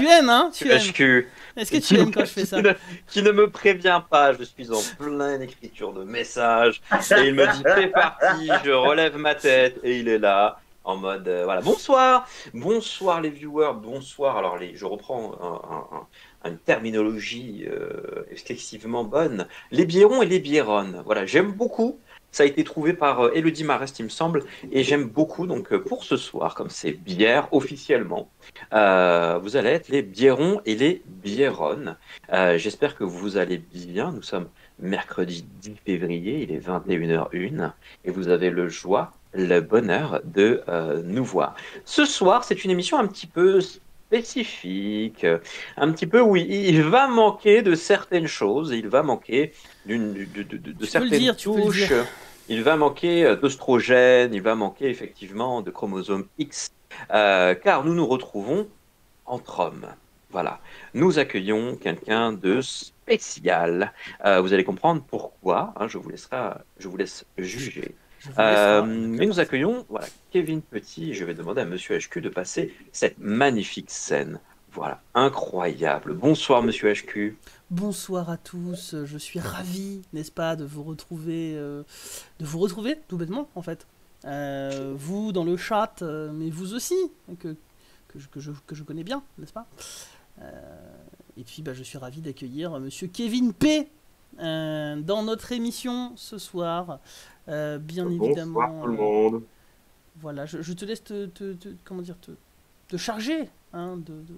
Tu aimes, hein Tu aimes. HQ. Est-ce que tu aimes quand je fais ça qui ne, qui ne me prévient pas, je suis en pleine écriture de messages. Et il me dit c'est parti, je relève ma tête et il est là en mode euh, voilà bonsoir, bonsoir les viewers, bonsoir. Alors les, je reprends un- un- un- une terminologie euh, excessivement bonne. Les biérons et les biéronnes. Voilà, j'aime beaucoup. Ça a été trouvé par euh, Elodie Marest, il me semble, et j'aime beaucoup. Donc euh, pour ce soir, comme c'est bière officiellement, euh, vous allez être les biérons et les biéronnes. J'espère que vous allez bien. Nous sommes mercredi 10 février, il est 21h01, et vous avez le joie, le bonheur de nous voir. Ce soir, c'est une émission un petit peu spécifique, un petit peu où il, va manquer de certaines choses, il va manquer d'une de, de, de- de certaines dire, touches. dire. Il va manquer euh, d'oestrogène, il va manquer effectivement de chromosome X, euh, car nous nous retrouvons entre hommes. Voilà. Nous accueillons quelqu'un de spécial. Euh, vous allez comprendre pourquoi. hein, je vous laisserai, je vous laisse juger. Euh, mais nous accueillons voilà, Kevin Petit. Je vais demander à Monsieur HQ de passer cette magnifique scène. Voilà, incroyable. Bonsoir Monsieur HQ. Bonsoir à tous, je suis ravi, n'est-ce pas, de vous retrouver, euh, de vous retrouver, tout bêtement, en fait. Euh, vous dans le chat, euh, mais vous aussi, que, que, je, que, je, que je connais bien, n'est-ce pas? Euh, Et puis, bah, je suis ravi d'accueillir Monsieur Kevin P. euh, dans notre émission ce soir. Euh, bien évidemment. Bonsoir tout le euh, monde. Voilà, je, je te laisse te, te- te- comment dire, te, te charger hein, de, de,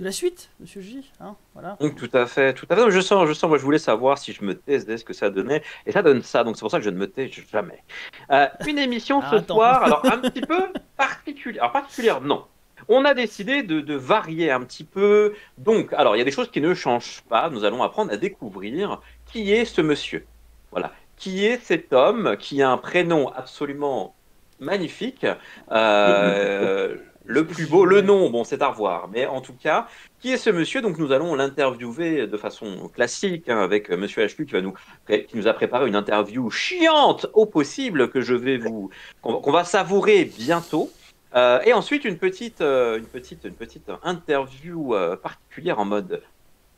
de la suite, Monsieur J. Hein, voilà. Donc, tout à fait, tout à fait. Je sens, je sens. Moi, je voulais savoir si je me taisais, ce que ça donnait, et ça donne ça. Donc, c'est pour ça que je ne me tais jamais. Euh, une émission Ah, ce attends. soir, alors un petit peu particulière. Alors, particulière, non. On a décidé de, de varier un petit peu. Donc, alors, il y a des choses qui ne changent pas. Nous allons apprendre à découvrir qui est ce monsieur. Voilà. Qui est cet homme qui a un prénom absolument magnifique. Euh, le plus beau, le nom, bon, c'est à revoir. Mais en tout cas, qui est ce monsieur? Donc, nous allons l'interviewer de façon classique hein, avec euh, Monsieur HQ qui nous qui nous a préparé une interview chiante au possible que je vais vous qu'on va savourer bientôt. Euh, et ensuite une petite une petite une petite interview particulière en mode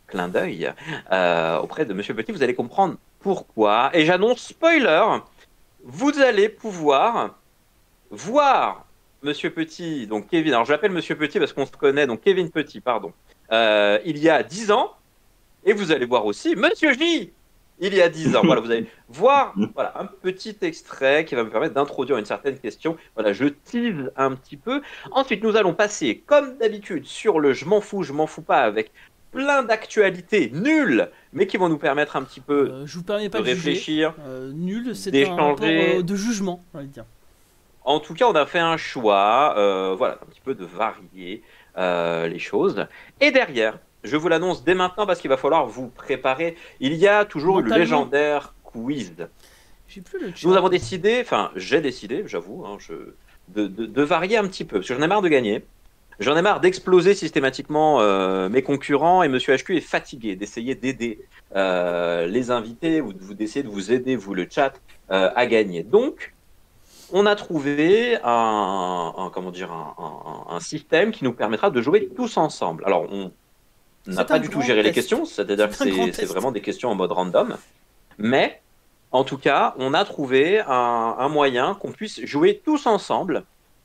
clin d'œil auprès de Monsieur Petit. Vous allez comprendre pourquoi. Et j'annonce spoiler, vous allez pouvoir voir Monsieur Petit, donc Kevin. Alors je l'appelle Monsieur Petit parce qu'on se connaît, donc Kevin Petit, pardon. Euh, il y a 10 ans. Et vous allez voir aussi Monsieur J. Il y a 10 ans. Voilà, vous allez voir voilà, un petit extrait qui va me permettre d'introduire une certaine question. Voilà, je tease un petit peu. Ensuite, nous allons passer, comme d'habitude, sur le je m'en fous, je m'en fous pas, avec plein d'actualités nulles, mais qui vont nous permettre un petit peu Euh, je vous permets de pas de, juger. réfléchir. Euh, nul, c'est un rapport euh, de jugement, on va dire. En tout cas, on a fait un choix, euh, voilà, un petit peu de varier les choses. Et derrière, je vous l'annonce dès maintenant parce qu'il va falloir vous préparer. Il y a toujours le légendaire quiz. Plus le. Nous avons décidé, enfin, j'ai décidé, j'avoue, hein, je, de, de- de varier un petit peu. Parce que j'en ai marre de gagner. J'en ai marre d'exploser systématiquement euh, mes concurrents et Monsieur HQ est fatigué d'essayer d'aider euh, les invités ou d'essayer de vous aider, vous le chat, euh, à gagner. Donc, on a trouvé un, un- comment dire, un, un- un système qui nous permettra de jouer tous ensemble. Alors, on n'a pas du tout géré les questions, c'est-à-dire que C'est vraiment des questions en mode random. Mais, en tout cas, on a trouvé un, un moyen qu'on puisse jouer tous ensemble.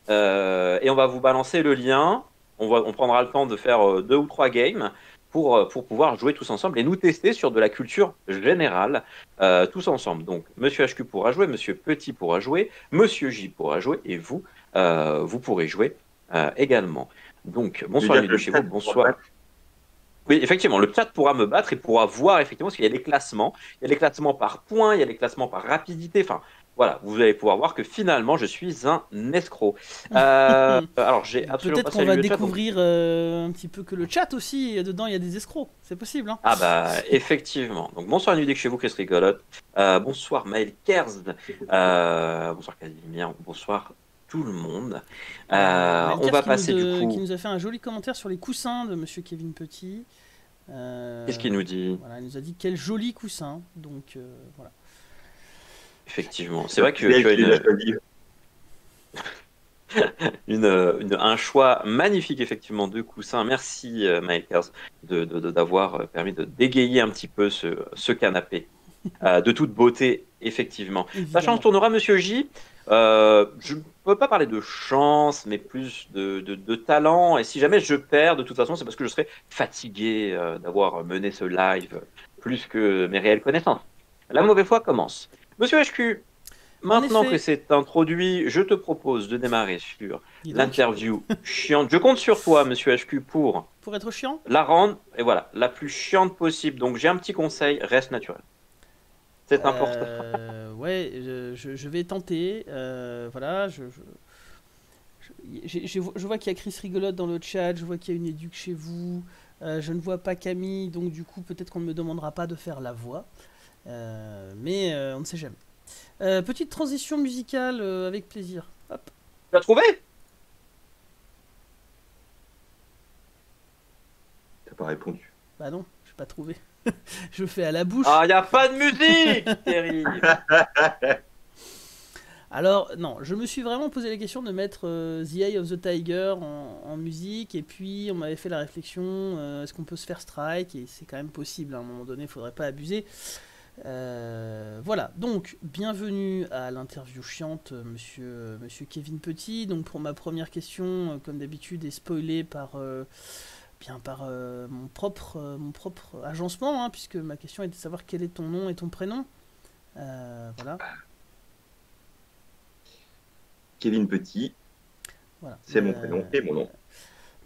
Euh, et on va vous balancer le lien. On, va, on prendra le temps de faire euh, deux ou trois games pour, euh, pour pouvoir jouer tous ensemble et nous tester sur de la culture générale euh, tous ensemble. Donc, Monsieur HQ pourra jouer, Monsieur Petit pourra jouer, Monsieur J pourra jouer et vous, euh, vous pourrez jouer euh, également. Donc, bonsoir les deux chez vous, bonsoir. Oui, effectivement, le chat pourra me battre et pourra voir effectivement parce qu'il y a des classements. Il y a des classements par points, il y a des classements par rapidité. Enfin, voilà, vous allez pouvoir voir que finalement, je suis un escroc. Euh, alors, j'ai absolument Peut-être pas qu'on va chat, donc- découvrir euh, un petit peu que le chat aussi, dedans il y a des escrocs. C'est possible, hein Ah bah effectivement. Donc bonsoir Nuit chez vous, Chris Rigolote. Euh, bonsoir Maël Kerz. Bonsoir Casimir. Bonsoir tout le monde. On va passer du coup. Qui nous a fait un joli commentaire sur les coussins de Monsieur Kevin Petit. Qu'est-ce qu'il nous dit? Voilà, il nous a dit quel joli coussin. Donc voilà. Effectivement. C'est vrai que tu as qu'il une, un choix magnifique, effectivement, de coussin. Merci, euh, Makers, de, de- d'avoir euh, permis de dégayer un petit peu ce, ce canapé. Euh, de toute beauté, effectivement. Sachant évidemment. que tournera Monsieur J, euh, je ne peux pas parler de chance, mais plus de, de- de talent. Et si jamais je perds, de toute façon, c'est parce que je serai fatigué euh, d'avoir mené ce live plus que mes réelles connaissances. La mauvaise foi commence. Monsieur HQ, maintenant effet. que c'est introduit, je te propose de démarrer sur l'interview chiante. Je compte sur toi, Monsieur HQ, pour Pour être chiant la rendre, et voilà, la plus chiante possible. Donc j'ai un petit conseil, reste naturel. C'est important. Euh, ouais, je, vais tenter. euh, voilà, je, je, je vois qu'il y a Chris Rigolote dans le chat, je vois qu'il y a une éduque chez vous. euh, je ne vois pas Camille, donc du coup, peut-être qu'on ne me demandera pas de faire la voix. Euh, mais euh, on ne sait jamais. Euh, petite transition musicale euh, avec plaisir. Hop. Tu l'as trouvé? T'as pas répondu. Bah non, je n'ai pas trouvé. je fais à la bouche. Ah, il n'y a pas de musique Terrible Alors, non, je me suis vraiment posé la question de mettre euh, The Eye of the Tiger en, en musique, et puis on m'avait fait la réflexion euh, est-ce qu'on peut se faire strike? Et c'est quand même possible, à un moment donné, il faudrait pas abuser. Euh, voilà, donc bienvenue à l'interview chiante, euh, monsieur, monsieur Kevin Petit. Donc, pour ma première question, euh, comme d'habitude, est spoilée par. euh, Bien par euh, mon, propre, euh, mon propre agencement, hein, puisque ma question est de savoir quel est ton nom et ton prénom. Euh, voilà. Kevin Petit, Voilà. c'est mon Euh, prénom et mon nom.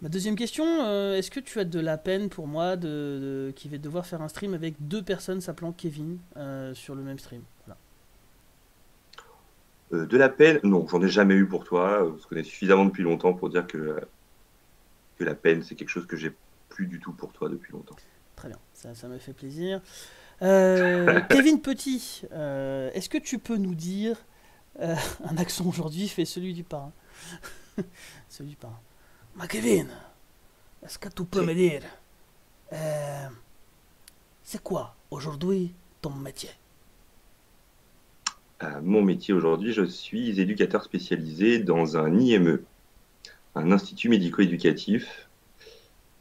Ma deuxième question, euh, est-ce que tu as de la peine pour moi de, de- qui vais devoir faire un stream avec deux personnes s'appelant Kevin euh, sur le même stream? Voilà. Euh, de la peine, non, j'en ai jamais eu pour toi. On se connaît suffisamment depuis longtemps pour dire que, que la peine, c'est quelque chose que j'ai plus du tout pour toi depuis longtemps. Très bien, ça, ça me fait plaisir. Kevin Petit, est-ce que tu peux nous dire, un accent aujourd'hui fait celui du parrain, celui du parrain. Ma Kevin, est-ce que tu peux me dire, euh, c'est quoi aujourd'hui ton métier. À mon métier aujourd'hui, je suis éducateur spécialisé dans un IME, un institut médico-éducatif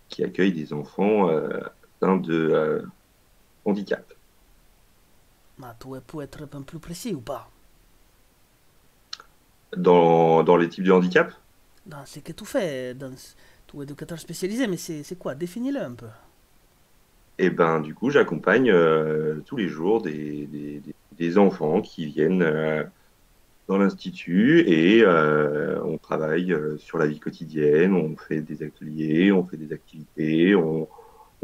qui accueille des enfants euh, atteints de euh, handicap. Ma, Tu peux être un peu plus précis ou pas? Dans, dans les types de handicap, dans ce que tu fais, dans es éducateur spécialisé, mais c'est quoi? Définis-le un peu. et ben du coup, j'accompagne euh, tous les jours des, enfants qui viennent euh, dans l'institut et euh, on travaille sur la vie quotidienne, on fait des ateliers, on fait des activités, on,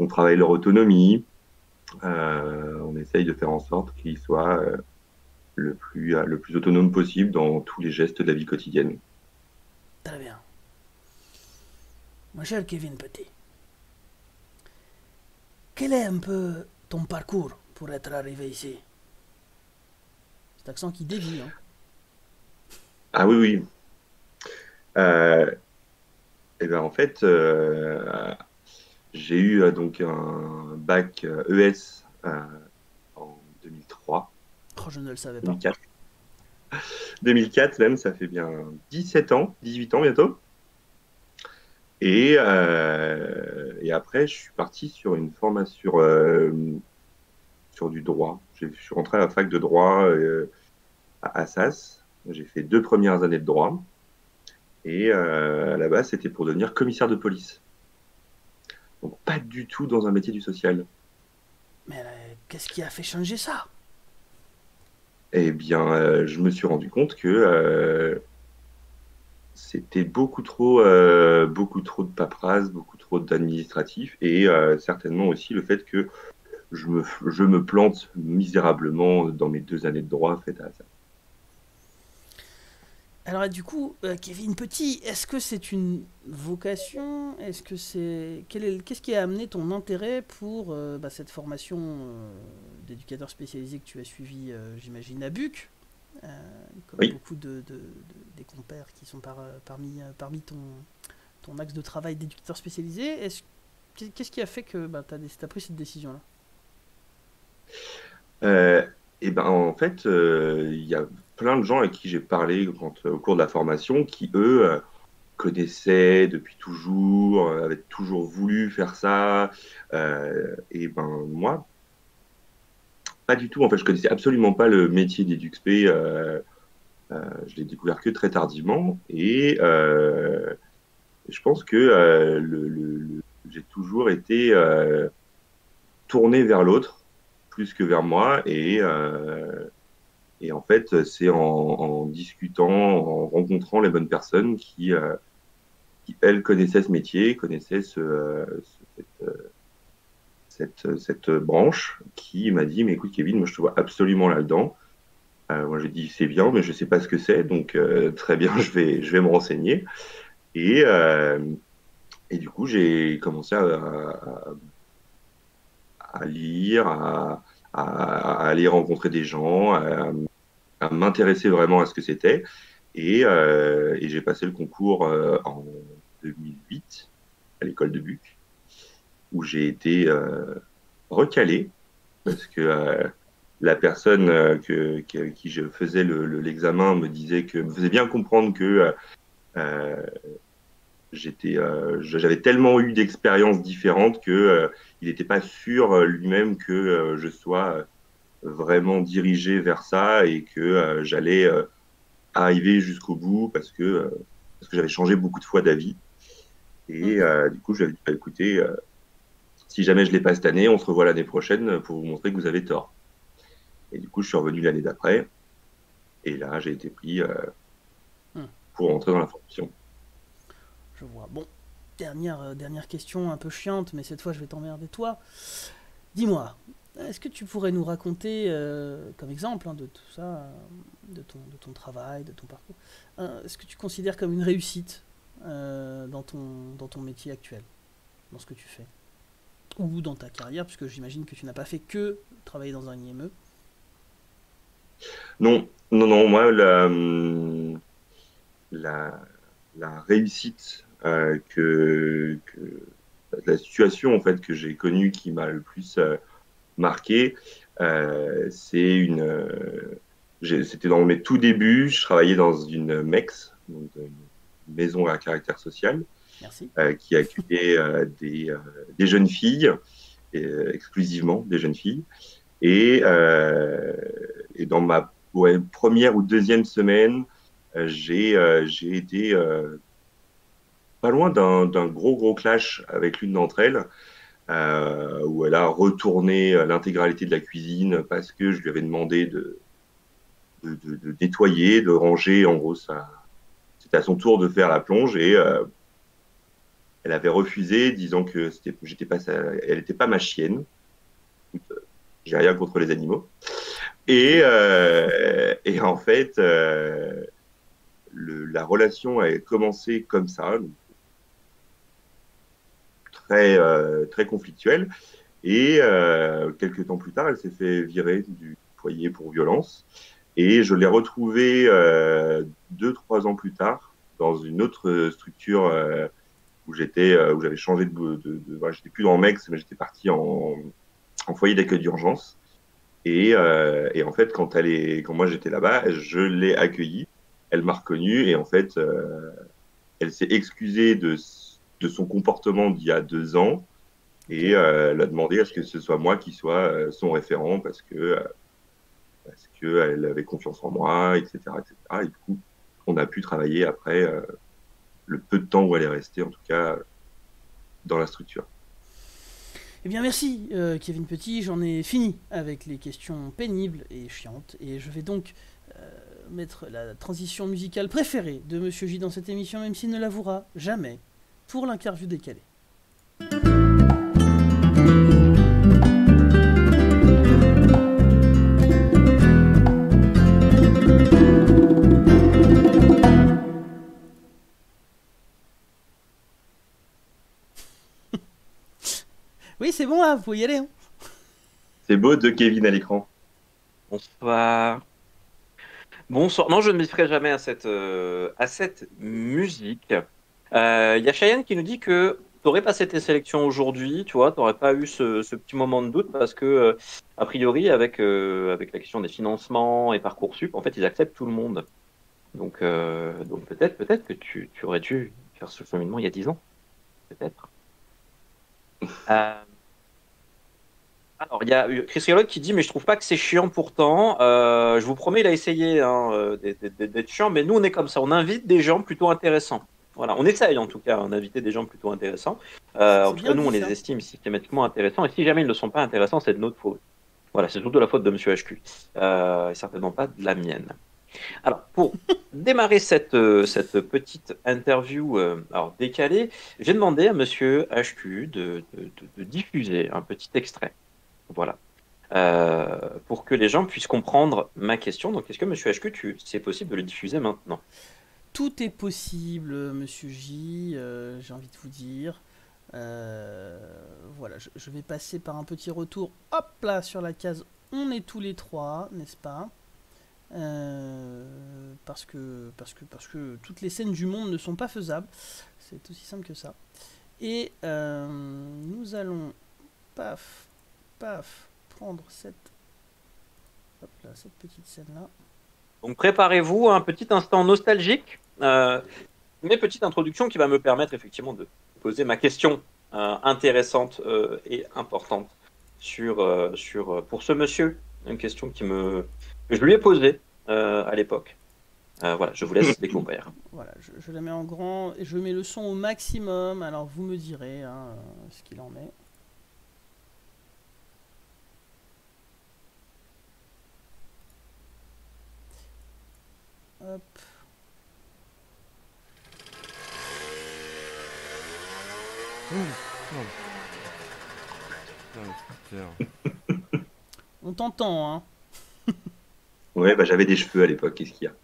on travaille leur autonomie, on essaye de faire en sorte qu'ils soient le plus, le plus autonome possible dans tous les gestes de la vie quotidienne. Très bien. Mon cher Kevin Petit, quel est un peu ton parcours pour être arrivé ici? Cet accent qui dévie, hein. Ah oui, oui. Euh, eh ben, en fait, euh, j'ai eu euh, donc un bac ES euh, en 2003, Oh, je ne le savais pas. 2004. 2004 même, ça fait bien 17 ans, 18 ans bientôt. Et, euh, et après, je suis parti sur une formation sur, euh, sur du droit. Je suis rentré à la fac de droit euh, à Assas. J'ai fait deux premières années de droit. Et là-bas, c'était pour devenir commissaire de police. Donc pas du tout dans un métier du social. Mais qu'est-ce qui a fait changer ça? Eh bien, euh, je me suis rendu compte que euh, c'était beaucoup trop, euh, beaucoup trop de paperasse, beaucoup trop d'administratif, et certainement aussi le fait que je me, je me plante misérablement dans mes deux années de droit faites à ça. Alors du coup, euh, Kevin Petit, est-ce que c'est une vocation? Est-ce que c'est qu'est-ce qui a amené ton intérêt pour euh, bah, cette formation euh, d'éducateur spécialisé que tu as suivi, j'imagine à Buc, comme Oui. beaucoup de, de- de- des compères qui sont par- parmi parmi ton ton axe de travail d'éducateur spécialisé. Est-ce qu'est- qu'est-ce qui a fait que bah, tu as, pris cette décision là et ben en fait, il y a plein de gens avec qui j'ai parlé quand, au cours de la formation qui, eux, connaissaient depuis toujours, avaient toujours voulu faire ça. et ben moi, pas du tout. En fait, je connaissais absolument pas le métier d'EduxP. Euh, euh, je l'ai découvert que très tardivement. Et euh, je pense que euh, j'ai toujours été euh, tourné vers l'autre plus que vers moi. Et, et en fait, c'est en, discutant, en rencontrant les bonnes personnes qui, qui elles, connaissaient ce métier, connaissaient ce, ce cette, cette, branche qui m'a dit, mais écoute Kevin, moi je te vois absolument là-dedans. Euh, moi j'ai dit, c'est bien, mais je sais pas ce que c'est, donc euh, très bien, je vais, je vais me renseigner. Et, euh, et du coup, j'ai commencé à, à, à lire, à, à, aller rencontrer des gens, à, à m'intéresser vraiment à ce que c'était. Et, euh, j'ai passé le concours euh, en 2008 à l'école de Buc où j'ai été euh, recalé parce que la personne que, qui je faisais l'examen le, me disait que me faisait bien comprendre que j'étais j'avais tellement eu d'expériences différentes que il n'était pas sûr lui-même que je sois vraiment dirigé vers ça et que j'allais arriver jusqu'au bout parce que parce que j'avais changé beaucoup de fois d'avis et mmh. du coup j'avais dit bah, écoutez si jamais je l'ai pas cette année, on se revoit l'année prochaine pour vous montrer que vous avez tort. Et du coup, je suis revenu l'année d'après. Et là, j'ai été pris euh, hmm. pour entrer dans la formation. Je vois. Bon, dernière, euh, dernière question un peu chiante, mais cette fois, je vais t'emmerder toi. Dis-moi, est-ce que tu pourrais nous raconter, euh, comme exemple hein, de tout ça, euh, de, ton, travail, de ton parcours, euh, est-ce que tu considères comme une réussite dans, ton, métier actuel, dans ce que tu fais ou dans ta carrière, puisque j'imagine que tu n'as pas fait que travailler dans un IME. Non, non, non, moi, la, la réussite que, la situation en fait que j'ai connue qui m'a le plus marqué, euh, c'est une. Euh, c'était dans mes tout débuts, je travaillais dans une MEX, donc une maison à caractère social. Euh, qui accueillait euh, des, euh, des, jeunes filles, exclusivement des jeunes filles. Et, et dans ma ouais, première ou deuxième semaine, j'ai été pas loin d'un gros gros clash avec l'une d'entre elles, euh, où elle a retourné l'intégralité de la cuisine parce que je lui avais demandé de, nettoyer, de ranger. En gros, c'était à son tour de faire la plonge et euh, elle avait refusé, disant que pas, elle n'était pas ma chienne. J'ai rien contre les animaux. Et, euh, en fait, euh, la relation a commencé comme ça, très euh, très conflictuelle. Et euh, quelques temps plus tard, elle s'est fait virer du foyer pour violence. Et je l'ai retrouvée euh, deux trois ans plus tard dans une autre structure où j'étais, où j'avais changé de, de, j'étais plus dans Mex, mais j'étais parti en, foyer d'accueil d'urgence. Et, et, en fait, quand elle est, quand moi j'étais là-bas, je l'ai accueillie. Elle m'a reconnu et en fait, elle s'est excusée de, de son comportement d'il y a deux ans et euh, elle a demandé à ce que ce soit moi qui soit euh, son référent parce que euh, parce que elle avait confiance en moi, etc., etc. Et du coup, on a pu travailler après le peu de temps où elle est restée, en tout cas, dans la structure. Eh bien merci euh, Kevin Petit, j'en ai fini avec les questions pénibles et chiantes et je vais donc euh, mettre la transition musicale préférée de Monsieur J dans cette émission même s'il ne l'avouera jamais pour l'interview décalée. Oui, c'est bon, là, vous pouvez y aller. Hein. C'est beau de Kevin à l'écran. Bonsoir. Bonsoir. Non, je ne m'y ferai jamais à cette, euh, à cette musique. Il euh, y a Cheyenne qui nous dit que t'aurais passé tes sélections aujourd'hui, tu vois, t'aurais pas eu ce, petit moment de doute parce que, euh, a priori, avec, euh, avec la question des financements et Parcoursup, en fait, ils acceptent tout le monde. Donc, donc peut-être, peut-être que tu, aurais dû faire ce cheminement il y a 10 ans. Peut-être. Alors, il y a Chris Riolot qui dit, mais je trouve pas que c'est chiant pourtant. Je vous promets, il a essayé hein, d'être chiant, mais nous, on est comme ça. On invite des gens plutôt intéressants. Voilà, on essaye en tout cas d'inviter des gens plutôt intéressants. Euh, en tout cas, nous, on les estime systématiquement intéressants. Et si jamais ils ne sont pas intéressants, c'est de notre faute. Voilà, c'est surtout la faute de Monsieur HQ. Euh, et certainement pas de la mienne. Alors, pour démarrer cette, euh, cette petite interview euh, alors décalée, j'ai demandé à Monsieur HQ de, de- de- de diffuser un petit extrait. Voilà. Euh, pour que les gens puissent comprendre ma question. Donc, est-ce que Monsieur HQ, c'est possible de le diffuser maintenant? Tout est possible, monsieur J, euh, j'ai envie de vous dire. Euh, voilà, je, vais passer par un petit retour. Hop là, sur la case On est tous les trois, n'est-ce pas? Euh, parce, que, parce, que, parce que toutes les scènes du monde ne sont pas faisables. C'est aussi simple que ça. Et euh, nous allons, paf, paf, prendre cette, cette petite scène-là. Donc préparez-vous à un petit instant nostalgique, euh, mais petite introduction qui va me permettre effectivement de poser ma question euh, intéressante euh, et importante sur, sur pour ce monsieur, une question qui me que je lui ai posée à l'époque. Euh, voilà, je vous laisse découvrir. Voilà, je, je la mets en grand et je mets le son au maximum. Alors vous me direz hein, ce qu'il en est. Hop. On t'entend, hein. Ouais, bah, j'avais des cheveux à l'époque, qu'est-ce qu'il y a?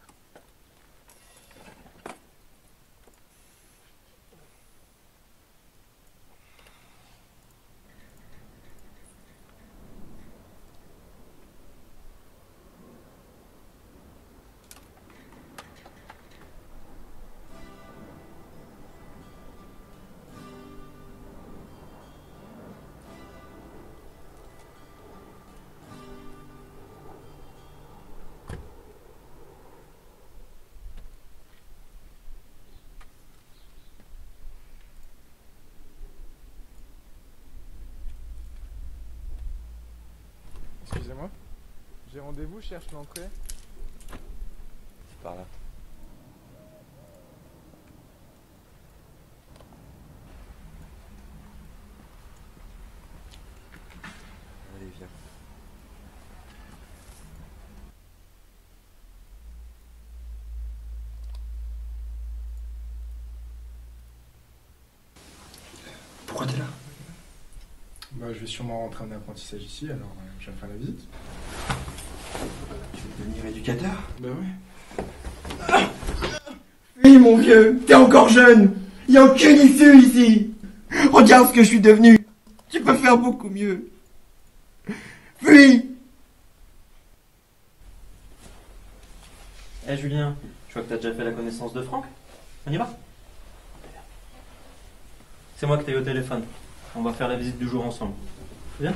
Rendez-vous, je cherche l'entrée. Par là. Allez, viens. Pourquoi t'es là? Bah, je vais sûrement rentrer en apprentissage ici, alors euh, je vais faire la visite. Éducateur Bah ouais. Oui, mon vieux, t'es encore jeune. Y a aucune issue ici. Regarde ce que je suis devenu. Tu peux faire beaucoup mieux. Fuis Eh Julien, je vois que t'as déjà fait la connaissance de Franck. On y va? C'est moi que t'as eu au téléphone. On va faire la visite du jour ensemble. Viens.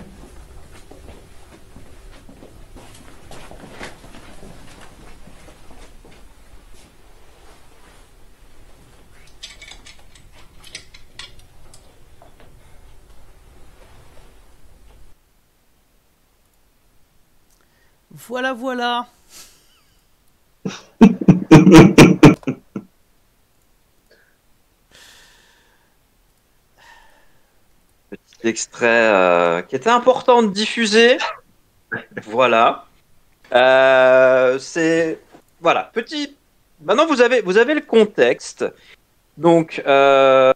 Voilà, voilà. Petit extrait euh, qui était important de diffuser. voilà. Euh, c'est voilà petit. Maintenant vous avez vous avez le contexte. Donc euh,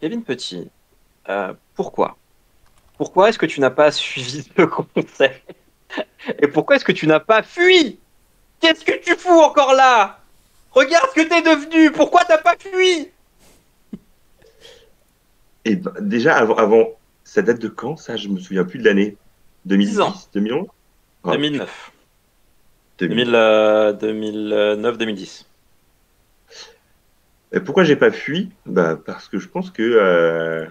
Kevin Petit, pourquoi? Pourquoi est-ce que tu n'as pas suivi le conseil Et pourquoi est-ce que tu n'as pas fui? Qu'est-ce que tu fous encore là? Regarde ce que t'es devenu. Pourquoi t'as pas fui? Et ben, déjà, avant, avant, ça date de quand ça? Je me souviens plus de l'année. 2010 ans. 2011 Ah, 2009. 2000. 2009-2010. Et pourquoi j'ai pas fui? Bah, Parce que je pense que. euh,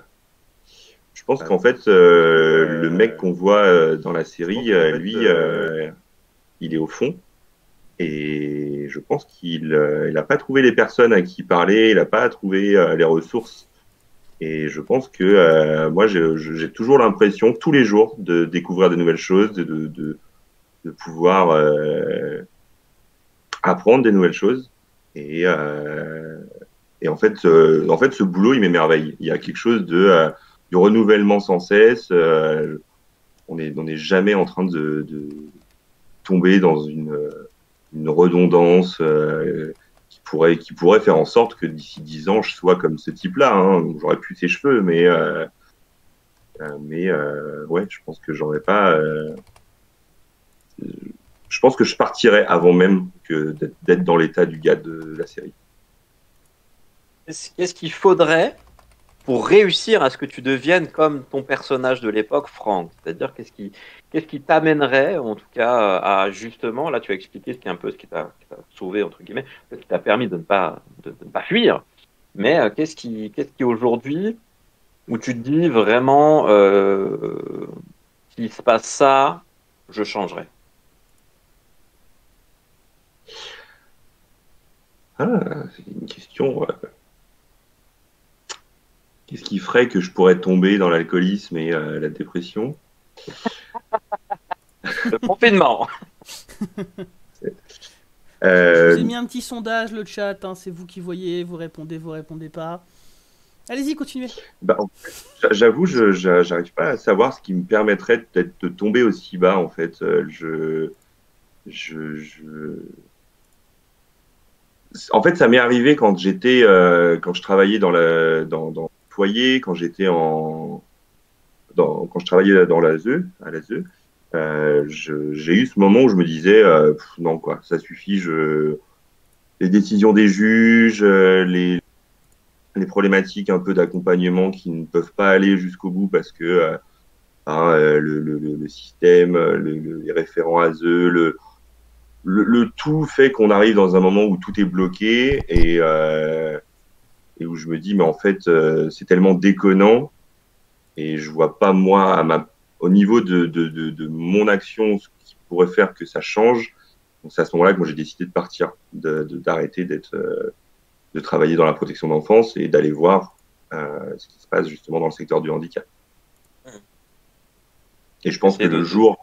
je pense qu'en fait, euh, le mec qu'on voit euh, dans la série, euh, lui, euh, il est au fond. Et je pense qu'il n'a pas trouvé les personnes à qui parler, il n'a pas trouvé euh, les ressources. Et je pense que euh, moi, j'ai toujours l'impression, tous les jours, de découvrir de nouvelles choses, de, de, de, de pouvoir euh, apprendre des nouvelles choses. Et, euh, et en, fait, euh, en fait, ce boulot, il m'émerveille. Il y a quelque chose de, euh, de renouvellement sans cesse. euh, on n'est jamais en train de, tomber dans une, redondance euh, qui, pourrait, faire en sorte que d'ici 10 ans, je sois comme ce type-là. Hein. J'aurais plus ses cheveux, mais, euh, mais ouais, je pense que j'aurais pas. je pense que je partirais avant même que d'être- dans l'état du gars de la série. Qu'est-ce qu'il faudrait pour réussir à ce que tu deviennes comme ton personnage de l'époque, Franck C'est-à-dire, qu'est-ce qui qu'est-ce qui t'amènerait, en tout cas, à justement, là, tu as expliqué ce qui est un peu ce qui t'a sauvé, entre guillemets, ce qui t'a permis de ne pas, de, ne pas fuir. Mais euh, qu'est-ce qui, qu'est-ce qui aujourd'hui, où tu te dis vraiment, euh, s'il se passe ça, je changerai? Ah, c'est une question. euh, Qu'est-ce qui ferait que je pourrais tomber dans l'alcoolisme et euh, la dépression? Le confinement Euh, Je vous ai mis un petit sondage, le chat, hein, c'est vous qui voyez, vous répondez, vous répondez pas. Allez-y, continuez. bah, en fait, J'avoue, je j'arrive pas à savoir ce qui me permettrait peut-être de tomber aussi bas. En fait, Euh, je, je, je... En fait, ça m'est arrivé quand j'étais, euh, quand je travaillais dans le dans, dans quand j'étais en, quand je travaillais dans l'ASE, à l'ASE, euh, j'ai eu ce moment où je me disais, euh, non quoi, ça suffit. Je, les décisions des juges, euh, les les problématiques un peu d'accompagnement qui ne peuvent pas aller jusqu'au bout parce que euh, hein, le, le, système, le, le- les référents ASE, le, le, tout fait qu'on arrive dans un moment où tout est bloqué et, et où je me dis mais en fait euh, c'est tellement déconnant et je vois pas moi à ma, au niveau de, de, de, de mon action ce qui pourrait faire que ça change. Donc c'est à ce moment-là que moi j'ai décidé de partir, d'arrêter d'être euh, de travailler dans la protection d'enfance et d'aller voir euh, ce qui se passe justement dans le secteur du handicap. Et je pense que le jour,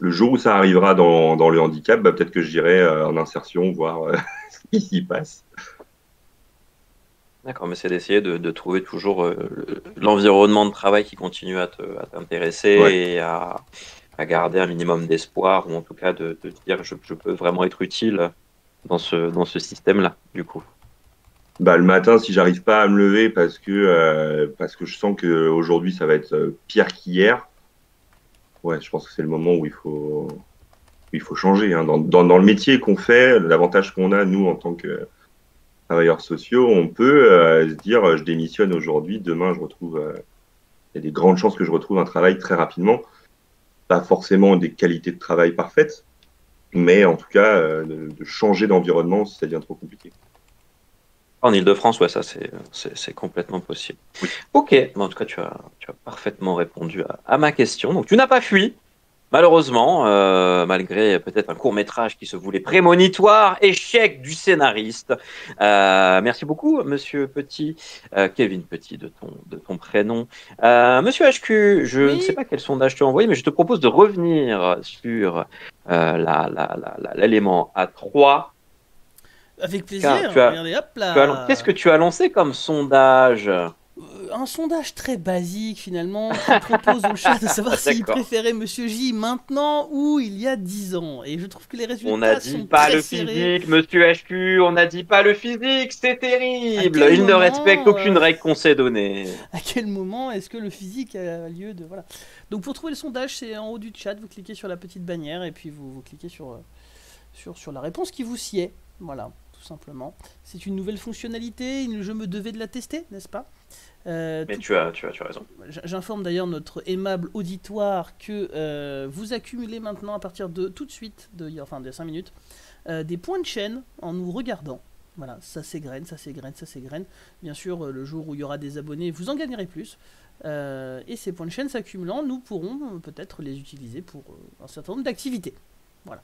le jour où ça arrivera dans, dans le handicap, bah, peut-être que j'irai en insertion voir ce qui s'y passe. D'accord, mais c'est d'essayer de, de trouver toujours euh, le- l'environnement de travail qui continue à t'intéresser Ouais. et à, à garder un minimum d'espoir, ou en tout cas de, de dire je, je peux vraiment être utile dans ce, dans ce système-là, du coup. Bah, le matin, si j'arrive pas à me lever parce que, euh, parce que je sens que aujourd'hui ça va être euh, pire qu'hier, ouais, je pense que c'est le moment où il faut, où il faut changer. hein. Dans, dans, dans le métier qu'on fait, l'avantage qu'on a, nous, en tant que travailleurs sociaux, on peut euh, se dire euh, je démissionne aujourd'hui, demain je retrouve, euh, il y a des grandes chances que je retrouve un travail très rapidement. Pas forcément des qualités de travail parfaites, mais en tout cas euh, de, de changer d'environnement si ça devient trop compliqué. En Ile-de-France, ouais, ça c'est- complètement possible. Ok, en tout cas, tu as, tu as parfaitement répondu à, à ma question. Donc, tu n'as pas fui, malheureusement, euh, malgré peut-être un court métrage qui se voulait prémonitoire, échec du scénariste. Euh, merci beaucoup, Monsieur Petit, euh, Kevin Petit de ton, de ton prénom. Monsieur HQ, je Oui. ne sais pas quel sondage tu as envoyé, mais je te propose de revenir sur la- la- la- la- l'élément A3. Avec plaisir. Qu'est-ce que tu as lancé comme sondage? Un sondage très basique finalement qui propose au chat de savoir s'il préférait Monsieur J maintenant ou il y a 10 ans. Et je trouve que les résultats On a sont dit pas le physique, monsieur HQ, on a dit pas le physique, c'est terrible. Il ne respecte aucune euh, règle qu'on s'est donnée. À quel moment est-ce que le physique a lieu de voilà. Donc pour trouver le sondage, c'est en haut du chat, vous cliquez sur la petite bannière et puis vous, vous cliquez sur, euh, sur sur la réponse qui vous sied. Voilà, tout simplement. C'est une nouvelle fonctionnalité, je me devais de la tester, n'est-ce pas? Euh, Mais tout- tu as, tu as, tu as raison. J'informe d'ailleurs notre aimable auditoire que euh, vous accumulez maintenant à partir de tout de suite, de, enfin de 5 minutes, euh, des points de chaîne en nous regardant. Voilà, ça s'égrène, ça s'égrène, ça s'égrène. Bien sûr, le jour où il y aura des abonnés, vous en gagnerez plus. Et ces points de chaîne s'accumulant, nous pourrons peut-être les utiliser pour un certain nombre d'activités. Voilà.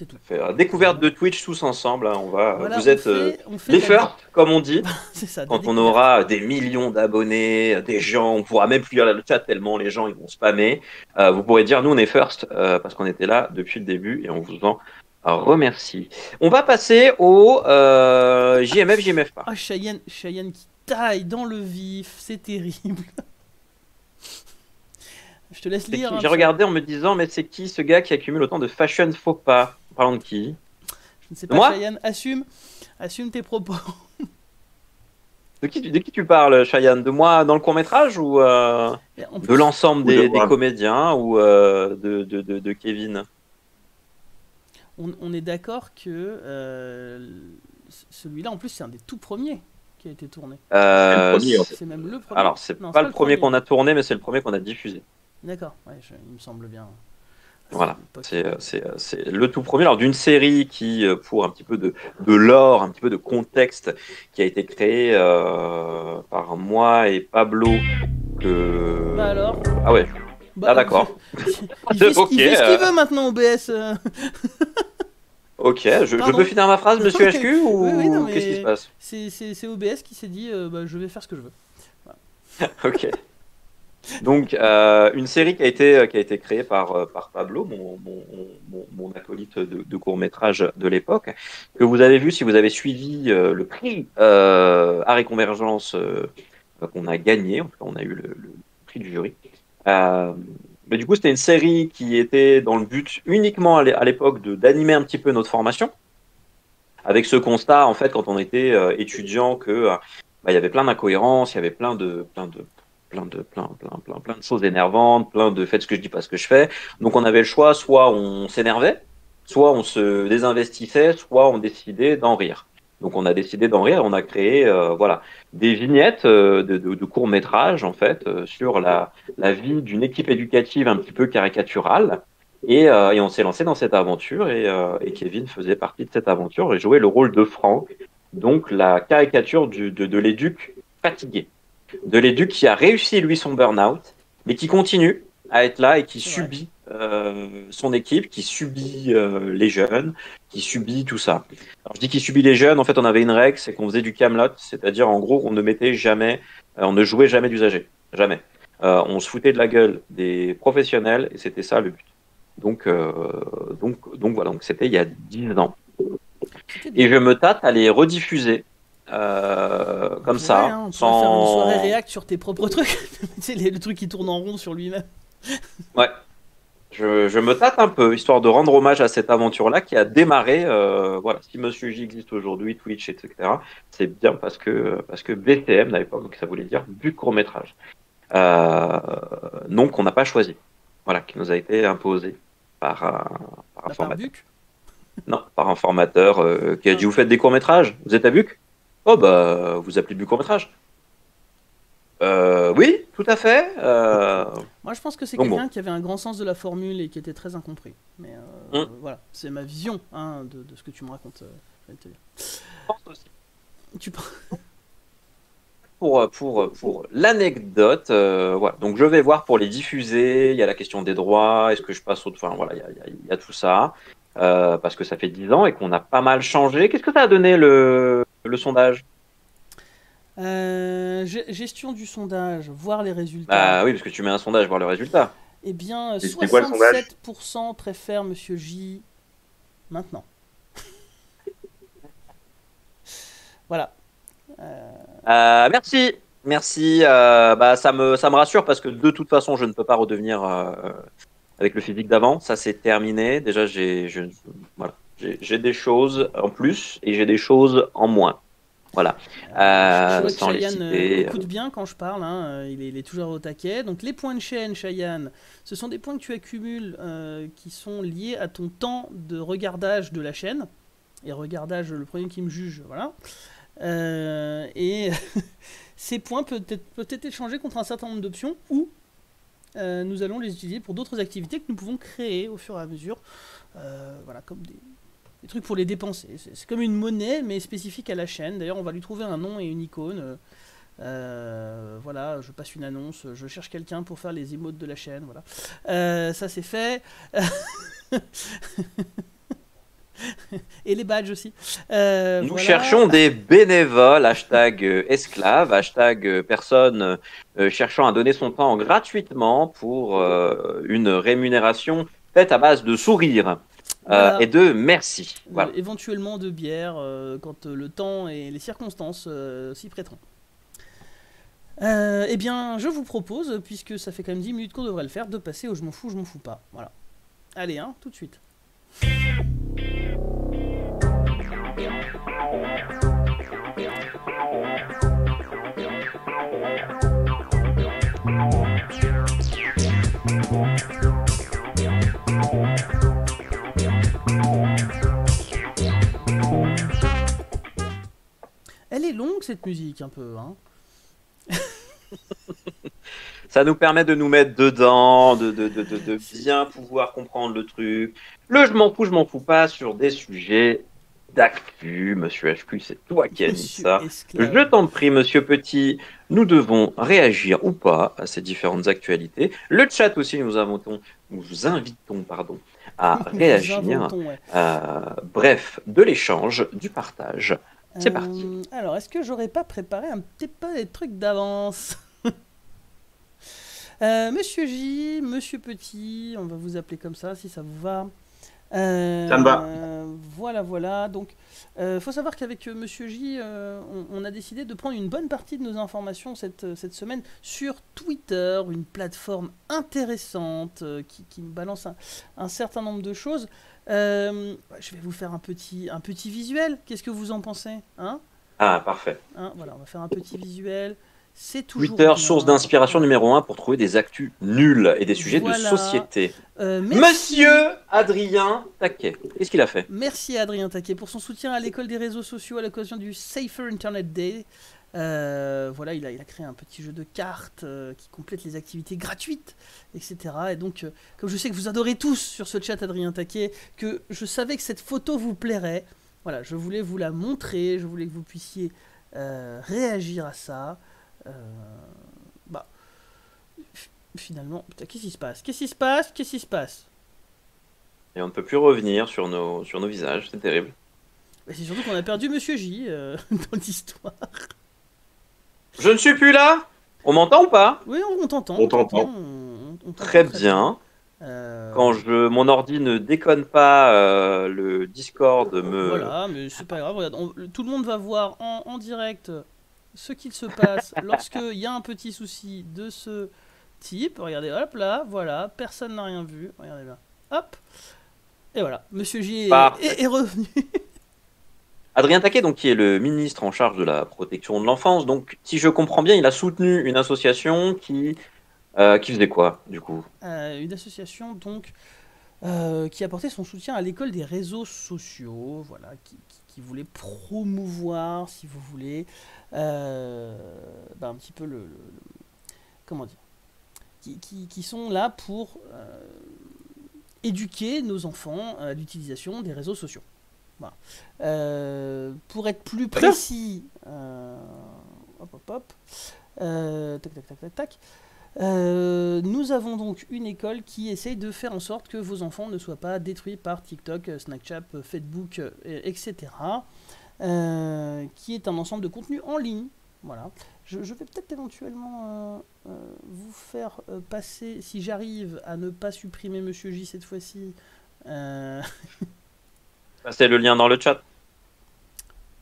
C'est tout. Faire la découverte de Twitch tous ensemble. hein, on va, Voilà, vous on êtes fait- euh, on fait les la- first, comme on dit. C'est ça. Quand on aura des millions d'abonnés, des gens, on pourra même plus lire le chat tellement les gens ils vont spammer. Euh, vous pourrez dire nous on est first euh, parce qu'on était là depuis le début et on vous en remercie. On va passer au euh, JMF JMF pas. Ah, Cheyenne, Cheyenne qui taille dans le vif, c'est terrible. Je te laisse C'est qui lire. hein, J'ai regardé en me disant mais c'est qui ce gars qui accumule autant de fashion faux pas? Parlant de qui? Je ne sais pas, Moi? Cheyenne, assume, assume tes propos. de qui, tu- de qui tu parles, Cheyenne? De moi dans le court métrage ou euh, en de l'ensemble de des, comédiens ou euh, de, de, de, de Kevin? On, on est d'accord que euh, celui-là, en plus, c'est un des tout premiers qui a été tourné. Euh. C'est même le premier. Alors, c'est Non, pas le premier qu'on a tourné, mais c'est le premier qu'on a diffusé. D'accord, ouais, il me semble bien. Voilà. C'est euh, euh, c'est le tout premier, alors d'une série qui, euh, pour un petit peu de, de lore, un petit peu de contexte, qui a été créée euh, par moi et Pablo. Que... Bah alors Ah ouais, Bah, Ah, d'accord. il fait, ce- Ok, il fait ce euh. qu'il veut maintenant, OBS. ok, je, peux finir ma phrase, monsieur HQ, ou oui, qu'est-ce qui se passe? C'est OBS qui s'est dit euh, bah, je vais faire ce que je veux. Ok. Donc, euh, une série qui a été, qui a été créée par, euh, par Pablo, mon, mon, mon, mon acolyte de, de court métrage de l'époque, que vous avez vu si vous avez suivi euh, le prix euh, Convergence euh, qu'on a gagné, en tout cas, on a eu le, prix du jury. Euh, mais du coup, c'était une série qui était dans le but uniquement à l'é- à l'époque d'animer un petit peu notre formation, avec ce constat, en fait, quand on était euh, étudiant, que euh, bah, il y avait plein d'incohérences, il y avait plein de, plein de, plein de, plein, plein, plein, plein de choses énervantes, plein de faites ce que je dis pas ce que je fais. Donc on avait le choix, soit on s'énervait, soit on se désinvestissait, soit on décidait d'en rire. Donc on a décidé d'en rire, on a créé euh, voilà des vignettes euh, de, courts métrages en fait euh, sur la, la vie d'une équipe éducative un petit peu caricaturale. Et, et on s'est lancé dans cette aventure et, et Kevin faisait partie de cette aventure et jouait le rôle de Franck, donc la caricature de, de l'éduc fatigué, de l'éduc qui a réussi lui son burn-out, mais qui continue à être là et qui subit euh, son équipe, qui subit euh, les jeunes, qui subit tout ça. Alors je dis qui subit les jeunes, en fait on avait une règle, c'est qu'on faisait du camelot, c'est-à-dire en gros on ne mettait jamais, euh, on ne jouait jamais d'usagers, jamais. Euh, on se foutait de la gueule des professionnels et c'était ça le but. Donc, euh, donc, donc voilà, donc c'était il y a 10 ans. Et je me tâte à les rediffuser euh, comme Ouais, ça, hein, on sans. faire une soirée réact sur tes propres trucs. tu sais, le truc qui tourne en rond sur lui-même. Je, je me tâte un peu, histoire de rendre hommage à cette aventure-là qui a démarré. euh, voilà, si Monsieur J existe aujourd'hui, Twitch, etc., c'est bien parce que parce que BTM à l'époque, donc ça voulait dire but court métrage. Euh, nom qu'on n'a pas choisi, voilà, qui nous a été imposé par un, par un par formateur. Buc? Non, par un formateur euh, qui a dit vous faites des courts métrages, vous êtes à Buc? Oh bah vous appelez Buc court métrage. Euh, oui, tout à fait. Euh, Moi, je pense que c'est quelqu'un bon. qui avait un grand sens de la formule et qui était très incompris. Mais euh, Hum. voilà, c'est ma vision hein, de, de ce que tu me racontes. je vais te dire. je pense aussi. Tu penses- pour, pour, pour l'anecdote, voilà. Donc je vais voir pour les diffuser. Il y a la question des droits. Est-ce que je passe au. Enfin voilà, il y a, il y a- tout ça. Parce que ça fait 10 ans et qu'on a pas mal changé. Qu'est-ce que ça a donné le, le sondage Euh, ge- gestion du sondage, voir les résultats. Bah oui, parce que tu mets un sondage, voir le résultat. Eh bien, Et c'était quoi le sondage 67% préfèrent Monsieur J maintenant. voilà. Euh, Euh, merci. Merci. bah, ça, me, ça me rassure parce que de toute façon, je ne peux pas redevenir avec le physique d'avant. Ça, c'est terminé. Déjà, j'ai je- voilà. J'ai des choses en plus et j'ai des choses en moins. Voilà. Euh, je vois que sans les Cheyenne euh, écoute bien quand je parle, hein, euh, il, est, il est toujours au taquet. Donc les points de chaîne, Cheyenne, ce sont des points que tu accumules euh, qui sont liés à ton temps de regardage de la chaîne. Et regardage, le premier qui me juge, voilà. Euh, et ces points peuvent être, peuvent être échangés contre un certain nombre d'options ou euh, nous allons les utiliser pour d'autres activités que nous pouvons créer au fur et à mesure. Euh, voilà, comme des, des trucs pour les dépenser. C'est comme une monnaie, mais spécifique à la chaîne. D'ailleurs, on va lui trouver un nom et une icône. Euh, voilà, je passe une annonce, je cherche quelqu'un pour faire les emotes de la chaîne. Voilà, Euh, ça c'est fait. et les badges aussi. Euh, Nous voilà. cherchons des bénévoles, hashtag euh, esclave, hashtag personne cherchant à donner son temps gratuitement pour une rémunération faite à base de euh, et de merci. Voilà. Euh, éventuellement de bière euh, quand le temps et les circonstances euh, s'y prêteront. Eh bien, je vous propose, puisque ça fait quand même 10 minutes qu'on devrait le faire, de passer au je m'en fous, je m'en fous pas. Voilà. Allez, hein, tout de suite. Est longue cette musique un peu, hein. Ça nous permet de nous mettre dedans, de, de, de, de, bien pouvoir comprendre le truc. Le je m'en fous, je m'en fous pas sur des sujets d'actu. Monsieur HQ, c'est toi qui as Monsieur ça. Esclave. Je t'en prie, monsieur Petit, nous devons réagir ou pas à ces différentes actualités. Le chat aussi, nous, invitons, nous vous invitons pardon, à réagir. inventons, ouais. Euh, bref, de l'échange, du partage. C'est Euh, parti. Alors, est-ce que j'aurais pas préparé un petit peu des trucs d'avance? Euh, Monsieur J, Monsieur Petit, on va vous appeler comme ça si ça vous va. Euh, Ça me va. euh, voilà, voilà. Donc, il faut savoir qu'avec euh, Monsieur J, euh, on, on a décidé de prendre une bonne partie de nos informations cette, euh, cette semaine sur Twitter, une plateforme intéressante euh, qui, qui me balance un, un certain nombre de choses. Euh, je vais vous faire un petit, un petit visuel. Qu'est-ce que vous en pensez hein? Ah, parfait. Hein, Voilà, on va faire un petit visuel. C'est toujours Twitter, bien. source d'inspiration numéro un pour trouver des actus nuls et des sujets Voilà. de société. Euh. Monsieur Adrien Taquet, qu'est-ce qu'il a fait? Merci à Adrien Taquet pour son soutien à l'école des réseaux sociaux à l'occasion du Safer Internet Day. Euh, voilà, il a, il a créé un petit jeu de cartes euh, qui complète les activités gratuites, etc. Et donc, euh, comme je sais que vous adorez tous sur ce chat Adrien Taquet, que je savais que cette photo vous plairait, voilà, je voulais vous la montrer, je voulais que vous puissiez réagir à ça. Euh, bah, finalement, qu'est-ce qui se passe? Qu'est-ce qui se passe? Qu'est-ce qui se passe? Et on ne peut plus revenir sur nos, sur nos visages, c'est terrible. Bah, C'est surtout qu'on a perdu Monsieur J euh, dans l'histoire. Je ne suis plus là On m'entend ou pas? Oui, on, on t'entend. On t'entend. Très bien. Euh, Quand je, mon ordi ne déconne pas, euh, le Discord me... Voilà, mais c'est pas grave. Regarde, on- tout le monde va voir en, en direct ce qu'il se passe lorsqu'il y a un petit souci de ce type. Regardez, hop là, voilà, personne n'a rien vu. Regardez là. Hop. Et voilà, Monsieur J est, Parfait. est- est revenu. Adrien Taquet, donc, qui est le ministre en charge de la protection de l'enfance, donc si je comprends bien, il a soutenu une association qui, euh, qui faisait quoi, du coup? Euh, une association donc euh, qui apportait son soutien à l'école des réseaux sociaux, voilà, qui, qui- qui voulait promouvoir, si vous voulez, euh, bah, un petit peu le, le- le- comment dire, qui, qui- qui sont là pour euh, éduquer nos enfants à l'utilisation des réseaux sociaux. Voilà. Euh, pour être plus précis, hop hop hop, tac tac tac tac tac. Euh, nous avons donc une école qui essaye de faire en sorte que vos enfants ne soient pas détruits par TikTok, euh, Snapchat, euh, Facebook, et- etc. euh, qui est un ensemble de contenus en ligne. Voilà. Je, je vais peut-être éventuellement euh, vous faire passer, si j'arrive à ne pas supprimer Monsieur J cette fois-ci, C'est le lien dans le chat.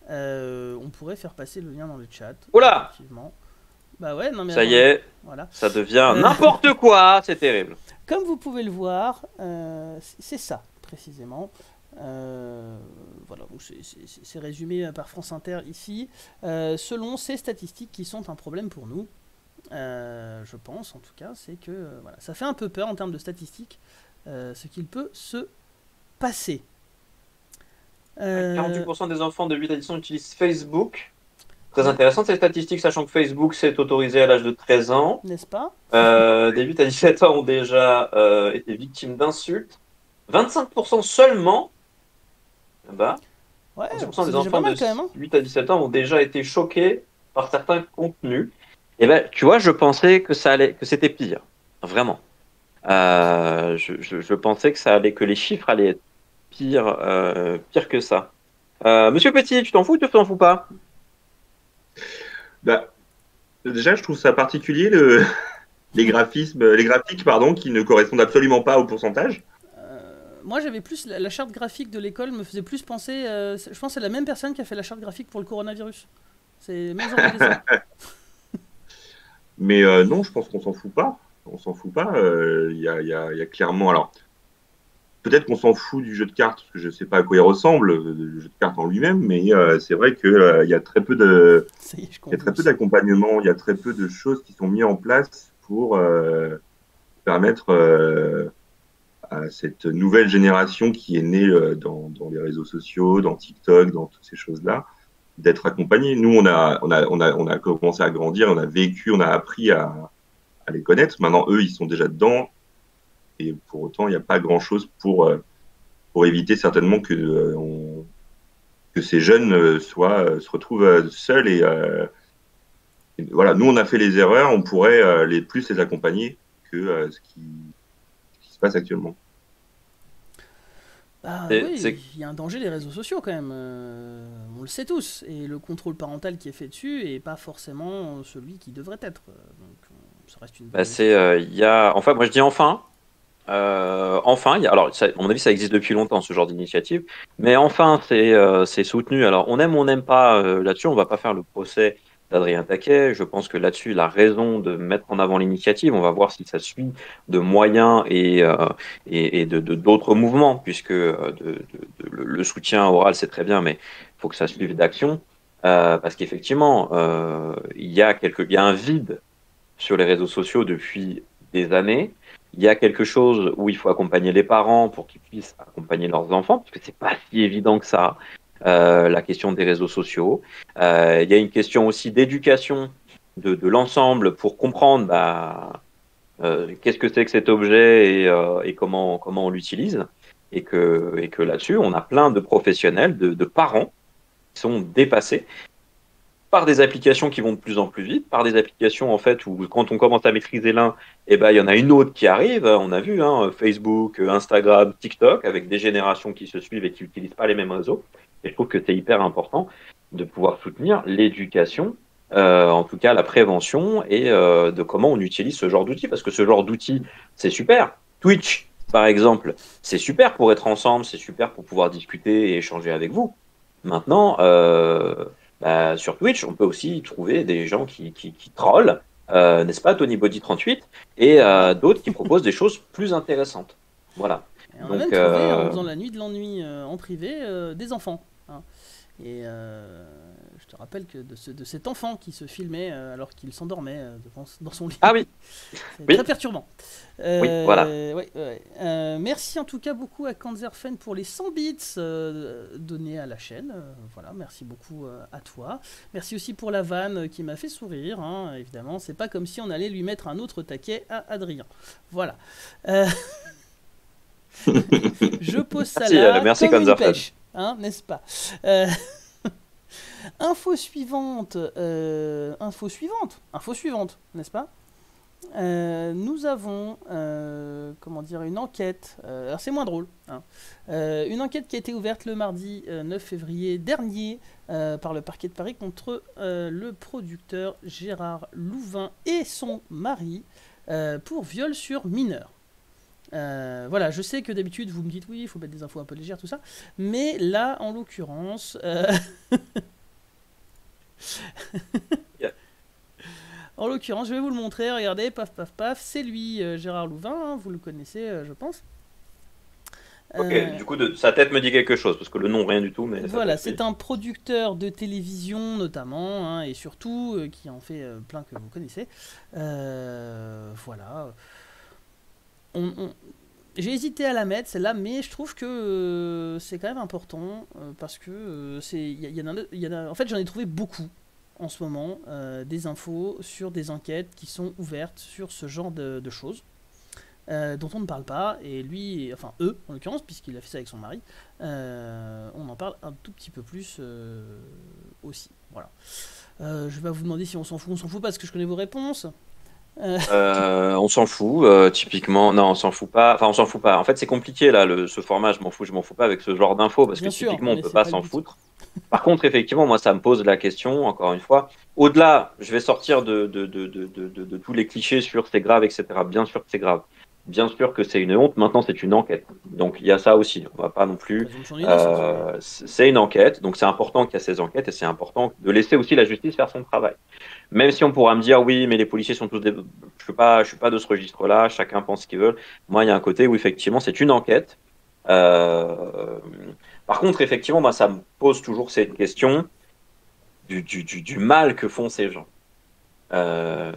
on pourrait faire passer le lien dans le chat. Oula Effectivement. Bah ouais, non mais Ça y est, Voilà. ça devient Euh. n'importe quoi, c'est terrible. Comme vous pouvez le voir, euh, c'est ça précisément. Euh, voilà, donc c'est- résumé par France Inter ici. Euh, selon ces statistiques qui sont un problème pour nous, euh, je pense en tout cas, c'est que euh, voilà, ça fait un peu peur en termes de statistiques, euh, ce qu'il peut se passer. Euh, 48% des enfants de 8 à 10 ans utilisent Facebook. Très intéressant ces statistiques, sachant que Facebook s'est autorisé à l'âge de 13 ans. N'est-ce pas? Euh, des 8 à 17 ans ont déjà euh, été victimes d'insultes. 25% seulement Bah, Ouais, 10% c'est des déjà enfants mal de quand même. hein. 8 à 17 ans ont déjà été choqués par certains contenus. Et ben, tu vois, je pensais que ça allait, que c'était pire, vraiment. Euh, je, je- je pensais que ça allait, que les chiffres allaient être pire, euh, pire que ça. Monsieur Petit, tu t'en fous ou tu t'en fous pas? Bah, déjà, je trouve ça particulier le, les graphismes, les graphiques, pardon, qui ne correspondent absolument pas au pourcentage. Moi, j'avais plus la, la charte graphique de l'école me faisait plus penser. euh, je pense que c'est la même personne qui a fait la charte graphique pour le coronavirus. C'est de dessin. Mais euh, non, je pense qu'on s'en fout pas. On s'en fout pas. Euh, Il y, y a clairement. Alors, peut-être qu'on s'en fout du jeu de cartes, parce que je ne sais pas à quoi il ressemble, euh, le jeu de cartes en lui-même, mais euh, c'est vrai qu'il y a très peu de. Ça y a très peu d'accompagnement, il y a très peu de choses qui sont mises en place pour euh, permettre euh, à cette nouvelle génération qui est née euh, dans, dans les réseaux sociaux, dans TikTok, dans toutes ces choses-là, d'être accompagnée. Nous, on a, on, a, on, a, on a commencé à grandir, on a vécu, on a appris à, à les connaître. Maintenant, eux, ils sont déjà dedans. Et pour autant, il n'y a pas grand-chose pour, euh, pour éviter certainement que, euh, on- que ces jeunes euh, soient, se retrouvent seuls et, euh, et voilà, nous on a fait les erreurs, on pourrait euh, les plus les accompagner que euh, ce, qui, ce qui se passe actuellement. Bah, oui, il y a un danger des réseaux sociaux quand même. euh, on le sait tous. Et le contrôle parental qui est fait dessus est pas forcément celui qui devrait être. Donc, ça reste une. Bah, c'est, euh, il y a, enfin, moi je dis enfin. Euh, enfin, alors, à mon avis, ça existe depuis longtemps ce genre d'initiative, mais enfin, c'est euh, soutenu. Alors, on aime on n'aime pas euh, là-dessus. On va pas faire le procès d'Adrien Taquet. Je pense que là-dessus, il a raison de mettre en avant l'initiative. On va voir si ça suit de moyens et de d'autres mouvements, puisque le, soutien oral c'est très bien, mais il faut que ça suive d'action, parce qu'effectivement, il y a quelque, il y a un vide sur les réseaux sociaux depuis des années. Il y a quelque chose où il faut accompagner les parents pour qu'ils puissent accompagner leurs enfants, parce que c'est pas si évident que ça. euh, la question des réseaux sociaux. Euh, il y a une question aussi d'éducation de, l'ensemble pour comprendre bah, euh, qu'est-ce que c'est que cet objet et, comment, comment on l'utilise. Et que, et que là-dessus, on a plein de professionnels, de parents qui sont dépassés par des applications qui vont de plus en plus vite, par des applications en fait où quand on commence à maîtriser l'un, eh ben il y en a une autre qui arrive. On a vu hein, Facebook, Instagram, TikTok, avec des générations qui se suivent et qui n'utilisent pas les mêmes réseaux. Et je trouve que c'est hyper important de pouvoir soutenir l'éducation, euh, en tout cas la prévention et euh, de comment on utilise ce genre d'outils, parce que ce genre d'outils, c'est super. Twitch, par exemple, c'est super pour être ensemble, c'est super pour pouvoir discuter et échanger avec vous. Maintenant, euh, bah, sur Twitch, on peut aussi trouver des gens qui, qui, qui trollent, euh, n'est-ce pas, Tony Body 38, et euh, d'autres qui proposent des choses plus intéressantes. Voilà. Et on a même trouvé, euh, en faisant la nuit de l'ennui en privé, des enfants. hein. Et euh, rappelle que de, ce- de cet enfant qui se filmait euh, alors qu'il s'endormait euh, dans son lit. Ah oui, C'est oui. très perturbant. Euh, voilà. ouais, ouais. Euh, merci en tout cas beaucoup à Kanzerfen pour les 100 bits euh, donnés à la chaîne. Voilà, merci beaucoup à toi. Merci aussi pour la vanne qui m'a fait sourire. hein, évidemment, c'est pas comme si on allait lui mettre un autre taquet à Adrien. Voilà. Je pose ça Merci, là merci, comme une hein, n'est-ce pas? Info suivante, euh, info suivante, info suivante, n'est-ce pas? Euh, Nous avons, euh, comment dire, une enquête. alors c'est moins drôle. hein. Une enquête qui a été ouverte le mardi euh, 9 février dernier par le parquet de Paris contre le producteur Gérard Louvain et son mari pour viol sur mineur. Voilà, je sais que d'habitude vous me dites oui, il faut mettre des infos un peu légères, tout ça, mais là, en l'occurrence, en l'occurrence, je vais vous le montrer. Regardez, paf, paf, paf, c'est lui, euh, Gérard Louvain, hein, vous le connaissez, euh, je pense. Ok, Euh, du coup, de, sa tête me dit quelque chose, parce que le nom, rien du tout, mais. Voilà, c'est un producteur de télévision notamment, hein, et surtout qui en fait plein que vous connaissez. Voilà. On- on- J'ai hésité à la mettre celle-là, mais je trouve que euh, c'est quand même important euh, parce que c'est, y, a- en fait j'en ai trouvé beaucoup en ce moment euh, des infos sur des enquêtes qui sont ouvertes sur ce genre de, de choses. dont on ne parle pas, et lui, enfin eux en l'occurrence, puisqu'il a fait ça avec son mari, on en parle un tout petit peu plus aussi. Voilà. Je vais pas vous demander si on s'en fout, on s'en fout parce que je connais vos réponses. Euh, on s'en fout, euh, typiquement. Non, on s'en fout pas. Enfin, on s'en fout pas. En fait, c'est compliqué là, le, ce format. Je m'en fous, je m'en fous pas avec ce genre d'infos parce Bien que sûr, typiquement, on peut pas s'en foutre. Par contre, effectivement, moi, ça me pose la question, encore une fois. Au-delà, je vais sortir de, de, de- de tous les clichés sur c'est grave, etc. Bien sûr que c'est grave. Bien sûr que c'est une honte. Maintenant, c'est une enquête. Donc, il y a ça aussi. On va pas non plus. Euh, c'est une enquête, donc c'est important qu'il y a ces enquêtes et c'est important de laisser aussi la justice faire son travail. Même si on pourra me dire oui, mais les policiers sont tous des... Je suis pas, je suis pas de ce registre-là. Chacun pense ce qu'il veut. Moi, il y a un côté où effectivement c'est une enquête. Euh, Par contre, effectivement, moi, ça me pose toujours cette question du, du, du, du mal que font ces gens euh,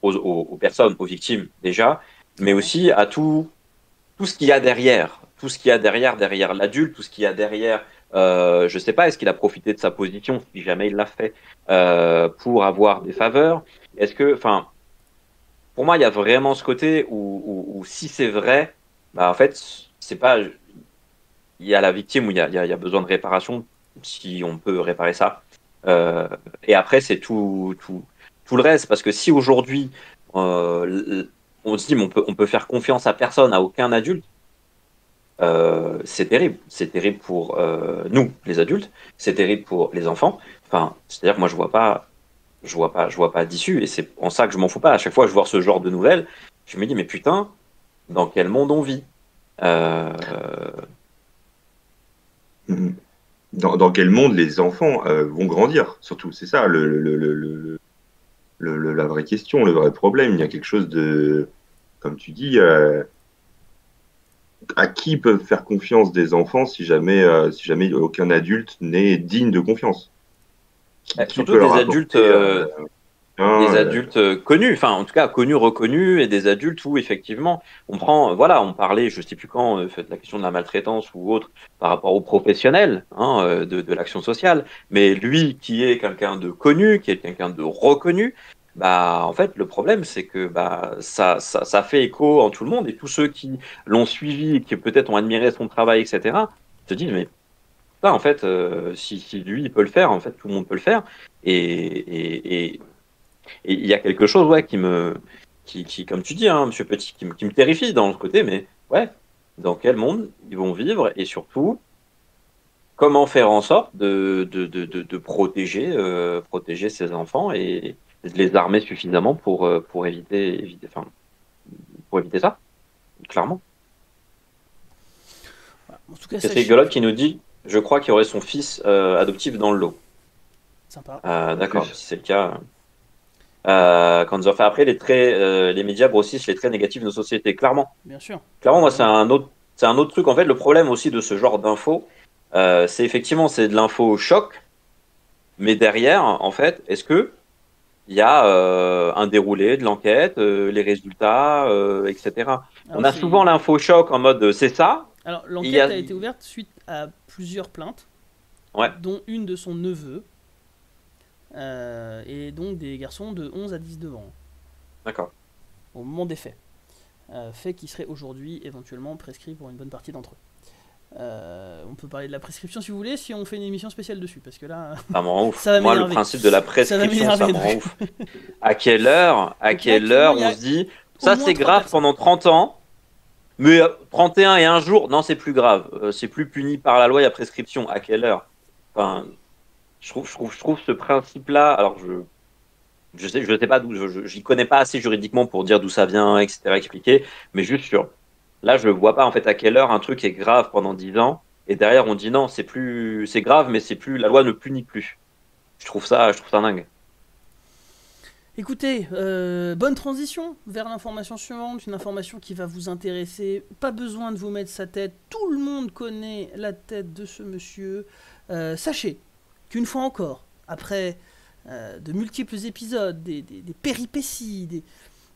aux, aux, aux personnes, aux victimes déjà, mais aussi à tout tout ce qu'il y a derrière, tout ce qu'il y a derrière, derrière l'adulte, tout ce qu'il y a derrière, euh, je sais pas, est-ce qu'il a profité de sa position, si jamais il l'a fait, euh, pour avoir des faveurs? Est-ce que, enfin, pour moi, il y a vraiment ce côté où, si c'est vrai, bah en fait, c'est pas, il y a la victime où il y a, y y a besoin de réparation, si on peut réparer ça, euh, et après c'est tout, tout, tout le reste, parce que si aujourd'hui euh, on se dit, mais on peut, on peut faire confiance à personne, à aucun adulte. Euh, c'est terrible. C'est terrible pour euh, nous, les adultes. C'est terrible pour les enfants. Enfin, c'est-à-dire que moi, je vois pas, je vois pas, je vois pas d'issue. Et c'est en ça que je m'en fous pas. À chaque fois que je vois ce genre de nouvelles, je me dis, mais putain, dans quel monde on vit? Euh... Dans, quel monde les enfants vont grandir, surtout, c'est ça le- le- la vraie question, le vrai problème. Il y a quelque chose de, comme tu dis, euh, à qui peuvent faire confiance des enfants si jamais, euh, si jamais aucun adulte n'est digne de confiance? Qui surtout des adultes, euh, des adultes euh, connus, enfin en tout cas connus, reconnus, et des adultes où effectivement on prend, voilà, on parlait, je sais plus quand, euh, la question de la maltraitance ou autre par rapport aux professionnels hein, euh, de, de l'action sociale, mais lui qui est quelqu'un de connu, qui est quelqu'un de reconnu, bah en fait le problème c'est que bah ça, ça ça fait écho en tout le monde et tous ceux qui l'ont suivi et qui peut-être ont admiré son travail, etc. se disent mais ça, en fait, euh, si, si lui il peut le faire, en fait tout le monde peut le faire. Et et- et- et il y a quelque chose ouais, qui me, qui, qui, comme tu dis, hein, Monsieur Petit, qui, me- qui me terrifie dans le côté, mais ouais, dans quel monde ils vont vivre et surtout comment faire en sorte de, de, de, de, de protéger, euh, protéger ces enfants et de les armer suffisamment pour, euh, pour éviter, éviter, enfin, pour éviter ça, clairement. En tout cas, C'est Golotte qui nous dit, je crois qu'il y aurait son fils euh, adoptif dans le lot. Sympa. Euh, D'accord, si c'est le cas. Euh, quand ils ont fait après, les traits, euh, les médias grossissent les traits négatifs de nos sociétés. Clairement, Bien sûr. clairement, moi, c'est un autre, c'est un autre truc. En fait, le problème aussi de ce genre d'infos, euh, c'est effectivement, c'est de l'info choc, mais derrière, en fait, est-ce que il y a euh, un déroulé de l'enquête, les résultats, etc. Alors, On a c'est- souvent l'info choc en mode c'est ça. Alors, l'enquête a- a... été ouverte suite à plusieurs plaintes, Ouais. dont une de son neveu, euh, et donc des garçons de 11 à 19 ans, D'accord. au moment des faits. Euh, faits qui seraient aujourd'hui éventuellement prescrits pour une bonne partie d'entre eux. Euh, on peut parler de la prescription si vous voulez, si on fait une émission spéciale dessus, parce que là, Ça me rend ouf. Ça Moi, le principe de la prescription, ça, m'énerver, me rend ouf. À quelle heure, à Donc, quelle heure on se dit, ça c'est grave personnes. pendant 30 ans, mais euh, 31 et un jour, non, c'est plus grave. Euh, c'est plus puni par la loi, il y a prescription. À quelle heure? Enfin, je trouve, je trouve, je trouve ce principe-là, alors je. Je sais, je sais pas d'où, je- j'y connais pas assez juridiquement pour dire d'où ça vient, etc., expliquer, mais juste sur, là, je vois pas, en fait, à quelle heure un truc est grave pendant 10 ans, et derrière, on dit non, c'est plus, c'est grave, mais c'est plus, la loi ne punit plus. Je trouve ça, je trouve ça dingue. Écoutez, euh, bonne transition vers l'information suivante, une information qui va vous intéresser. Pas besoin de vous mettre sa tête, tout le monde connaît la tête de ce monsieur. Euh, sachez qu'une fois encore, après euh, de multiples épisodes, des, péripéties,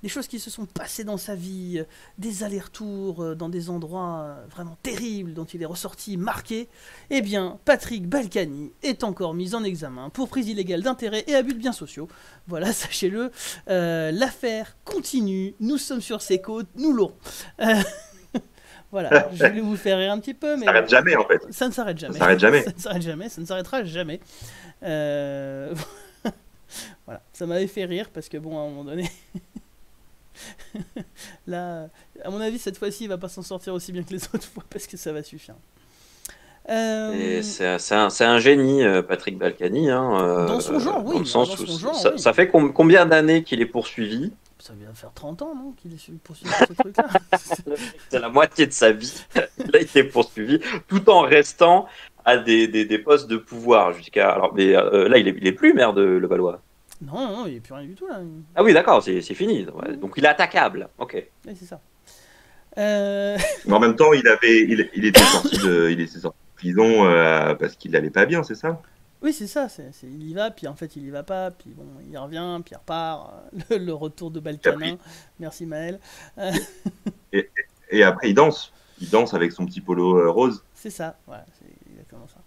des, choses qui se sont passées dans sa vie, des allers-retours euh, dans des endroits euh, vraiment terribles dont il est ressorti marqué, eh bien, Patrick Balkany est encore mis en examen pour prise illégale d'intérêt et abus de biens sociaux. Voilà, sachez-le, l'affaire continue, nous sommes sur ses côtes, nous l'aurons. Voilà, je vais vous faire rire un petit peu, mais Ça s'arrête jamais en fait. ça ne s'arrête jamais. Ça s'arrête jamais. ça ne s'arrête jamais, ça ne s'arrêtera jamais. Euh, voilà, ça m'avait fait rire parce que bon, à un moment donné, là, à mon avis, cette fois-ci, il va pas s'en sortir aussi bien que les autres fois parce que ça va suffire. Euh, Et C'est un, c'est un génie, euh, Patrick Balkany. Hein, Dans son genre, oui, Dans le sens dans où son genre, ça, oui. ça fait com- combien d'années qu'il est poursuivi? Ça vient faire 30 ans, non Qu'il est su- poursuivi pour ce truc-là C'est la moitié de sa vie. Il a été poursuivi tout en restant à des, des, des postes de pouvoir jusqu'à. Alors, mais euh, là, il est, il est plus maire de Levallois. Non, non, il n'y a plus rien du tout là. Ah oui, d'accord, c'est c'est fini. Ouais, donc il est attaquable. Ok. Oui, c'est ça. Euh, Mais en même temps, il avait, il, il était sorti de, il était sorti de prison euh, parce qu'il allait pas bien, c'est ça? Oui, c'est ça. c'est il y va, puis en fait, il y va pas, puis bon, il revient, puis il repart. Le, le retour de Balkanin. Merci Maël. Euh, Et après, il danse. Il danse avec son petit polo euh, rose. c'est ça. Voilà, c'est exactement ça.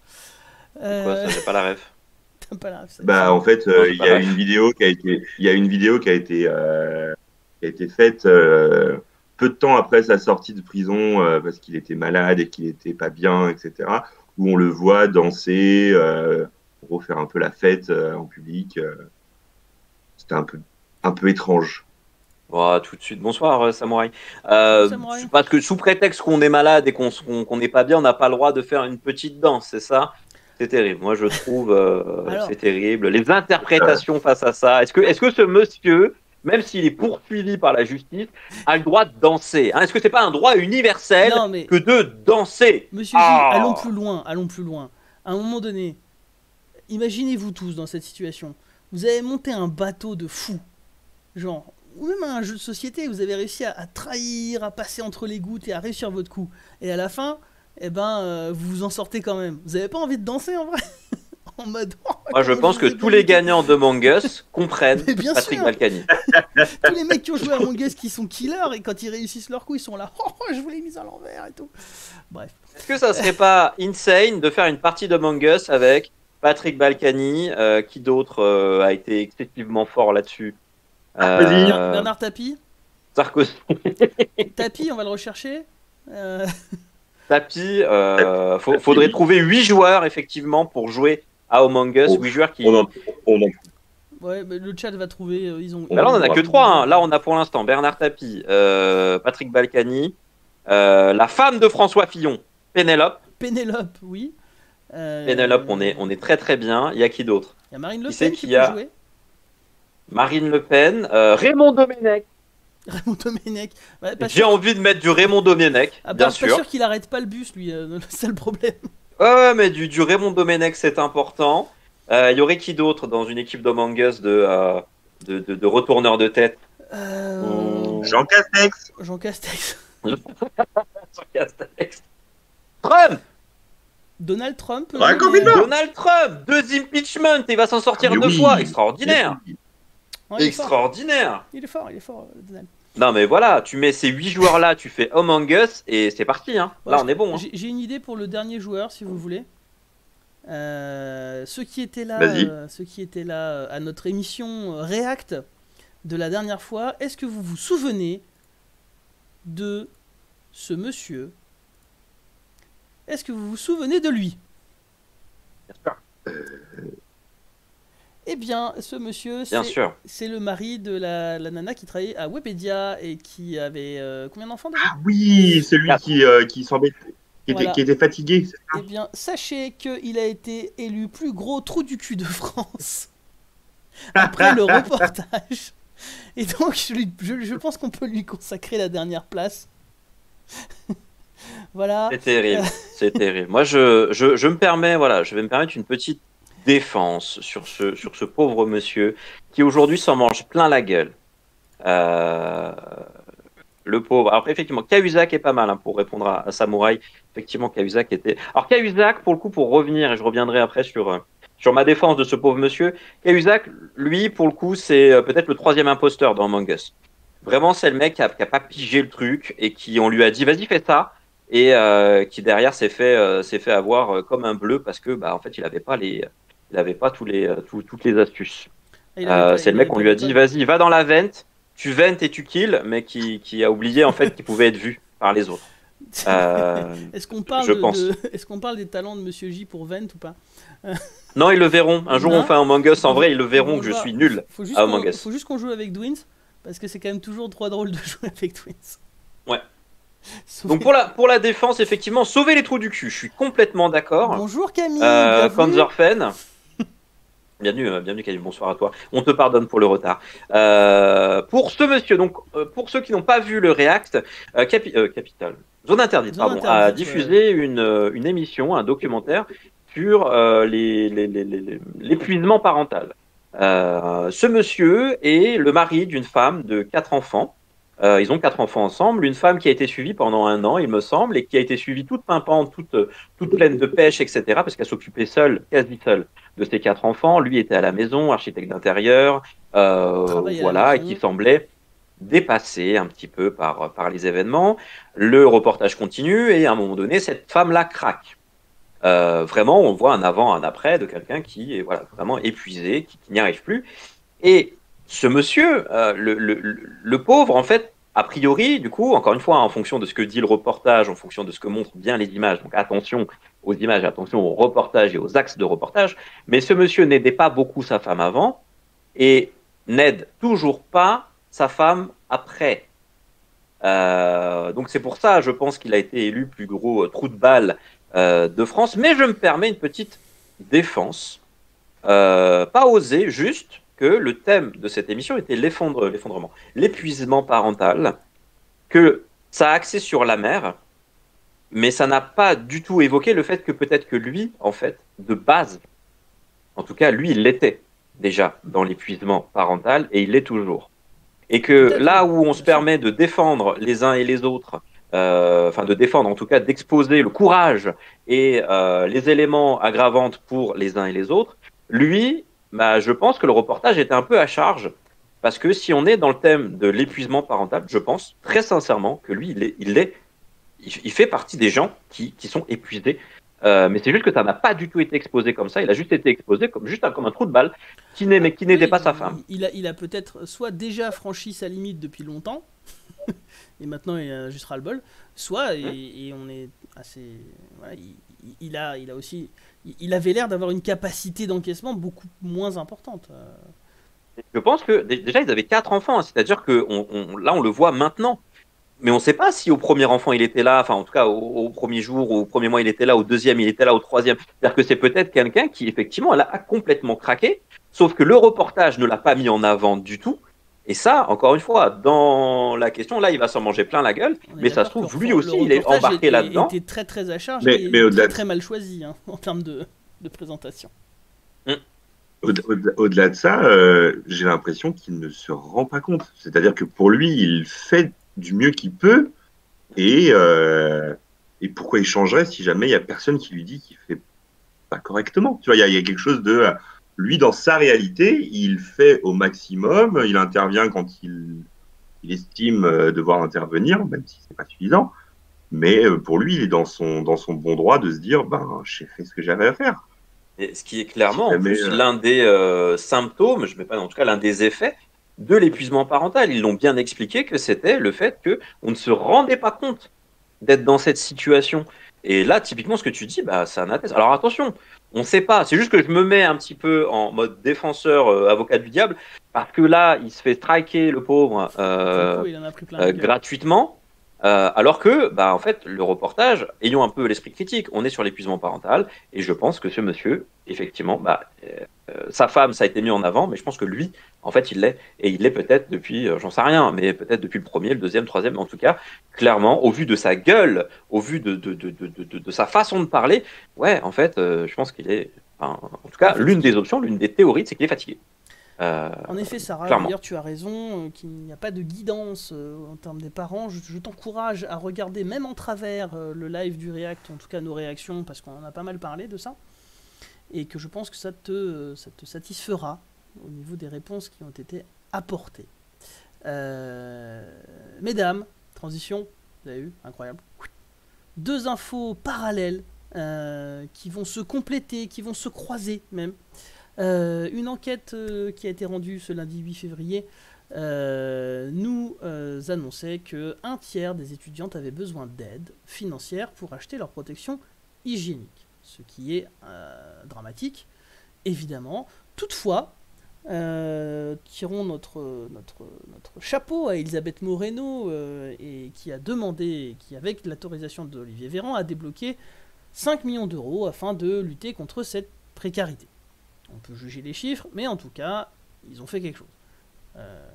Quoi, Euh, ça pas la ref? t'as pas la- c'est- Bah, en fait, euh, il y a une vidéo qui a été, il y a une vidéo qui a été, euh, qui a été faite euh, peu de temps après sa sortie de prison euh, parce qu'il était malade et qu'il était pas bien, etc. Où on le voit danser, euh, faire un peu la fête euh, en public. euh. C'était un peu, un peu étrange. Oh, tout de suite. Bonsoir, euh, Samouraï. Euh, Samouraï. Parce que sous prétexte qu'on est malade et qu'on qu'on- qu'on n'est pas bien, on n'a pas le droit de faire une petite danse, c'est ça? C'est terrible. Moi, je trouve euh, Alors. c'est terrible. Les interprétations face à ça. Est-ce que, est que ce monsieur, même s'il est poursuivi par la justice, a le droit de danser hein? Est-ce que c'est pas un droit universel Non, mais que de danser? Monsieur J, Ah. allons plus loin, allons plus loin. À un moment donné, imaginez-vous tous dans cette situation. Vous avez monté un bateau de fou. Genre, ou même un jeu de société, vous avez réussi à, à trahir, à passer entre les gouttes et à réussir votre coup. Et à la fin, eh ben, euh, vous vous en sortez quand même. Vous avez pas envie de danser en vrai En mode. oh, Moi, je pense que tous les gagnants de Mangus comprennent bien Patrick. Balkany. Tous les mecs qui ont joué à Among Us qui sont killers et quand ils réussissent leur coup, ils sont là. Oh, je vous l'ai mis à l'envers et tout. Bref. Est-ce que ça serait pas insane de faire une partie d'Among Us avec Patrick Balkany euh, Qui d'autre euh, a été excessivement fort là-dessus? Euh, Bernard Tapie. Sarkozy. Tapie, on va le rechercher. Euh, Tapi, euh, faut- faudrait trouver 8 joueurs effectivement pour jouer à Among Us. Oh, 8 joueurs qui. On en, on en- Ouais, mais le chat va trouver. euh, ils ont. Bah là, on en a que Ouais. 3. Là, on a pour l'instant Bernard Tapie, euh, Patrick Balkany, euh, la femme de François Fillon, Pénélope. Pénélope, oui. Euh, Pénélope, on est, on est très très bien. Il y a qui d'autre? Il y a Marine Le Pen qui qui peut a- jouer. Marine Le Pen, euh, Raymond Domenech. Raymond Domenech. Ouais, J'ai sûr, envie de mettre du Raymond Domenech, ah, bien pas, sûr. pas sûr qu'il arrête pas le bus, lui. euh, c'est le problème. Ouais, ouais, mais du, du Raymond Domenech, c'est important. Euh, Il y aurait qui d'autre dans une équipe d'Among Us de, euh, de, de, de retourneurs de tête? Euh, Oh. Jean Castex. Jean Castex. Trump Donald Trump. Ouais, va. Donald Trump Deux impeachments Il va s'en sortir Mais deux oui. fois Extraordinaire Ouais, il, est fort. Extraordinaire il est fort, il est fort, euh, Donald. Non mais voilà, tu mets ces huit joueurs là, tu fais Among Us et c'est parti. Hein. Là on est bon. hein. J'ai une idée pour le dernier joueur, si vous voulez. Euh, ceux qui étaient là, euh, ceux qui étaient là euh, à notre émission euh, React de la dernière fois, est-ce que vous vous souvenez de ce monsieur Est-ce que vous vous souvenez de lui? Eh bien, ce monsieur, Bien c'est sûr. c'est le mari de la, la nana qui travaillait à Webedia et qui avait euh, combien d'enfants déjà? Ah oui, celui qui, euh, qui s'embête, qui, était, Voilà. qui était fatigué. Eh bien, sachez qu'il a été élu plus gros trou du cul de France après le reportage. Et donc, je, lui- je- je pense qu'on peut lui consacrer la dernière place. Voilà. C'est terrible. C'est terrible. Moi je, je, me permets, voilà, je vais me permettre une petite défense sur ce, sur ce pauvre monsieur qui aujourd'hui s'en mange plein la gueule. Euh, le pauvre. Alors effectivement, Cahuzac est pas mal hein, pour répondre à, à Samouraï. Effectivement, Cahuzac était. Alors Cahuzac, pour le coup, pour revenir et je reviendrai après sur euh, sur ma défense de ce pauvre monsieur, Cahuzac, lui, pour le coup, c'est euh, peut-être le troisième imposteur dans Among Us. Vraiment, c'est le mec qui a, qui a pas pigé le truc et qui on lui a dit vas-y fais ça et euh, qui derrière s'est fait euh, s'est fait avoir euh, comme un bleu parce que bah en fait il avait pas les il avait pas tous les toutes les astuces. Euh, c'est le mec avait on pas lui a dit vas-y va dans la vente, tu ventes et tu kills, mais qui, qui a oublié en fait qu'il pouvait être vu par les autres. Euh, Est-ce qu'on parle, je de- pense. de- est-ce qu'on parle des talents de Monsieur J pour Vent ou pas? Non ils le verront. Un jour Non. on fait un Among Us en vrai ils le verront On que je suis nul. Faut juste à qu'on- Among Us. faut juste qu'on joue avec Dwins parce que c'est quand même toujours trop drôle de jouer avec Dwins. Ouais. Donc pour la pour la défense effectivement sauver les trous du cul, je suis complètement d'accord. Bonjour Camille. Euh, bienvenue. Panzerfen. Bienvenue, euh, bienvenue Camille, bonsoir à toi. On te pardonne pour le retard. Euh, pour ce monsieur, donc euh, pour ceux qui n'ont pas vu le React, euh, Capi- Capital, Zone Interdite, Zone pardon, a diffusé une, une émission, un documentaire sur l'épuisement parental. Ce monsieur est le mari d'une femme de quatre enfants. Euh, ils ont quatre enfants ensemble. Une femme qui a été suivie pendant un an, il me semble, et qui a été suivie toute pimpante, toute, toute pleine de pêche, etc., parce qu'elle s'occupait seule, quasi seule, de ses quatre enfants. Lui était à la maison, architecte d'intérieur, euh, voilà, et qui semblait dépassé un petit peu par, par les événements. Le reportage continue, et à un moment donné, cette femme-là craque. Euh, vraiment, on voit un avant, un après de quelqu'un qui est voilà, vraiment épuisé, qui, qui n'y arrive plus. Et ce monsieur, euh, le, pauvre, en fait, a priori, du coup, encore une fois, en fonction de ce que dit le reportage, en fonction de ce que montrent bien les images, donc attention aux images, attention au reportage et aux axes de reportage, mais ce monsieur n'aidait pas beaucoup sa femme avant et n'aide toujours pas sa femme après. Euh, donc c'est pour ça, je pense qu'il a été élu plus gros euh, trou de balle de France, mais je me permets une petite défense. Pas osé, juste que le thème de cette émission était l'effondre- l'effondrement, l'épuisement parental, que ça a axé sur la mère, mais ça n'a pas du tout évoqué le fait que peut-être que lui, en fait, de base, en tout cas, lui, il l'était déjà dans l'épuisement parental et il l'est toujours. Et que là où on se permet de défendre les uns et les autres, euh, enfin de défendre en tout cas, d'exposer le courage et euh, les éléments aggravants pour les uns et les autres, lui, bah, je pense que le reportage était un peu à charge. Parce que si on est dans le thème de l'épuisement parental, je pense très sincèrement que lui, il est, il, est, il, fait partie des gens qui, qui sont épuisés. Euh, mais c'est juste que ça n'a pas du tout été exposé comme ça. Il a juste été exposé comme juste un, comme un trou de balle qui n'est- mais qui n'était Oui, pas sa femme. Il a, il a peut-être soit déjà franchi sa limite depuis longtemps, et maintenant il a juste ras le bol, soit, et, Hein et on est assez. voilà, il, il- il a, il a aussi. Il- avait l'air d'avoir une capacité d'encaissement beaucoup moins importante. euh. Je pense que dé- déjà ils avaient quatre enfants, hein. c'est-à-dire que là on le voit maintenant, mais on ne sait pas si au premier enfant il était là, enfin en tout cas au, premier jour, au premier mois il était là, au deuxième il était là, au troisième. C'est-à-dire que c'est peut-être quelqu'un qui effectivement a complètement craqué, sauf que le reportage ne l'a pas mis en avant du tout. Et ça, encore une fois, dans la question, là, il va s'en manger plein la gueule. Mais ça se trouve, lui aussi, il est embarqué là-dedans. était très très à charge Mais- et mais très, très mal choisi hein, en termes de, de présentation. Au- au- Au-delà de ça, euh, j'ai l'impression qu'il ne se rend pas compte. C'est-à-dire que pour lui, il fait du mieux qu'il peut. Et, euh, et pourquoi il changerait si jamais il y a personne qui lui dit qu'il fait pas correctement? Tu vois, il y, a- il y a quelque chose de euh, lui dans sa réalité, il fait au maximum. Il intervient quand il, il estime euh, devoir intervenir, même si c'est pas suffisant. Mais euh, pour lui, il est dans son dans son bon droit de se dire, ben, j'ai fait ce que j'avais à faire. Et ce qui est clairement euh, l'un des euh, symptômes, je ne mets pas en tout cas l'un des effets de l'épuisement parental. Ils l'ont bien expliqué que c'était le fait que on ne se rendait pas compte d'être dans cette situation. Et là, typiquement, ce que tu dis, bah, c'est un atteste. Alors attention, on ne sait pas. C'est juste que je me mets un petit peu en mode défenseur, euh, avocat du diable, parce que là, il se fait striker le pauvre euh, Du coup, il en a pris plein euh, la gueule. gratuitement. Euh, alors que, bah, en fait, le reportage, ayons un peu l'esprit critique, on est sur l'épuisement parental, et je pense que ce monsieur, effectivement, bah, euh, euh, sa femme, ça a été mis en avant, mais je pense que lui, en fait, il l'est, et il l'est peut-être depuis, j'en sais rien, mais peut-être depuis le premier, le deuxième, le troisième, en tout cas, clairement, au vu de sa gueule, au vu de, de, de, de, de, sa façon de parler, ouais, en fait, je pense qu'il est, en tout cas, l'une des options, l'une des théories, c'est qu'il est fatigué. Euh, En effet, Sarah, d'ailleurs, tu as raison, euh, qu'il n'y a pas de guidance euh, en termes des parents. Je, je t'encourage à regarder, même en travers, le live du React, en tout cas nos réactions, parce qu'on en a pas mal parlé de ça. Et que je pense que ça te, ça te satisfera au niveau des réponses qui ont été apportées. Mesdames, transition, vous avez vu, incroyable. Deux infos parallèles qui vont se compléter, qui vont se croiser même. Euh, une enquête euh, qui a été rendue ce lundi 8 février euh, nous annonçait que un tiers des étudiantes avaient besoin d'aide financière pour acheter leur protection hygiénique, ce qui est dramatique, évidemment. Toutefois, tirons notre, notre, notre chapeau à Elisabeth Moreno, et qui a demandé, qui avec l'autorisation d'Olivier Véran, a débloqué 5 millions d'euros afin de lutter contre cette précarité. On peut juger les chiffres, mais en tout cas, ils ont fait quelque chose. Euh,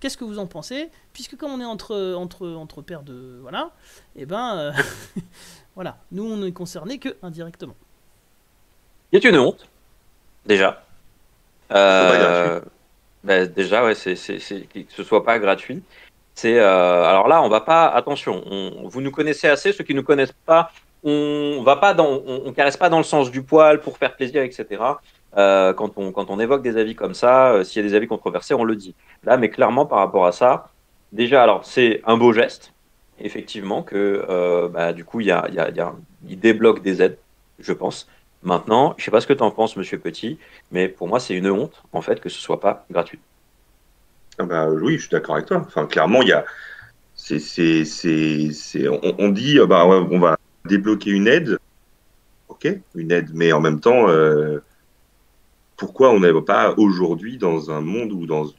Qu'est-ce que vous en pensez? Puisque comme on est entre, entre, entre pairs de... Voilà, et ben... euh, voilà, nous on n'est concerné que indirectement. Il y a une honte, déjà. Euh, bah, déjà, ouais, c'est, c'est, c'est- que ce soit pas gratuit. C'est euh, alors là, on va pas. Attention, on- vous nous connaissez assez. Ceux qui nous connaissent pas, on va pas dans, on, caresse pas dans le sens du poil pour faire plaisir, etc. Euh, quand on quand on évoque des avis comme ça, euh, s'il y a des avis controversés, on le dit. Là, mais clairement par rapport à ça, déjà, alors c'est un beau geste, effectivement, que euh, bah, du coup, il y a, y a, y a- il débloque des aides, je pense. Maintenant, je sais pas ce que tu en penses, Monsieur Petit, mais pour moi, c'est une honte en fait que ce soit pas gratuit. Ah bah, oui, je suis d'accord avec toi. Enfin, clairement, il y a. C'est, c'est, c'est- on, on dit, euh, bah, ouais, on va débloquer une aide. Ok, une aide, mais en même temps, euh, pourquoi on n'est pas aujourd'hui dans un monde ou dans une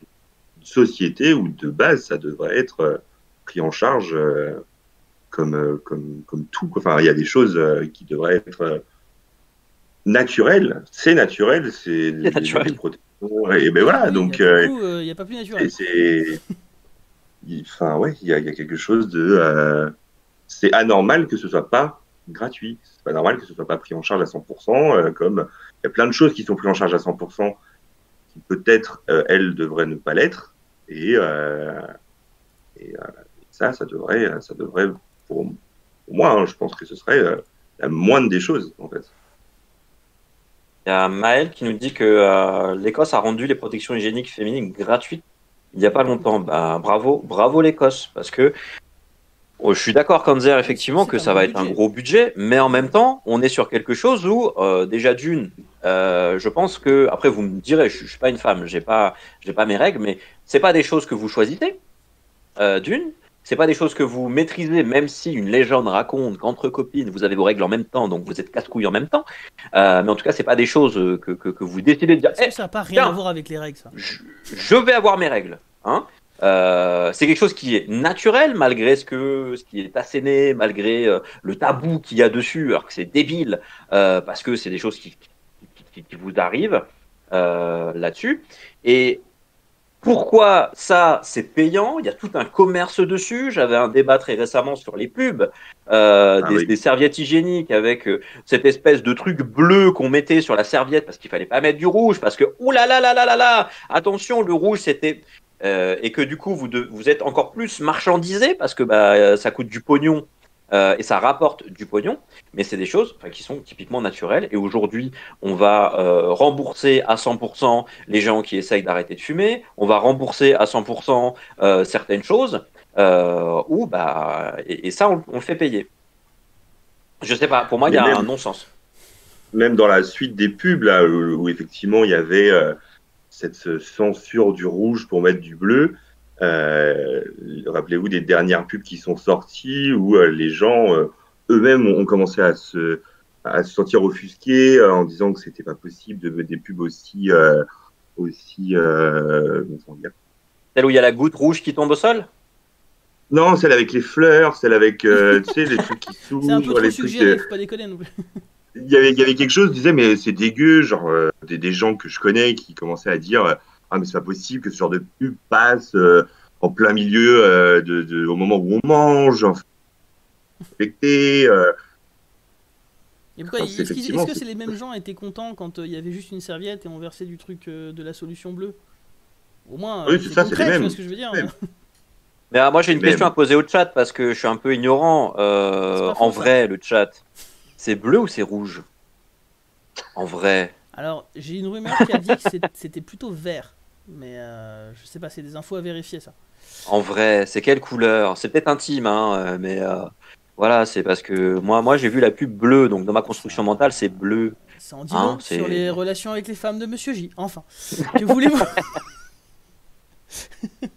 société où de base ça devrait être euh, pris en charge euh, comme, comme, comme tout. Enfin, il y a des choses euh, qui devraient être naturelles. C'est naturel, c'est des, naturel. Et ben voilà, Oui, donc. Il n'y a pas plus naturel. Enfin, ouais, il y a, il y a quelque chose de. C'est anormal que ce soit pas gratuit. C'est pas normal que ce soit pas pris en charge à 100%. euh, comme il y a plein de choses qui sont prises en charge à 100%, qui peut-être, euh, elles, devraient ne pas l'être. Et, euh, ça, ça devrait, ça devrait pour, moi, hein, je pense que ce serait la moindre des choses, en fait. Il y a Maël qui nous dit que l'Écosse a rendu les protections hygiéniques féminines gratuites il n'y a pas longtemps. Bah, bravo, bravo l'Écosse, parce que je suis d'accord, Kanzer, effectivement, que ça va être un gros budget, mais en même temps, on est sur quelque chose où, euh, déjà d'une, euh, je pense que, après vous me direz, je, je suis pas une femme, j'ai pas, j'ai pas mes règles, mais c'est pas des choses que vous choisissez. Euh, d'une, c'est pas des choses que vous maîtrisez, même si une légende raconte qu'entre copines, vous avez vos règles en même temps, donc vous êtes casse-couilles en même temps. Euh, mais en tout cas, c'est pas des choses que, que, que vous décidez de dire. Est-ce Eh, que ça n'a pas rien tiens. à voir avec les règles, ça? je, je vais avoir mes règles. Hein Euh, c'est quelque chose qui est naturel malgré ce que ce qui est asséné, malgré euh, le tabou qu'il y a dessus, alors que c'est débile euh, parce que c'est des choses qui, qui, qui- qui vous arrivent là-dessus. Et pourquoi ça c'est payant? Il y a tout un commerce dessus. J'avais un débat très récemment sur les pubs euh, Ah des, oui. des serviettes hygiéniques avec euh, cette espèce de truc bleu qu'on mettait sur la serviette parce qu'il fallait pas mettre du rouge parce que ouh là là là là là là attention le rouge c'était euh, et que du coup vous de- vous êtes encore plus marchandisé parce que bah euh, ça coûte du pognon euh, et ça rapporte du pognon. Mais c'est des choses qui sont typiquement naturelles. Et aujourd'hui on va euh, rembourser à 100% les gens qui essayent d'arrêter de fumer. On va rembourser à 100% euh, certaines choses ou bah et, et ça on, on le fait payer. Je sais pas pour moi il y a même- un non-sens. même dans la suite des pubs, là, où, où effectivement il y avait cette censure du rouge pour mettre du bleu, euh, rappelez-vous des dernières pubs qui sont sorties où euh, les gens euh, eux-mêmes ont, ont commencé à se, à se sentir offusqués euh, en disant que c'était pas possible de mettre des pubs aussi, euh, aussi, euh, comment dire. celle où il y a la goutte rouge qui tombe au sol? Non, celle avec les fleurs, celle avec, euh, tu sais, les trucs qui C'est un peu s'ouvrent, trop les suggéré, faut pas déconner non plus. Il y avait, il y avait quelque chose, je disais, mais c'est dégueu, genre euh, des, des gens que je connais qui commençaient à dire euh, Ah, mais c'est pas possible que ce genre de pub passe euh, en plein milieu euh, de, de- au moment où on mange, enfin, respecté. Et pourquoi Est-ce effectivement, est-ce que c'est- les mêmes gens étaient contents quand euh, il y avait juste une serviette et on versait du truc euh, de la solution bleue? Au moins, Oui, c'est ça, c'est concret, les tu mêmes. vois ce que je veux dire mêmes. Mais ah, moi j'ai une Même. question à poser au chat parce que je suis un peu ignorant. Euh, en ça. vrai, le chat, c'est bleu ou c'est rouge? En vrai. Alors, j'ai une rumeur qui a dit que c'était plutôt vert. Mais euh, je sais pas, c'est des infos à vérifier ça. En vrai, c'est quelle couleur? C'est peut-être intime, hein, euh, mais euh, voilà, c'est parce que moi, moi j'ai vu la pub bleue, donc dans ma construction mentale, c'est bleu. Ça en dit Hein, long c'est- sur les relations avec les femmes de Monsieur J. Enfin, que voulez-vous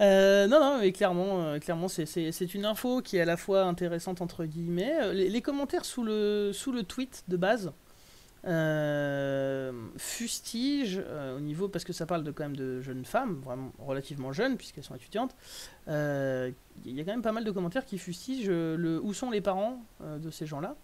Euh, non, non, mais clairement, euh, clairement c'est- c'est c'est une info qui est à la fois intéressante entre guillemets. Euh, Les, les commentaires sous le, sous le tweet de base euh, fustigent au niveau, parce que ça parle de, quand même de jeunes femmes, vraiment relativement jeunes puisqu'elles sont étudiantes. Il y a quand même pas mal de commentaires qui fustigent le, où sont les parents de ces gens-là?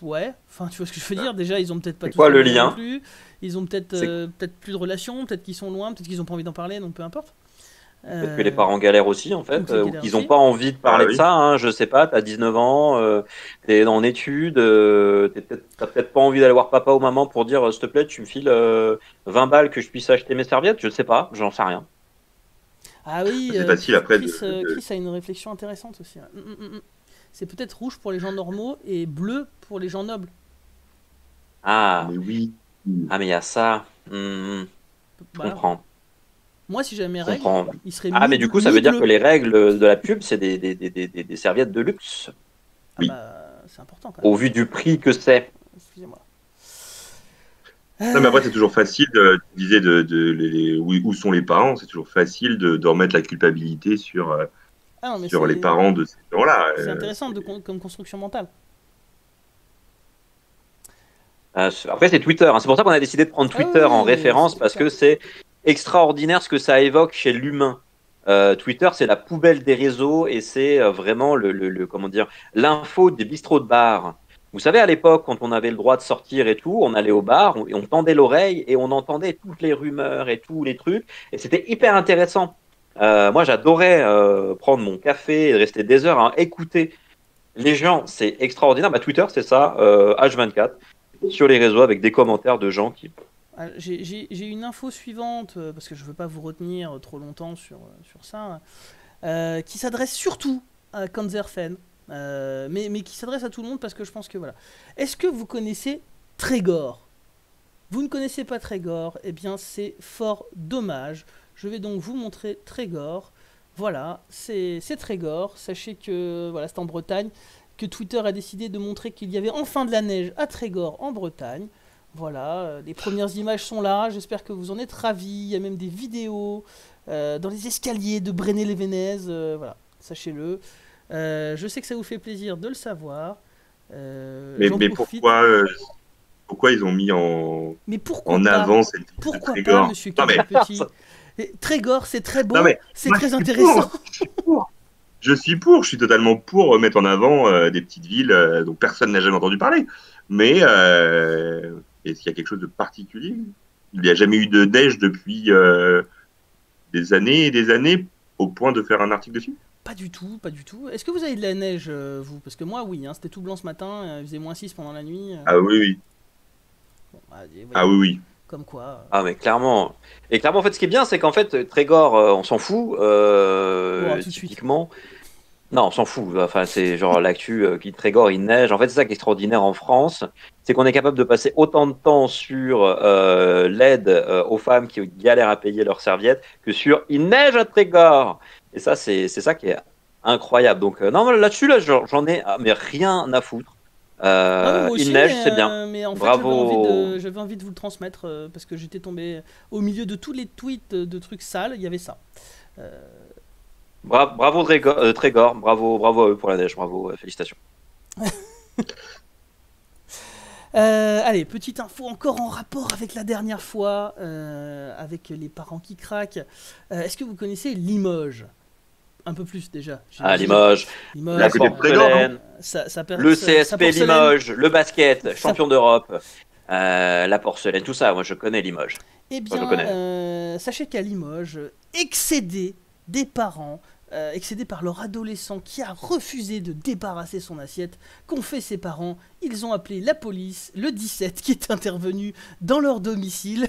Ouais, enfin tu vois ce que je veux dire. Déjà, ils ont peut-être pas C'est quoi le lien plus. Ils ont peut-être euh, peut-être plus de relations, peut-être qu'ils sont loin, peut-être qu'ils ont pas envie d'en parler, donc peu importe. Peut-être Euh, que les parents galèrent aussi, en fait, qu'ils euh, ou qu'ils n'ont aussi. pas envie de parler Ah de oui. ça. Hein, je sais pas, t'as 19 ans, euh, t'es en études, euh, peut-être- t'as peut-être pas envie d'aller voir papa ou maman pour dire euh, s'il te plaît, tu me files euh, 20 balles que je puisse acheter mes serviettes. Je sais pas, j'en sais rien. Ah oui, C'est euh, facile après de- Chris, euh, de- Chris a une réflexion intéressante aussi. ouais. Mm, mm, mm. C'est peut-être rouge pour les gens normaux et bleu pour les gens nobles. Ah, Mais oui. Ah mais il y a ça. Hmm, je Voilà. comprends. Moi, si j'avais mes règles, comprends. il serait Ah, mais du coup, ça veut dire que les règles de la pub, c'est des, des, des, des, serviettes de luxe, Ah Oui. bah, c'est important quand même. au vu du prix que c'est. Excusez-moi. Non, mais après, c'est toujours facile, de, tu disais, de, de, les- où, où sont les parents, c'est toujours facile de, de remettre la culpabilité sur, euh, Ah non, mais sur les parents de ces gens-là. C'est Euh, intéressant de comme construction mentale. Euh, Après, c'est Twitter. hein. C'est pour ça qu'on a décidé de prendre Ah Twitter oui, en référence parce que c'est extraordinaire ce que ça évoque chez l'humain. Euh, Twitter, c'est la poubelle des réseaux et c'est euh, vraiment le, le- le- comment dire l'info des bistrots de bar. Vous savez, à l'époque, quand on avait le droit de sortir et tout, on allait au bar on- et on tendait l'oreille et on entendait toutes les rumeurs et tous les trucs et c'était hyper intéressant. Euh, moi, j'adorais euh, prendre mon café et rester des heures à écouter les gens. C'est extraordinaire. Bah, Twitter, c'est ça, euh, H24 sur les réseaux avec des commentaires de gens qui. Ah, J'ai une info suivante, euh, parce que je veux pas vous retenir trop longtemps sur, euh, sur ça, euh, qui s'adresse surtout à Kanzerfen, mais, mais qui s'adresse à tout le monde parce que je pense que voilà. Est-ce que vous connaissez Trégor? Vous ne connaissez pas Trégor? Eh bien, c'est fort dommage. Je vais donc vous montrer Trégor. Voilà, c'est c'est Trégor. Sachez que voilà, c'est en Bretagne que Twitter a décidé de montrer qu'il y avait enfin de la neige à Trégor en Bretagne. Voilà, euh, les premières images sont là, j'espère que vous en êtes ravis. Il y a même des vidéos euh, dans les escaliers de Brené-les-Vénez. euh, voilà, sachez-le. Euh, je sais que ça vous fait plaisir de le savoir. Mais pourquoi, pourquoi ils ont mis en, Mais pourquoi en pas avant cette Pourquoi pas, monsieur Non, mais- Petit Et Trégor, c'est très beau, c'est très intéressant. pour, pour. Je suis pour, je suis totalement pour mettre en avant euh, des petites villes euh, dont personne n'a jamais entendu parler. Mais euh, est-ce qu'il y a quelque chose de particulier? Il n'y a jamais eu de neige depuis euh, des années et des années au point de faire un article dessus? Pas du tout, pas du tout. Est-ce que vous avez de la neige, euh, vous? Parce que moi, oui, hein, c'était tout blanc ce matin, euh, il faisait moins 6 pendant la nuit. euh, Ah oui, oui. bon, bah, Ah oui, oui. Comme quoi. euh, Ah, mais clairement. Et clairement, en fait, ce qui est bien, c'est qu'en fait, Trégor, euh, on s'en fout. Euh, Ouais, typiquement. Non, on s'en fout. Enfin, c'est genre l'actu euh, qui Trégor, il neige. En fait, c'est ça qui est extraordinaire en France. C'est qu'on est capable de passer autant de temps sur euh, l'aide euh, aux femmes qui galèrent à payer leurs serviettes que sur il neige à Trégor. Et ça, c'est ça qui est incroyable. Donc, non, là-dessus, là, j'en j'en ai ah, mais rien à foutre. Euh, Ah aussi, il neige, c'est bien. euh, mais en fait, Bravo. j'avais envie, de, j'avais envie de vous le transmettre euh, parce que j'étais tombé au milieu de tous les tweets de, trucs sales, il y avait ça. Euh, Bra- bravo Trégor, euh, Trégor, bravo, bravo à eux pour la neige, bravo, euh, félicitations. euh, allez, petite info encore en rapport avec la dernière fois, euh, avec les parents qui craquent. Euh, est-ce que vous connaissez Limoges? Un peu plus déjà. Ah. Limoges, Limoges, La euh, de ça, ça le ça- CSP ça. Limoges, le basket, champion d'Europe, euh, la porcelaine, tout ça, moi je connais Limoges. Eh Moi, je bien, connais. euh, sachez qu'à Limoges, excédé des parents, euh, excédé par leur adolescent qui a refusé de débarrasser son assiette, qu'ont fait ses parents Ils ont appelé la police, le 17, qui est intervenu dans leur domicile.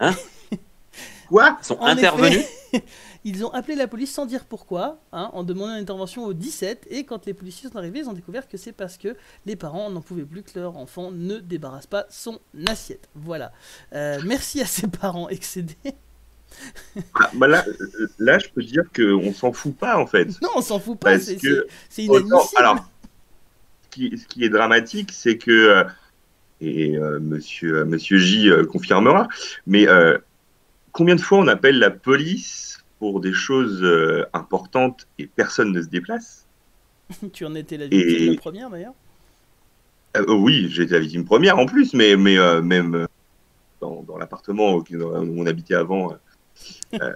Hein? Quoi? Ils sont En intervenus? effet, ils ont appelé la police sans dire pourquoi, hein, en demandant une intervention au 17. Et quand les policiers sont arrivés, ils ont découvert que c'est parce que les parents n'en pouvaient plus que leur enfant ne débarrasse pas son assiette. Voilà. Euh, merci à ces parents excédés. Ah, bah là, là, je peux dire qu'on s'en fout pas en fait. Non, on s'en fout pas, c'est que inadmissible. alors, ce qui, ce qui est dramatique, c'est que, euh, et euh, monsieur, euh, monsieur J euh, confirmera, mais combien de fois on appelle la police pour des choses euh, importantes et personne ne se déplace tu en étais la victime Et- la première d'ailleurs? Euh, Oui, j'ai été la victime première en plus, mais, mais euh, même euh, dans, dans l'appartement où où on habitait avant, euh, euh,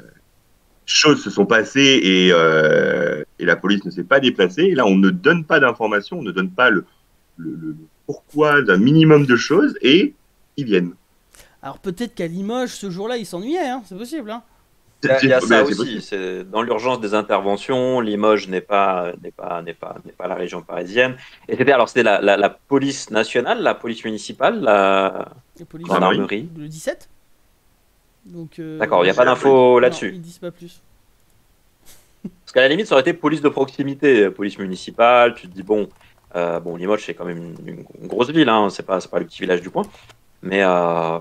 choses se sont passées et, euh, et la police ne s'est pas déplacée. Et là, on ne donne pas d'informations, on ne donne pas le, le, le pourquoi d'un minimum de choses et ils viennent. Alors peut-être qu'à Limoges, ce jour-là, ils s'ennuyaient, hein, c'est possible. Hein. Il y a, y ça aussi. C'est dans l'urgence des interventions. Limoges n'est pas n'est pas n'est pas n'est pas la région parisienne. Et c'était alors c'était la, la, la police nationale, la police municipale, la La police, Gendarmerie. le 17. Donc. euh, D'accord, il n'y a pas d'infos là-dessus. Ils disent pas plus. Parce qu'à la limite, ça aurait été police de proximité, police municipale. Tu te dis bon, euh, bon Limoges c'est quand même une, grosse ville, hein, c'est pas c'est pas le petit village du coin. Mais euh...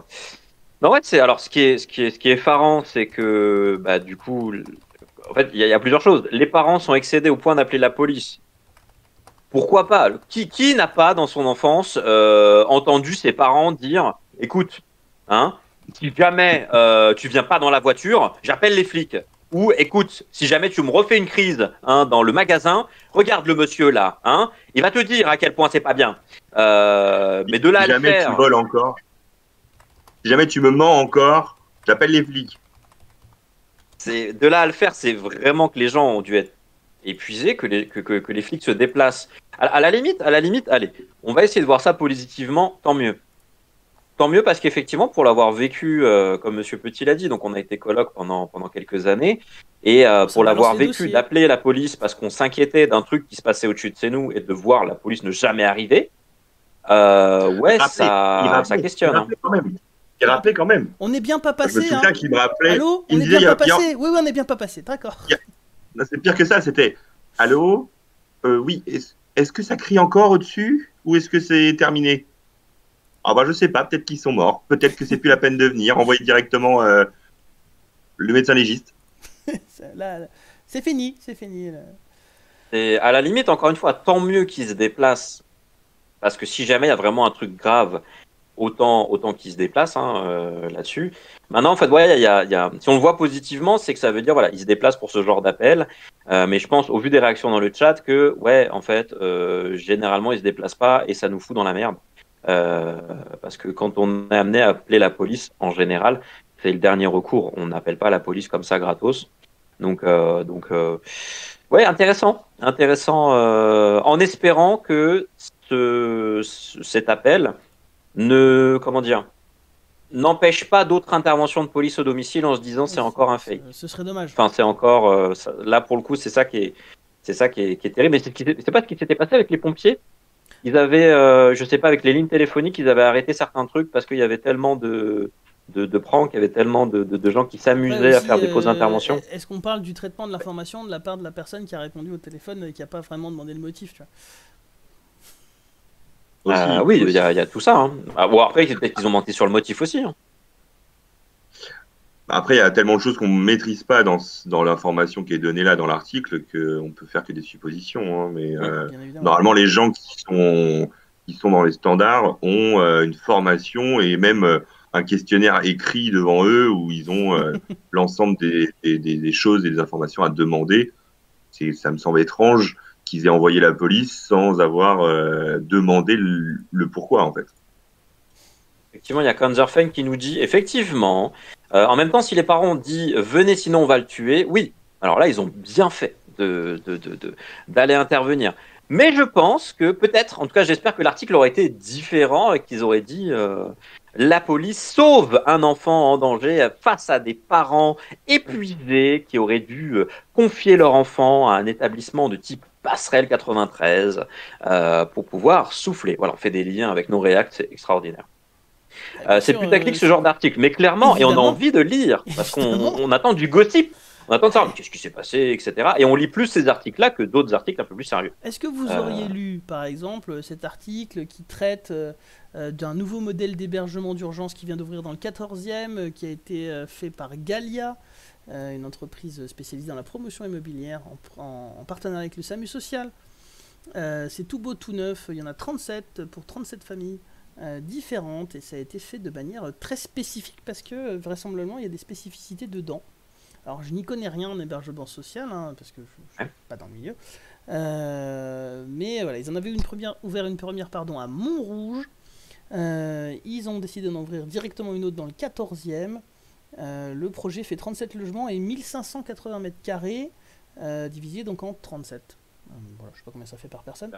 non ouais, c'est alors ce qui est ce qui est ce qui est effarant, c'est que bah du coup, en fait il y, a- il y a plusieurs choses. Les parents sont excédés au point d'appeler la police. Pourquoi pas? Qui qui n'a pas dans son enfance euh, entendu ses parents dire écoute, hein, si jamais euh, tu viens pas dans la voiture, j'appelle les flics. Ou écoute, si jamais tu me refais une crise hein, dans le magasin, regarde le monsieur là, hein, il va te dire à quel point c'est pas bien. Euh, mais de là à le jamais faire, tu voles encore, si jamais tu me mens encore, j'appelle les flics. c'est de là à le faire, c'est vraiment que les gens ont dû être épuisés, que les, que, que, que les flics se déplacent. À, à la limite, à la limite, allez, on va essayer de voir ça positivement, tant mieux. Tant mieux parce qu'effectivement, pour l'avoir vécu, euh, comme Monsieur Petit l'a dit, donc on a été coloc pendant, pendant quelques années, et euh, pour l'avoir vécu, d'appeler la police parce qu'on s'inquiétait d'un truc qui se passait au-dessus de chez nous et de voir la police ne jamais arriver, euh, ouais, ça, ça questionne. Il hein. rappelait quand même. Il rappelait quand même. On n'est bien pas je me passé, hein. qu'il me rappelait. Allô il On me est disait, bien pas passé Oui, oui, on est bien pas passé, d'accord. C'est pire que ça, c'était Allô Euh, Oui, est-ce que ça crie encore au-dessus ou est-ce que c'est terminé? Ah bah je sais pas, peut-être qu'ils sont morts, peut-être que c'est plus la peine de venir, envoyer directement euh, le médecin légiste. C'est- là, là, c'est fini, c'est fini. là. Et à la limite, encore une fois, tant mieux qu'ils se déplacent. Parce que si jamais il y a vraiment un truc grave, autant, autant qu'ils se déplacent hein, euh, là-dessus. Maintenant, en fait, ouais, y a, y a- si on le voit positivement, c'est que ça veut dire, voilà, ils se déplacent pour ce genre d'appel. Euh, mais je pense, au vu des réactions dans le chat, que, ouais, en fait, euh, généralement, ils se déplacent pas et ça nous fout dans la merde. Euh, parce que quand on est amené à appeler la police, en général, c'est le dernier recours. On n'appelle pas la police comme ça gratos. Donc, euh, donc, euh, ouais, intéressant, intéressant. en espérant que ce- cet appel ne, comment dire, n'empêche pas d'autres interventions de police au domicile en se disant c'est encore un fake. Ce serait dommage. Enfin, c'est encore euh, ça- là pour le coup, c'est ça qui est, c'est ça qui est, qui est terrible. Mais c'est pas ce qui s'était passé avec les pompiers. Ils avaient, euh, je sais pas, avec les lignes téléphoniques, ils avaient arrêté certains trucs parce qu'il y avait tellement de de, de pranks, il y avait tellement de, de, de gens qui s'amusaient à faire des fausses euh, interventions. Est-ce qu'on parle du traitement de l'information de la part de la personne qui a répondu au téléphone et qui n'a pas vraiment demandé le motif tu vois? Aussi, Ah oui, il y, a il y a tout ça. Hein. Ah, bon, après, peut-être qu'ils ont menti sur le motif aussi. hein. Après, il y a tellement de choses qu'on ne maîtrise pas dans, l'information qui est donnée là dans l'article qu'on peut faire que des suppositions. hein, mais euh, normalement, les gens qui sont, qui sont dans les standards ont euh, une formation et même euh, un questionnaire écrit devant eux où ils ont euh, l'ensemble des, des, des- des choses et des informations à demander. Ça me semble étrange qu'ils aient envoyé la police sans avoir euh, demandé le, pourquoi en fait. Effectivement, il y a Kanzerfen qui nous dit effectivement, euh, en même temps, si les parents ont dit venez sinon on va le tuer, oui, alors là, ils ont bien fait de, de, d'aller intervenir. Mais je pense que peut-être, en tout cas, j'espère que l'article aurait été différent et qu'ils auraient dit euh, la police sauve un enfant en danger face à des parents épuisés qui auraient dû confier leur enfant à un établissement de type passerelle 93 euh, pour pouvoir souffler. Voilà, on fait des liens avec nos réacts, c'est extraordinaire. Euh, c'est sûr, putaclic euh, ce genre d'article, mais clairement, et on a envie de lire, parce qu'on attend du gossip, on attend de savoir qu'est-ce qui s'est passé, etc. Et on lit plus ces articles-là que d'autres articles un peu plus sérieux. Est-ce que vous auriez lu, par exemple, cet article qui traite d'un nouveau modèle d'hébergement d'urgence qui vient d'ouvrir dans le 14e, euh, qui a été fait par Galia, euh, une entreprise spécialisée dans la promotion immobilière en, en- en partenariat avec le SAMU social Euh, C'est tout beau, tout neuf, il y en a 37 pour 37 familles. euh, différentes et ça a été fait de manière très spécifique parce que vraisemblablement il y a des spécificités dedans. Alors je n'y connais rien en hébergement social hein, parce que je ne suis pas dans le milieu. Mais voilà, ils en avaient une première, ouvert une première pardon, à Montrouge. Ils ont décidé d'en ouvrir directement une autre dans le 14e. Euh, le projet fait 37 logements et 1580 mètres carrés, euh, divisé donc en 37. Euh, voilà, je sais pas combien ça fait par personne.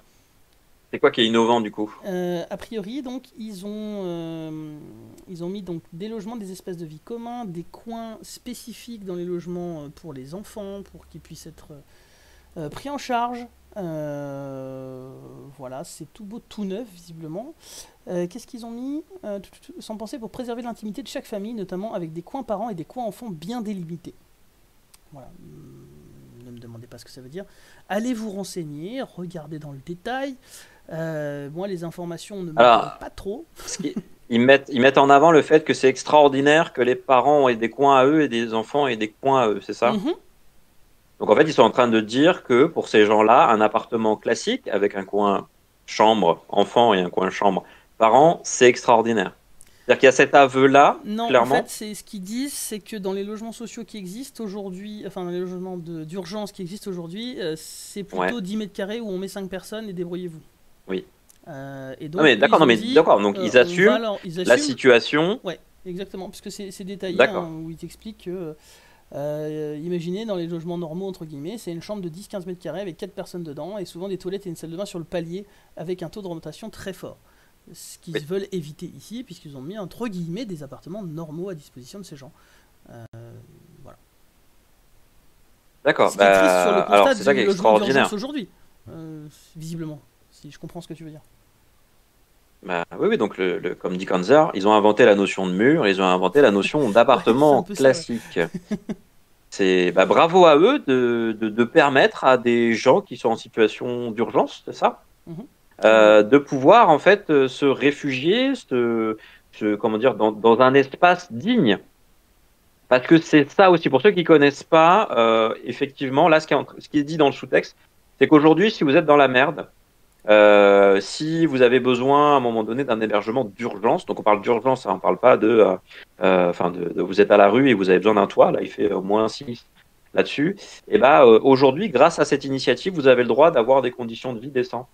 C'est quoi qui est innovant du coup? Euh, a priori, donc, ils ont, ils ont mis donc des logements, des espaces de vie communs, des coins spécifiques dans les logements pour les enfants, pour qu'ils puissent être pris en charge. Euh, voilà, c'est tout beau, tout neuf, visiblement. Euh, Qu'est-ce qu'ils ont mis Euh, tout, tout, tout, Sans penser pour préserver l'intimité de chaque famille, notamment avec des coins parents et des coins enfants bien délimités. Voilà. Hum, Ne me demandez pas ce que ça veut dire. Allez vous renseigner, regardez dans le détail. Euh, moi, les informations ne me Alors, pas trop. Ils mettent, ils mettent en avant le fait que c'est extraordinaire que les parents aient des coins à eux et des enfants aient des coins à eux, c'est ça? Mhm. Donc en fait, ils sont en train de dire que pour ces gens-là, un appartement classique avec un coin chambre enfant et un coin chambre parents, c'est extraordinaire. C'est-à-dire qu'il y a cet aveu-là, Non, clairement. en fait, c'est ce qu'ils disent, c'est que dans les logements sociaux qui existent aujourd'hui, enfin dans les logements d'urgence qui existent aujourd'hui, euh, c'est plutôt Ouais. 10 mètres carrés où on met 5 personnes et débrouillez-vous. Oui. Euh, et Non, mais d'accord, ils non, mais d'accord, donc euh, ils assument ils la situation. Exactement, puisque c'est c'est détaillé, hein, où il t'explique que, euh, imaginez dans les logements normaux, entre guillemets, c'est une chambre de 10-15 mètres carrés avec 4 personnes dedans, et souvent des toilettes et une salle de bain sur le palier, avec un taux de rotation très fort. Ce qu'ils Oui. veulent éviter ici, puisqu'ils ont mis, entre guillemets, des appartements normaux à disposition de ces gens. Euh, voilà. D'accord. Ce qui est triste sur le bah, alors c'est ça qui est extraordinaire. aujourd'hui, euh, visiblement, si je comprends ce que tu veux dire. Bah, oui, oui, donc le, le- comme dit Kanzer, ils ont inventé la notion de mur, ils ont inventé la notion d'appartement Ouais, classique. C'est bah, bravo à eux de, de, de permettre à des gens qui sont en situation d'urgence, c'est ça, Mhm. Euh, de pouvoir en fait euh, se réfugier, se, se- comment dire, dans, dans un espace digne. Parce que c'est ça aussi pour ceux qui connaissent pas. euh, effectivement, là, ce qui est, en- ce qui est dit dans le sous-texte, c'est qu'aujourd'hui, si vous êtes dans la merde, euh, si vous avez besoin à un moment donné d'un hébergement d'urgence, donc on parle d'urgence, hein, on parle pas de, euh, euh, enfin de, de- vous êtes à la rue et vous avez besoin d'un toit, là il fait au moins 6 là-dessus, et ben euh, aujourd'hui, grâce à cette initiative, vous avez le droit d'avoir des conditions de vie décentes.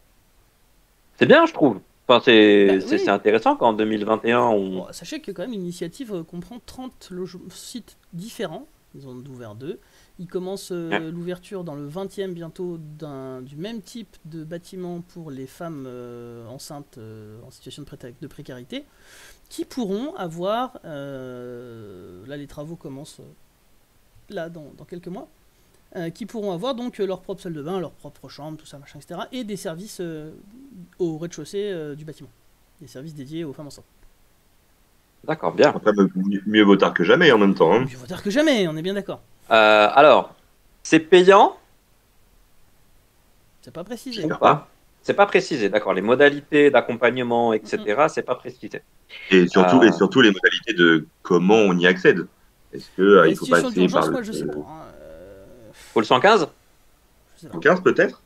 C'est bien, je trouve. Enfin, c'est Bah, oui. intéressant qu'en 2021, on. Sachez que quand même l'initiative comprend 30 loge- sites différents. Ils ont ouvert deux. Ils commencent euh, Ouais. l'ouverture dans le 20e bientôt d'un- du même type de bâtiment pour les femmes euh, enceintes euh, en situation de, de précarité qui pourront avoir, euh, là les travaux commencent là dans, dans quelques mois, euh, qui pourront avoir donc leur propre salle de bain, leur propre chambre, tout ça, machin, etc. Et des services euh, au rez-de-chaussée euh, du bâtiment. Des services dédiés aux femmes enceintes. D'accord, bien. Après, mieux, mieux vaut tard que jamais en même temps. hein. Mieux vaut tard que jamais, on est bien d'accord. Euh, alors, c'est payant C'est pas précisé. pas C'est pas précisé, d'accord. Les modalités d'accompagnement, etc., c'est pas précisé. Et surtout, et surtout les modalités de comment on y accède. Est-ce que euh, il faut passer par moi le je sais pas. hein, euh, Faut le 115 je sais pas, 15 peut-être?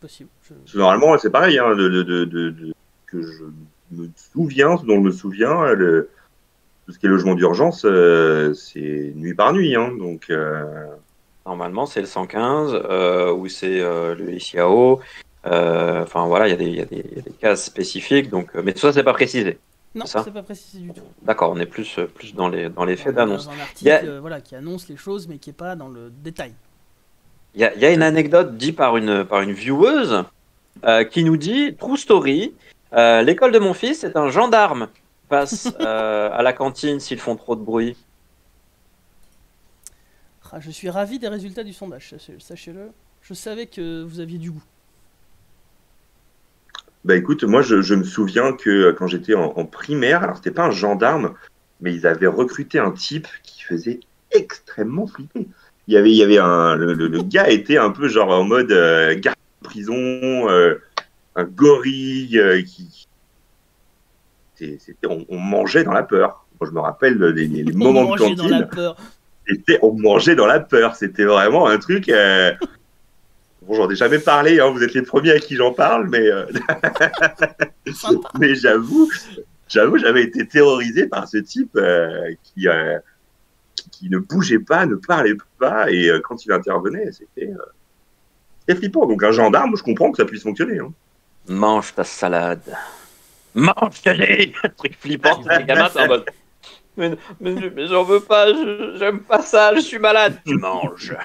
Possible. je- Parce que Normalement, c'est pareil. Hein, de, de- de- de- de- que je me souviens, ce dont je me souviens, le, tout ce qui est logement d'urgence, euh, c'est nuit par nuit. Hein, donc, euh, Normalement, c'est le 115 euh, ou c'est euh, le ICAO. Euh, Enfin, voilà, il y, a des- y, y a cases spécifiques. Donc, mais tout ça, c'est pas précisé. Non, C'est ça c'est pas précisé du tout. D'accord, on est plus, plus dans les, dans les faits Dans d'annonce. un Il article y a- euh, voilà, qui annonce les choses mais qui est pas dans le détail. Il y a, il y a une anecdote dite par une, par une vieweuse euh, qui nous dit True story, euh, l'école de mon fils est un gendarme. Passe euh, à la cantine s'ils font trop de bruit. Ah, je suis ravi des résultats du sondage, sachez- sachez-le. Je savais que vous aviez du goût. Bah écoute, moi je, je me souviens que euh, quand j'étais en, en primaire, alors c'était pas un gendarme, mais ils avaient recruté un type qui faisait extrêmement flipper. Il y avait, il y avait un, le, le- le gars était un peu genre en mode euh, garde de prison, euh, un gorille euh, qui. C'était- c'était- on, on mangeait dans la peur. Moi, je me rappelle les, les- les On moments de mangeait dans cantine. la peur. C'était- on mangeait dans la peur. C'était vraiment un truc. euh, Bon, j'en ai jamais parlé. hein, vous êtes les premiers à qui j'en parle, mais euh, mais j'avoue, j'avoue, j'avais été terrorisé par ce type euh, qui, euh, qui qui ne bougeait pas, ne parlait pas, et euh, quand il intervenait, c'était euh, c'était flippant. Donc un gendarme, je comprends que ça puisse fonctionner. hein. Mange ta salade. Mange les truc flippant. Les gamins, c'est en mode. Mais, mais, mais j'en veux pas, j'aime pas ça, je suis malade. Tu manges.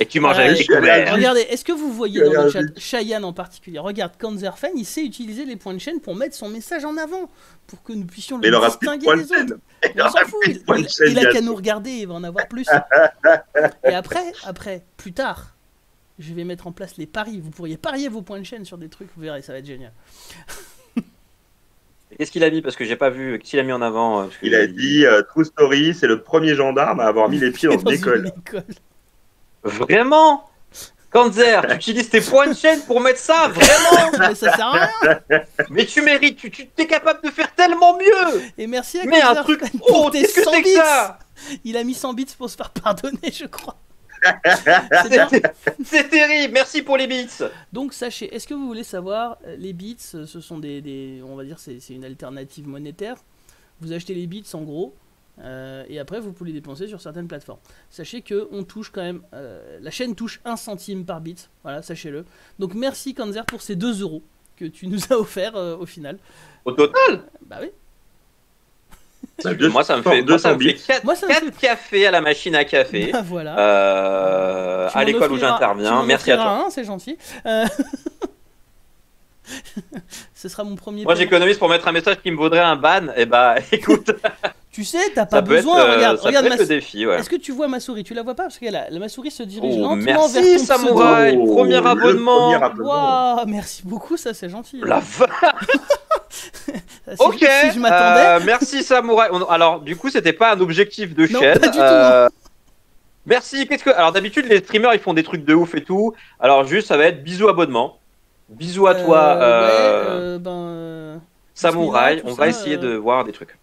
Et tu manges Euh, des suis allergique. couverts. Regardez, est-ce que vous voyez dans le chat Cheyenne en particulier? Regarde, Kanzerfen, il sait utiliser les points de chaîne pour mettre son message en avant, pour que nous puissions le distinguer points de des autres. Il On s'en fout, il, points de il- chaîne, il a qu'à nous regarder, il va en avoir plus. Et après, après, plus tard, je vais mettre en place les paris. Vous pourriez parier vos points de chaîne sur des trucs, vous verrez, ça va être génial. Qu'est-ce qu'il a mis? Parce que j'ai pas vu. Qu'est-ce qu'il a mis en avant euh, parce que Il a dit euh, True Story, c'est le premier gendarme à avoir mis les pieds dans Dans une école. école. Vraiment? Kanzer, tu utilises tes points de chaîne pour mettre ça? Vraiment? Mais ça sert à rien. Mais tu mérites, tu, tu es capable de faire tellement mieux Et merci à Mais un truc. pour Oh, qu'est-ce que 100 c'est que bits. ça? Il a mis 100 bits pour se faire pardonner, je crois. C'est terrible, merci pour les bits Donc sachez, est-ce que vous voulez savoir, euh, les bits, euh, ce sont des, des- on va dire, c'est une alternative monétaire. Vous achetez les bits en gros, euh, et après vous pouvez les dépenser sur certaines plateformes. Sachez que on touche quand même, euh, la chaîne touche 1 centime par bit, voilà, sachez-le. Donc merci Kanzer pour ces 2 euros que tu nous as offert euh, au final. Au total? Bah oui. Deux- Moi ça me fait, moi, 200 ça me fait bits. 4, Moi, ça me fait- cafés à la machine à café. Bah voilà. Euh, à l'école où j'interviens. Merci à toi. un, c'est gentil. Euh, Ce sera mon premier. Moi j'économise pour mettre un message qui me vaudrait un ban. Et bah écoute, Tu sais, t'as pas ça peut être, besoin. euh, regarde, ça regarde peut ma être le défi. Ouais. Est-ce que tu vois ma souris? Tu la vois pas? Parce que la, la- ma souris se dirige Oh, lentement vers merci ton pseudo. Samouraï, Oh, premier le abonnement. premier abonnement. Waouh, merci beaucoup, ça c'est gentil. La va- Si- Ok. Si je m'attendais. euh, merci Samouraï. Alors du coup c'était pas un objectif de Non, chaîne. pas du tout, euh, Merci. Qu'est-ce que alors d'habitude les streamers ils font des trucs de ouf et tout. Alors juste ça va être bisous abonnement. Bisous à toi Euh, ouais, euh, ben. Samouraï. On va ça, essayer euh, de voir des trucs.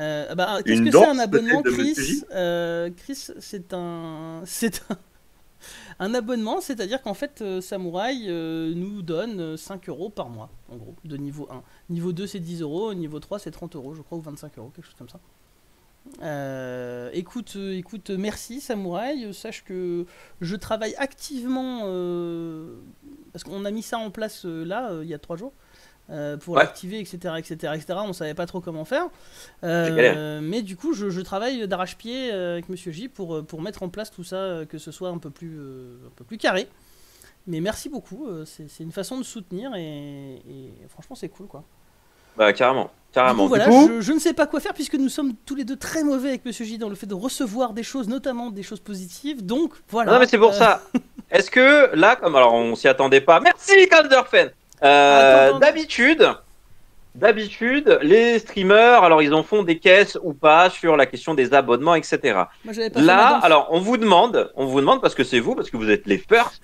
Euh, bah, Qu'est-ce que c'est un abonnement, Chris Euh, Chris, c'est un. C'est un. Un abonnement, c'est-à-dire qu'en fait, euh, Samouraï euh, nous donne euh, 5 euros par mois, en gros, de niveau 1. Niveau 2, c'est 10 euros, niveau 3, c'est 30 euros, je crois, ou 25 euros, quelque chose comme ça. Euh, écoute, euh, écoute, euh, merci Samouraï. Euh, Sache que je travaille activement euh, parce qu'on a mis ça en place euh, là euh, il y a trois jours euh, pour Ouais. l'activer, etc., etc., etc. On savait pas trop comment faire, Euh, mais du coup, je, je travaille d'arrache-pied euh, avec Monsieur J pour pour mettre en place tout ça, que ce soit un peu plus un peu plus carré. Mais merci beaucoup. c'est une façon de soutenir et, et franchement, c'est cool quoi. Bah carrément, carrément. Du coup, voilà, du coup, je, je ne sais pas quoi faire puisque nous sommes tous les deux très mauvais avec Monsieur J dans le fait de recevoir des choses, notamment des choses positives. Donc voilà. non mais c'est pour Euh, ça. Est-ce que là, comme alors on s'y attendait pas. Merci Kanderfen. Euh, d'habitude, d'habitude, les streamers, alors ils en font des caisses ou pas sur la question des abonnements, etc. Moi, pas Là, alors on vous demande, on vous demande parce que c'est vous, parce que vous êtes les first.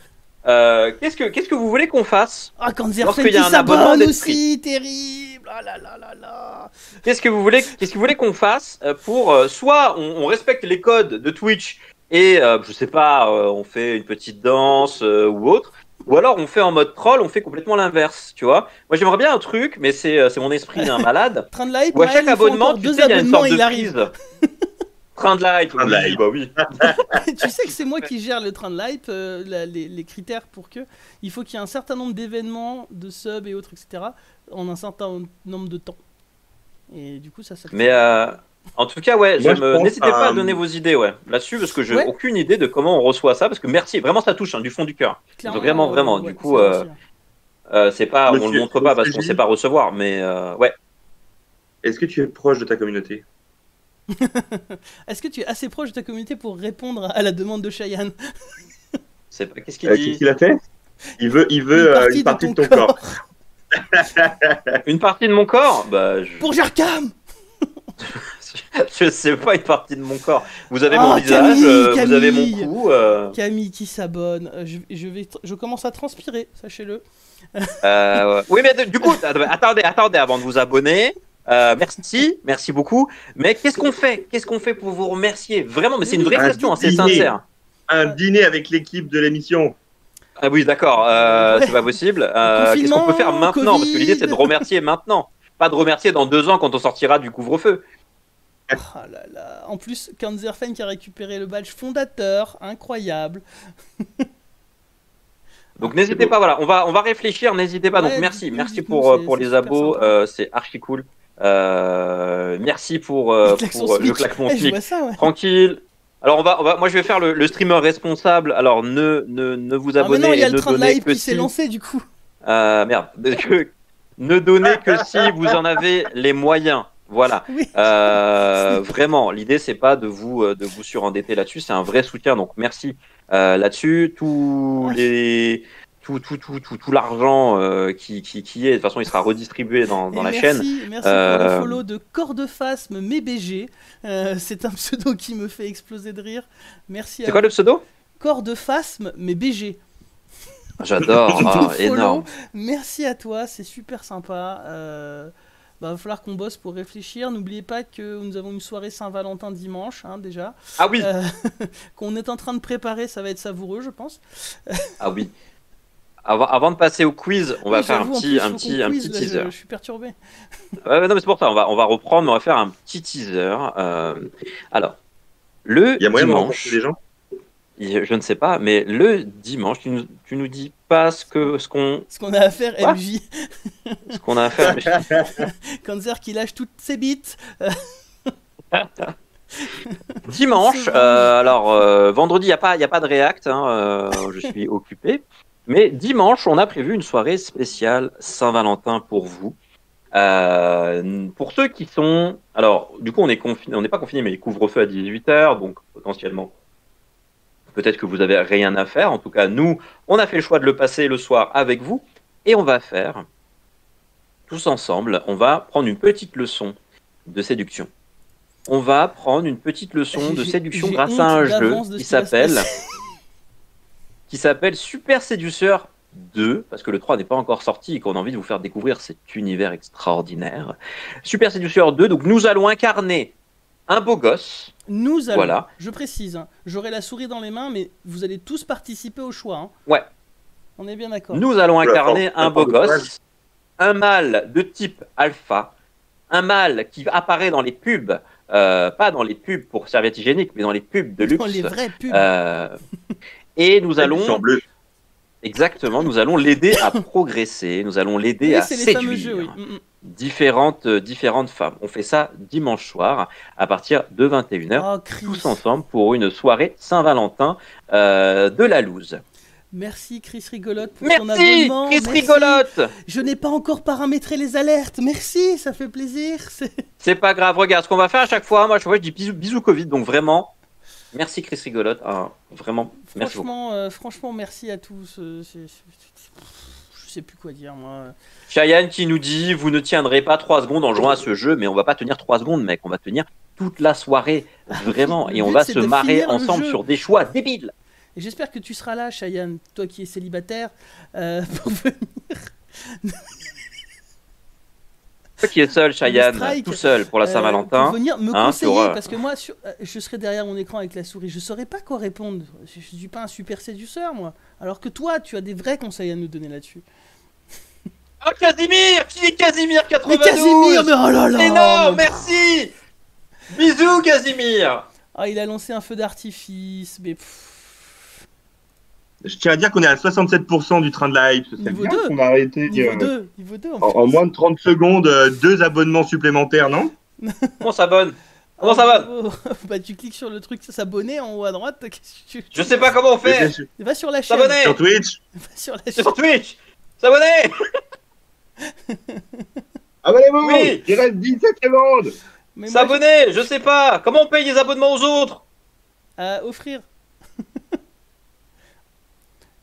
euh, qu'est-ce que qu'est-ce que vous voulez qu'on fasse Ah, quand Zerfen y a qui un abonnement s'abonne aussi, terrible. Ah là là là là. Qu'est-ce que vous voulez Qu'est-ce que vous voulez qu'on fasse euh, pour euh, soit on, on respecte les codes de Twitch et euh, je sais pas, euh, on fait une petite danse euh, ou autre, ou alors on fait en mode troll, on fait complètement l'inverse, tu vois Moi j'aimerais bien un truc, mais c'est euh, c'est mon esprit d'un malade. Train de light, Où à chaque abonnement, tu deux sais, il y a une sorte de arrive. prise. Train de light, Train de oui, light. bah oui. tu sais que c'est moi qui gère le train de light, euh, la- les, les critères pour que. Il faut qu'il y ait un certain nombre d'événements, de subs et autres, etc. en un certain nombre de temps. Et du coup, ça, ça. Mais euh, en tout cas, ouais, n'hésitez pas à- à donner vos idées, ouais, là-dessus, parce que j'ai Ouais. aucune idée de comment on reçoit ça, parce que merci, vraiment ça touche hein, du fond du cœur. Vraiment, vraiment, ouais, du coup, c'est euh, gentil. Euh, c'est pas, on le montre pas parce qu'on J. sait pas recevoir, mais euh, ouais. Est-ce que tu es proche de ta communauté? Est-ce que tu es assez proche de ta communauté pour répondre à la demande de Cheyenne? C'est pas. Qu'est-ce qu'il Euh, dit? Qu'est-ce qu'il a fait? Il veut, il veut Une euh, partie une de partie ton de ton corps. Une partie de mon corps? Bah, je... Pour Jarkam je sais pas une partie de mon corps. Vous avez Ah, mon visage, Camille, euh, vous avez mon cou. euh, Camille qui s'abonne. Euh, Je, je vais, je commence à transpirer, sachez-le. euh, ouais. Oui, mais du coup, attendez, attendez, avant de vous abonner. euh, merci, merci beaucoup. Mais qu'est-ce qu'on fait? Qu'est-ce qu'on fait pour vous remercier? Vraiment, mais c'est une vraie Un question, hein, c'est sincère. Un dîner avec l'équipe de l'émission. Ah oui, d'accord, euh, Ouais. c'est pas possible. Euh, Qu'est-ce qu'on peut faire maintenant? Parce que l'idée, c'est de remercier maintenant. Pas de remercier dans deux ans quand on sortira du couvre-feu. Oh là là. En plus, Kanzerfen qui a récupéré le badge fondateur, incroyable. Donc n'hésitez pas, voilà, on va, on va réfléchir, n'hésitez pas. Ouais, Donc merci, merci pour, pour les abos, euh, c'est archi cool. Euh, merci pour, euh, son pour je claque mon ouais. Tranquille. Alors on va, on va, moi je vais faire le, le streamer responsable. Alors ne, ne, ne vous Ah, abonnez non, il y a et le ne train donnez live que qui s'est si. lancé du coup. Merde. Ne donnez que si vous en avez les moyens. Voilà. Oui. Euh, vraiment, l'idée c'est pas de vous euh, de vous surendetter là-dessus, c'est un vrai soutien. Donc merci euh, là-dessus. Tous les tout tout tout tout, tout l'argent euh, qui, qui qui est de toute façon il sera redistribué dans, la merci, chaîne. Merci pour le follow de Cordephasme MeBG. Euh, c'est un pseudo qui me fait exploser de rire. Merci à C'est quoi le pseudo? Cordephasme MeBG. J'adore, ah, énorme. Merci à toi, c'est super sympa. Bah, va falloir qu'on bosse pour réfléchir. N'oubliez pas que nous avons une soirée Saint-Valentin dimanche, hein, déjà. Ah oui, Euh, qu'on est en train de préparer, ça va être savoureux, je pense. ah oui. Avant, avant de passer au quiz, on va Oui, faire un petit plus, un petit qu'on un quiz, petit là, je- teaser. Je, suis perturbé. Ouais, non, mais c'est pour ça, on va, on va reprendre, mais on va faire un petit teaser. Euh, alors, le Il y a moyen de dimanche, rencontrer des gens? je ne sais pas, mais le dimanche, tu nous, tu nous dis pas ce que ce qu'on Ce qu'on a à faire, MJ. ce qu'on a à faire. mais- Kanzer qui lâche toutes ses bites. dimanche, euh, alors euh, vendredi, il n'y a, pas- y a pas de React, hein, euh, je suis occupé. Mais dimanche, on a prévu une soirée spéciale Saint-Valentin pour vous. Pour ceux qui sont. Alors, du coup, on est confiné, on n'est pas confiné, mais il couvre-feu à 18h, donc potentiellement, peut-être que vous avez rien à faire. En tout cas, nous, on a fait le choix de le passer le soir avec vous, et on va faire, tous ensemble, on va prendre une petite leçon de séduction. On va prendre une petite leçon de séduction grâce à un jeu qui s'appelle qui s'appelle Super Séduceur 2, parce que le 3 n'est pas encore sorti et qu'on a envie de vous faire découvrir cet univers extraordinaire. Super Séduceur 2, donc nous allons incarner un beau gosse. Nous allons, Voilà. je précise, hein, j'aurai la souris dans les mains, mais vous allez tous participer au choix. hein. Ouais. On est bien d'accord. Nous allons incarner un beau gosse, un mâle de type alpha, un mâle qui apparaît dans les pubs, euh, pas dans les pubs pour serviettes hygiéniques, mais dans les pubs de luxe. Dans les vrais pubs. Euh, et nous allons bleu. Exactement, nous allons l'aider à progresser, nous allons l'aider Oui, à séduire. jeux, oui. Mm, mm. différentes, euh, différentes femmes. On fait ça dimanche soir à partir de 21h, Oh, tous ensemble pour une soirée Saint-Valentin euh, de la loose. Merci Chris Rigolote pour ton Merci, abonnement. Chris Merci. Rigolote Je n'ai pas encore paramétré les alertes. Merci, ça fait plaisir. C'est- pas grave, regarde ce qu'on va faire à chaque fois. Moi, je, vois, je dis bisous, bisous Covid, donc vraiment, merci Chris Rigolote. Ah, vraiment, merci. Franchement, euh, franchement, merci à tous. euh, c'est- Je sais plus quoi dire, moi. Cheyenne qui nous dit Vous ne tiendrez pas 3 secondes en jouant à ce jeu, mais on va pas tenir 3 secondes, mec. On va tenir toute la soirée, vraiment. Et on va se marrer ensemble sur des choix débiles. Et j'espère que tu seras là, Cheyenne, toi qui es célibataire, euh, pour venir. Toi qui es seul, Cheyenne, tout seul pour la euh, Saint-Valentin. pour venir me Hein, conseiller, euh, parce que moi, sur- euh, je serai derrière mon écran avec la souris, je saurais pas quoi répondre. Je, je suis pas un super séduceur, moi. Alors que toi, tu as des vrais conseils à nous donner là-dessus. Oh, Casimir Qui est Casimir 92 Mais Casimir, mais oh là là Énorme, mais- merci Bisous, Casimir Ah, il a lancé un feu d'artifice, mais pff, Je tiens à dire qu'on est à 67% du train de la hype. Ce serait Niveau bien deux. qu'on a arrêté niveau euh, 2, niveau 2 en, en, en moins de 30 secondes, euh, deux abonnements supplémentaires, non? Comment s'abonne Comment ça va? Bah tu cliques sur le truc s'abonner en haut à droite, qu'est-ce que tu... Je sais pas comment on fait. Va sur la chaîne. S'abonner Sur Twitch Va sur la C'est chaîne. sur Twitch S'abonner Abonnez-vous Oui. Il reste 17 secondes S'abonner Je sais pas Comment on paye les abonnements aux autres? À offrir.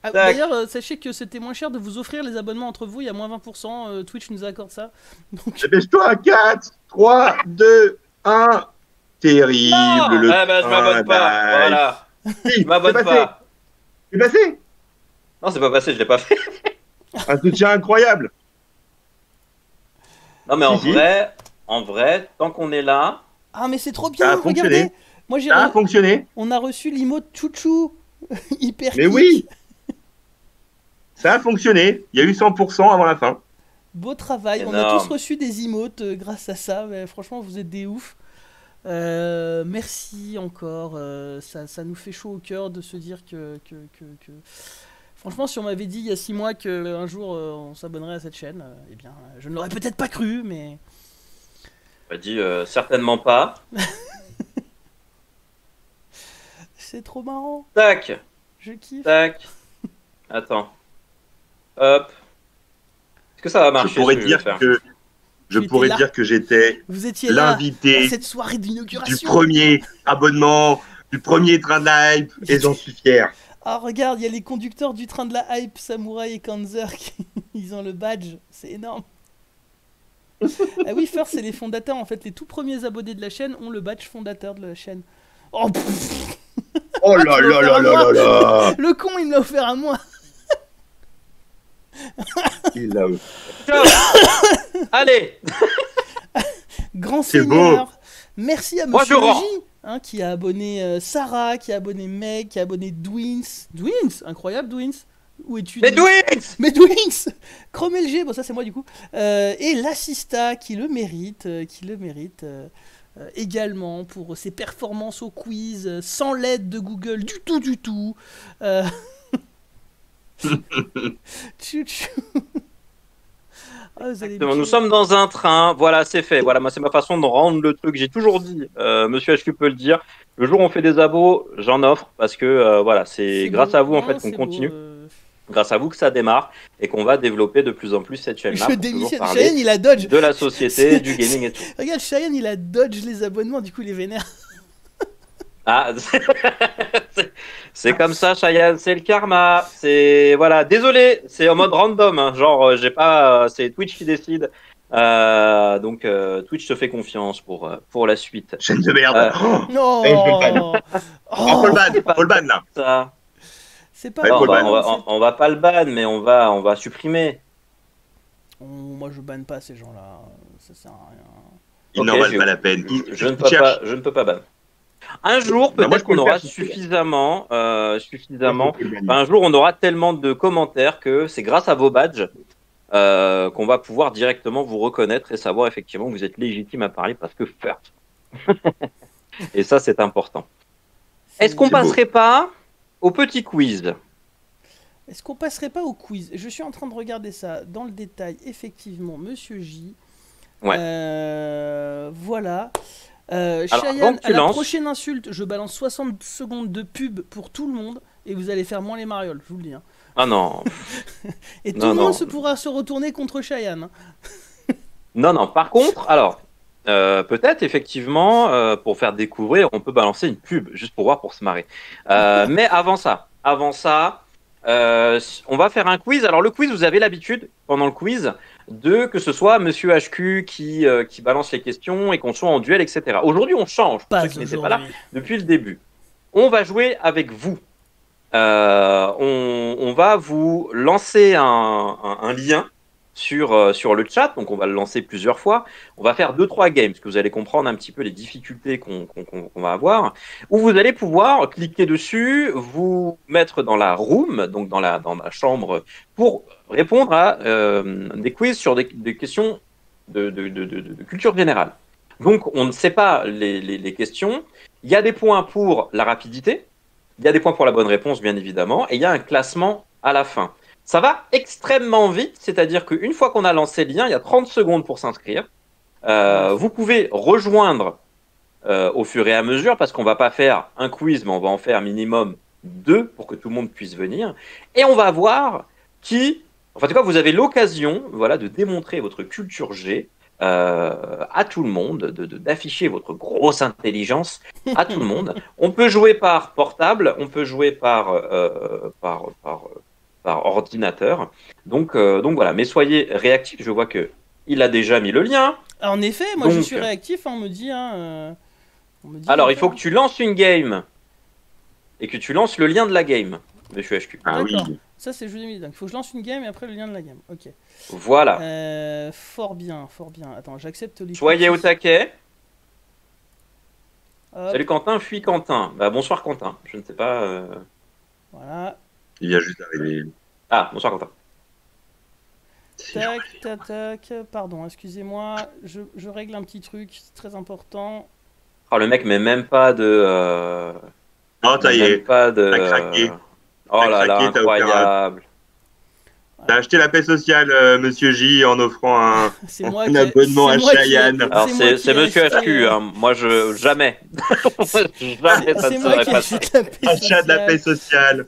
Ah. D'ailleurs, euh, sachez que c'était moins cher de vous offrir les abonnements entre vous. Il y a moins 20%. euh, Twitch nous accorde ça. Donc, Dépêche-toi, 4, 3, 2, 1. Terrible, Non le Ah bah, je m'abonne pas. Voilà. d'Aïe. Je Si, m'abonne pas. C'est passé. Non, c'est pas passé, je l'ai pas fait. Un soutien incroyable. Non, mais en Si, si. vrai, en vrai, tant qu'on est là, Ah, mais c'est trop Ça a bien. fonctionné. Regardez. Moi, j'ai Ça a re- fonctionné. on a reçu l'emote chouchou. Hyper Mais kick. oui. Ça a fonctionné. Il y a eu 100% avant la fin. Beau travail. On a tous reçu des emotes euh, grâce à ça. Mais franchement, vous êtes des oufs. Euh, merci encore. euh, ça, ça nous fait chaud au cœur de se dire que. que, que, que- Franchement, si on m'avait dit il y a six mois qu'un jour euh, on s'abonnerait à cette chaîne, euh, eh bien, je ne l'aurais peut-être pas cru, mais. on a dit euh, certainement pas. C'est trop marrant. Tac, Je kiffe. tac. Attends. Hop. Est-ce que ça va marcher je pourrais dire que je Tu pourrais là. dire que j'étais l'invité cette soirée du d'inauguration. premier abonnement, du premier train de la hype, et j'en suis fier. Ah regarde, il y a les conducteurs du train de la hype, Samouraï et Kanzer, qui ils ont le badge, c'est énorme. ah oui, First, c'est les fondateurs en fait, les tout premiers abonnés de la chaîne ont le badge fondateur de la chaîne. Oh pff, Oh là là là là là là le con il me l'a offert à moi. Il. Allez Grand seigneur. Merci à Moi, Monsieur. J, hein, qui a abonné euh, Sarah, qui a abonné Meg, qui a abonné Dwins. Dwins, incroyable Dwins. Où es-tu Mais Dwins Dwins Mais Dwinx Chrome LG, bon ça c'est moi du coup. Euh, et l'assista qui le mérite, euh, qui le mérite euh, euh, également pour ses performances au quiz, euh, sans l'aide de Google du tout du tout. Tchou, tchou. Ah, Nous sommes dans un train, voilà, c'est fait. Voilà, moi, c'est ma façon de rendre le truc. J'ai toujours dit, euh, monsieur HQ peut le dire, le jour où on fait des abos, j'en offre parce que, euh, voilà, c'est grâce beau. à vous, en fait, qu'on continue. beau, euh. Grâce à vous que ça démarre et qu'on va développer de plus en plus cette chaîne-là. Je démissionne. Cheyenne il a dodge. de la société, du gaming et tout. Regarde, Cheyenne il a dodge les abonnements, du coup il est vénère. Ah, c'est- comme ça, Cheyenne, c'est le karma. C'est voilà, désolé, c'est en mode random, hein. genre euh, j'ai pas, euh, c'est Twitch qui décide. Euh, donc euh, Twitch te fait confiance pour pour la suite. Chaîne de merde. Euh, Oh, Non Eh, je le banne. Oh, oh, Paul Ban, Paul Ban, là. Ça, C'est pas Non, on, va, ban. on, va, on- on va pas le ban, mais on va on va supprimer. On- Moi je banne pas ces gens-là, ça sert à rien. Il Ok, n'en valent je- pas la peine. Il, Je ne pas, je ne peux pas ban. Un jour, Bah, peut-être qu'on aura suffisamment, euh, suffisamment Enfin, un jour, on aura tellement de commentaires que c'est grâce à vos badges euh, qu'on va pouvoir directement vous reconnaître et savoir effectivement que vous êtes légitime à parler parce que first. et ça, c'est important. Est-ce qu'on beau. passerait pas au petit quiz? Est-ce qu'on passerait pas au quiz? Je suis en train de regarder ça dans le détail, effectivement, Monsieur J. Ouais. Euh, voilà. Euh, Alors, Cheyenne, à la lances- prochaine insulte, je balance 60 secondes de pub pour tout le monde et vous allez faire moins les marioles, je vous le dis. hein. Ah non, Et tout Non, le monde non. se pourra se retourner contre Cheyenne. non, non. Par contre, alors, euh, peut-être effectivement, euh, pour faire découvrir, on peut balancer une pub juste pour voir, pour se marrer. Euh, mais avant ça, avant ça, on va faire un quiz. Alors le quiz, vous avez l'habitude pendant le quiz de que ce soit Monsieur HQ qui euh, qui balance les questions et qu'on soit en duel, etc. Aujourd'hui, on change. Pour Pas ceux qui n'étaient pas là depuis le début. On va jouer avec vous. Euh, on, on va vous lancer un, un- un lien sur, euh, sur le chat, donc on va le lancer plusieurs fois. On va faire deux trois games, parce que vous allez comprendre un petit peu les difficultés qu'on va avoir, où vous allez pouvoir cliquer dessus, vous mettre dans la room, donc dans la, dans la chambre, pour répondre à euh, des quiz sur des, des questions de, de- de- de- de culture générale. Donc on ne sait pas les, les- les questions. Il y a des points pour la rapidité, il y a des points pour la bonne réponse, bien évidemment, et il y a un classement à la fin. Ça va extrêmement vite, c'est-à-dire qu'une fois qu'on a lancé le lien, il y a 30 secondes pour s'inscrire. Euh, vous pouvez rejoindre euh, au fur et à mesure, parce qu'on va pas faire un quiz, mais on va en faire minimum deux pour que tout le monde puisse venir. Et on va voir qui, enfin, en tout cas, vous avez l'occasion, voilà, de démontrer votre culture G euh, à tout le monde, de- de- d'afficher votre grosse intelligence à tout le monde. On peut jouer par portable, on peut jouer par, euh, par, par, par ordinateur. Donc, euh, donc voilà, mais soyez réactifs. Je vois que il a déjà mis le lien. En effet, moi je suis réactif, hein, on me dit. Hein, on me dit Alors, il faut que tu lances une game et que tu lances le lien de la game, Monsieur HQ. Ah oui. Ça, c'est jeu des Donc, il faut que je lance une game et après le lien de la game. Ok. Voilà. Euh, fort bien, fort bien. Attends, j'accepte les. Soyez au taquet. Hop, Salut Quentin, fuis Quentin. Bah, bonsoir Quentin. Je ne sais pas. euh, Voilà. Il vient juste d'arriver. Ah, bonsoir Quentin. Tac, tac, tac. Pardon, excusez-moi. Je, je règle un petit truc, c'est très important. Oh, le mec met même pas de. euh, Oh, ça y même est. Pas de. T'as craqué. Oh là là, incroyable. T'as acheté la paix sociale, euh, monsieur J, en offrant un. C'est moi Un qui abonnement à moi qui Cheyenne. Alors, c'est Monsieur HQ. Hein. Moi, je. Jamais. jamais ça ne serait qui pas ça. achète la paix Achat de la paix sociale.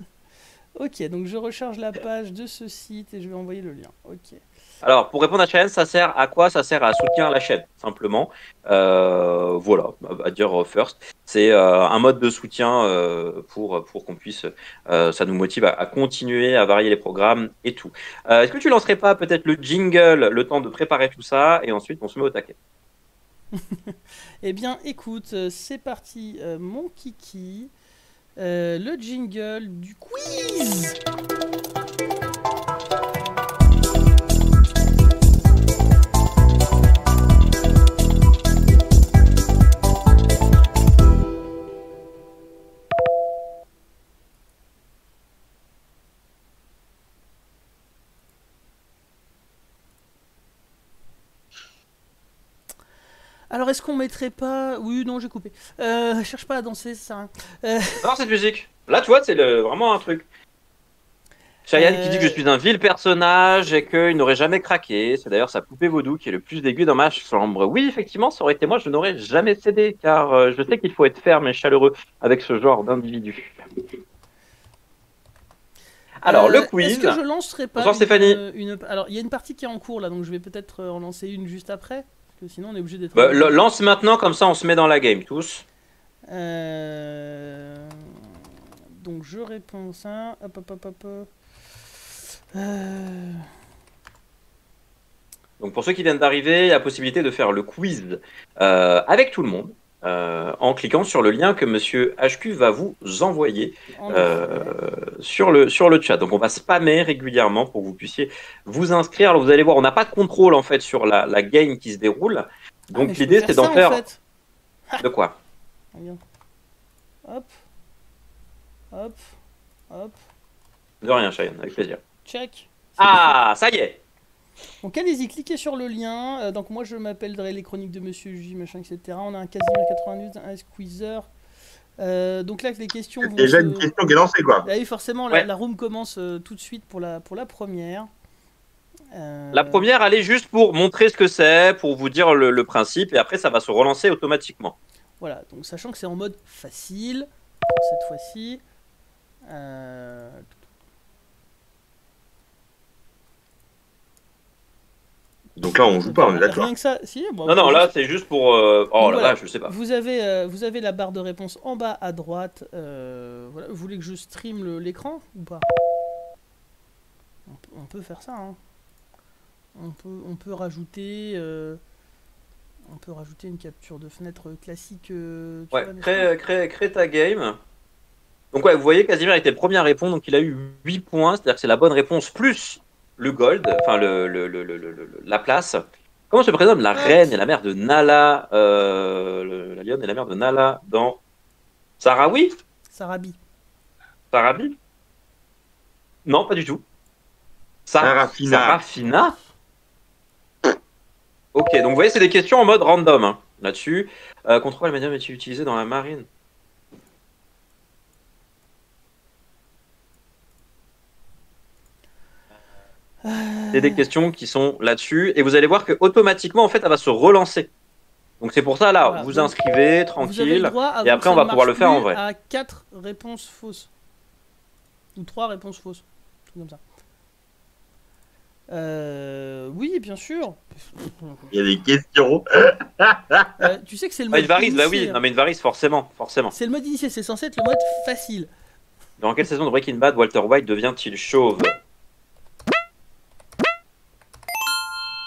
Ok, donc je recharge la page de ce site et je vais envoyer le lien. Ok. Alors, pour répondre à Cheyenne, ça sert à quoi? Ça sert à soutenir la chaîne, simplement. Euh, voilà, à dire euh, first. C'est euh, un mode de soutien pour, pour qu'on puisse. ça nous motive à, à continuer à varier les programmes et tout. Est-ce que tu lancerais pas peut-être le jingle, le temps de préparer tout ça, et ensuite on se met au taquet? Eh bien, écoute, c'est parti, mon kiki. Le jingle du quiz. Alors, est-ce qu'on mettrait pas. Oui, non, j'ai coupé. Euh, cherche pas à danser, ça sert à. Non, cette musique. Là, tu vois, c'est le- vraiment un truc. Cheyenne qui dit que je suis un vil personnage et qu'il n'aurait jamais craqué. C'est d'ailleurs sa poupée vaudou qui est le plus d'aigu dans ma chambre. Oui, effectivement, ça aurait été moi, je n'aurais jamais cédé car euh, je sais qu'il faut être ferme et chaleureux avec ce genre d'individu. Alors, Euh, le Est-ce quiz. que je lancerai pas Bonsoir, une- Stéphanie. une- Alors, il y a une partie qui est en cours là, donc je vais peut-être euh, en lancer une juste après. Que sinon, on est obligé d'être. Bah, lance maintenant, comme ça on se met dans la game tous. Euh, Donc, je réponds ça. Hop, hop, hop, hop. Euh, Donc pour ceux qui viennent d'arriver, il y a la possibilité de faire le quiz euh, avec tout le monde euh, en cliquant sur le lien que Monsieur HQ va vous envoyer en euh, sur, le, sur le chat. Donc on va spammer régulièrement pour que vous puissiez vous inscrire. Alors vous allez voir, on n'a pas de contrôle en fait sur la, la game qui se déroule. Ah, Donc l'idée c'est d'en en faire fait. de quoi? Hop. Hop. Hop. De rien, Cheyenne, avec plaisir. Check. Ah, ça y est Donc allez-y, cliquez sur le lien. Euh, donc moi je m'appellerai les chroniques de Monsieur J, machin, etc. On a un Casimir 92, un Squeezer. Euh, donc là les questions vont Déjà se- une question qui est lancée, quoi. Ah oui, forcément, la, Ouais. la room commence euh, tout de suite pour la, pour la première. Euh, La première, elle est juste pour montrer ce que c'est, pour vous dire le, le principe, et après ça va se relancer automatiquement. Voilà, donc sachant que c'est en mode facile, pour cette fois-ci. Donc là, on joue pas, on est d'accord. Rien que ça, si. bon, Non, non, là c'est juste pour... euh, Oh voilà. vache, je sais pas. Vous avez, euh, vous avez la barre de réponse en bas à droite. euh, voilà. Vous voulez que je stream l'écran ou pas? On peut, on peut faire ça. hein. On, peut, on peut rajouter. euh, on peut rajouter une capture de fenêtre classique. euh, tu Ouais, crée, crée, crée ta game. Donc ouais, vous voyez, Casimir était le premier à répondre, donc il a eu 8 points, c'est-à-dire que c'est la bonne réponse plus le gold, enfin le, le- le- le- le- le- la place. Comment se prénomme la reine et la mère de Nala, euh, le- la lionne et la mère de Nala dans Sarawi? Sarabi. Sarabi? Non, pas du tout. Sa- Sarafina. Sarafina? Ok, donc vous voyez, c'est des questions en mode random hein, là-dessus. Euh, contrôle médium est utilisé dans la marine? C'est des questions qui sont là-dessus. Et vous allez voir que automatiquement, en fait, elle va se relancer. Donc c'est pour ça, là, Voilà, vous inscrivez, tranquille. et après, on va pouvoir le faire en vrai. À 4 réponses fausses. Ou 3 réponses fausses. Truc comme ça. Euh, oui, bien sûr. Il y a des questions. Euh, tu sais que c'est le Ah, mode une varise, bah oui. hein. Non, mais une varise, forcément, forcément. C'est le mode initié, c'est censé être le mode facile. Dans quelle saison de Breaking Bad Walter White devient-il chauve?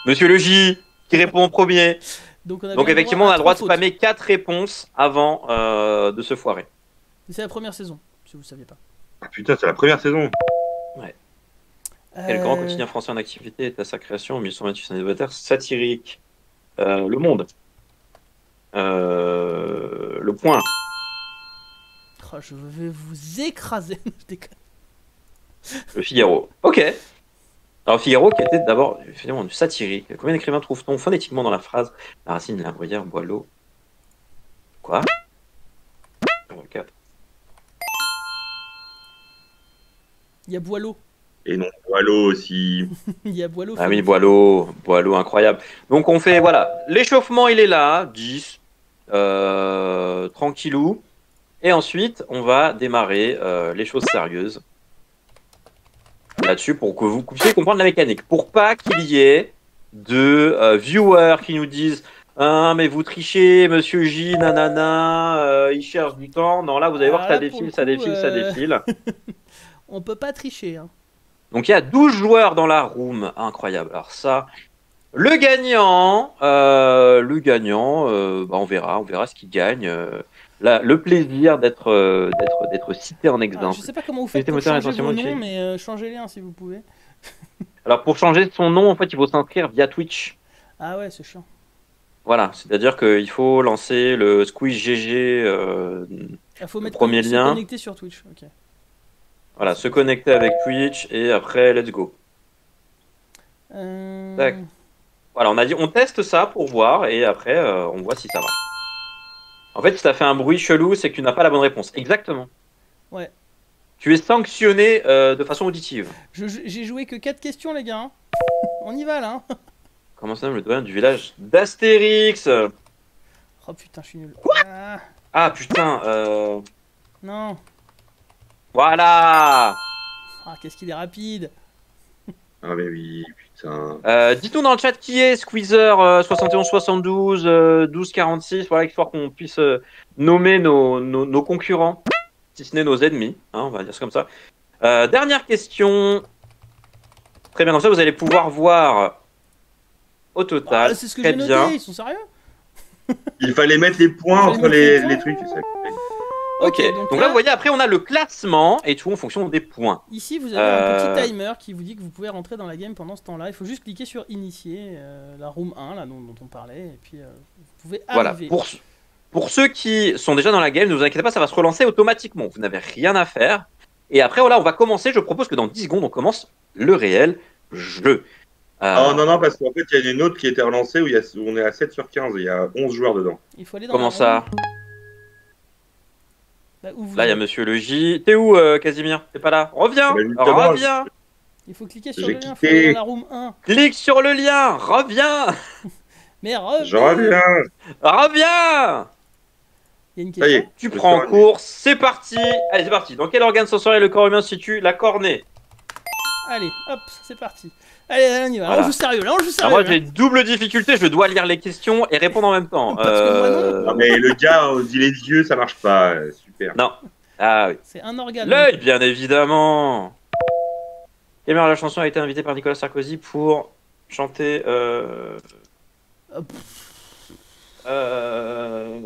Monsieur le J qui répond en premier. Donc, on a Donc bien effectivement, on a le droit de fautes. spammer 4 réponses avant euh, de se foirer. C'est la première saison, si vous ne saviez pas. Ah, putain, c'est la première saison. Quel grand Euh, quotidien français en activité est à sa création en 1828 célibataire satirique Euh, Le Monde. Euh, le Point. oh, je vais vous écraser. Je déconne. Le Figaro. Ok. Alors Figaro qui était d'abord finalement du satirique. Combien d'écrivains trouve-t-on phonétiquement dans la phrase La racine, la bruyère, Boileau Quoi? Numéro 4. Il y a Boileau. Et non, Wallo aussi. Il y a Boileau. Ah oui, Boileau, Boileau, incroyable. Donc on fait, voilà, l'échauffement il est là, 10, euh, tranquillou. Et ensuite, on va démarrer euh, les choses sérieuses là-dessus pour que vous puissiez comprendre la mécanique. Pour pas qu'il y ait de euh, viewers qui nous disent Ah, mais vous trichez, monsieur J, nanana, euh, il cherche du temps. Non, là, vous allez voir que Ah, ça pour défile, le ça coup, défile, ça euh, défile. On peut pas tricher. Hein. Donc il y a 12 joueurs dans la room, incroyable. Alors ça, le gagnant, euh, le gagnant, euh, bah, on verra, on verra ce qu'il gagne. euh, la- le plaisir d'être euh, d'être d'être cité en Ah, exemple. je sais pas comment vous faites pour changer vos noms, mais euh, changez-les hein, si vous pouvez. Alors pour changer son nom, en fait, il faut s'inscrire via Twitch. Ah ouais, c'est chiant. Voilà, c'est-à-dire qu'il faut lancer le Squeeze GG, euh, Il faut mettre premier se lien. connecter sur Twitch. Ok. voilà, se connecter avec Twitch et après let's go. Euh, Tac. Voilà, on a dit on teste ça pour voir et après on voit si ça marche. En fait, si ça fait un bruit chelou, c'est que tu n'as pas la bonne réponse. Exactement. Ouais. Tu es sanctionné euh, de façon auditive. J'ai joué que 4 questions, les gars. hein. On y va là. hein. Comment ça, le doyen du village d'Astérix? Oh putain, je suis nul. Ah, Ah putain, euh... non. voilà. Ah, qu'est-ce qu'il est rapide. Ah, mais oui. Euh, Dites-nous dans le chat qui est Squeezer euh, 7172 euh, 1246, voilà, histoire qu'on puisse euh, nommer nos, nos, nos concurrents, si ce n'est nos ennemis, hein, on va dire ça comme ça. Euh, dernière question. Très bien, comme ça vous allez pouvoir voir au total. Ah, c'est ce que très j'ai noté, bien. ils sont sérieux? Il fallait mettre les points entre les, les trucs. Ok, Ok, donc, donc là, là- vous voyez, après on a le classement et tout en fonction des points. Ici, vous avez Euh. un petit timer qui vous dit que vous pouvez rentrer dans la game pendant ce temps-là. Il faut juste cliquer sur initier, euh, la room 1 là, dont, dont on parlait, et puis euh, vous pouvez Voilà, arriver. pour, pour ceux qui sont déjà dans la game, ne vous inquiétez pas, ça va se relancer automatiquement. Vous n'avez rien à faire. Et après, voilà, on va commencer. Je propose que dans 10 secondes, on commence le réel jeu. Euh, Oh non, non, parce qu'en fait, il y a une autre qui a été relancée où, il y a, où on est à 7 sur 15 et il y a 11 joueurs dedans. Il faut aller dans comment la ça? room, où vous Là, il y a monsieur le J. T'es où, euh, Casimir T'es pas là Reviens Bah, Reviens Il faut cliquer sur le lien, il faut aller dans la room 1. Clique sur le lien Reviens Mais reviens Je reviens Reviens Il y a une Ça y question. est. Tu prends en course, c'est parti Allez, c'est parti. Dans quel organe sensoriel le corps humain se situe la cornée Allez, hop, c'est parti. Allez, allez, on y va. Là, Voilà. on joue sérieux, là, on joue Alors sérieux. moi, j'ai double difficulté. Je dois lire les questions et répondre en même temps. Parce que moi, non. Euh, Non, mais le gars, on dit les yeux, ça marche pas. Super. Non. Ah oui. C'est un organe. L'œil, bien évidemment. Quelle meilleure la chanson a été invitée par Nicolas Sarkozy pour chanter. Euh... Euh,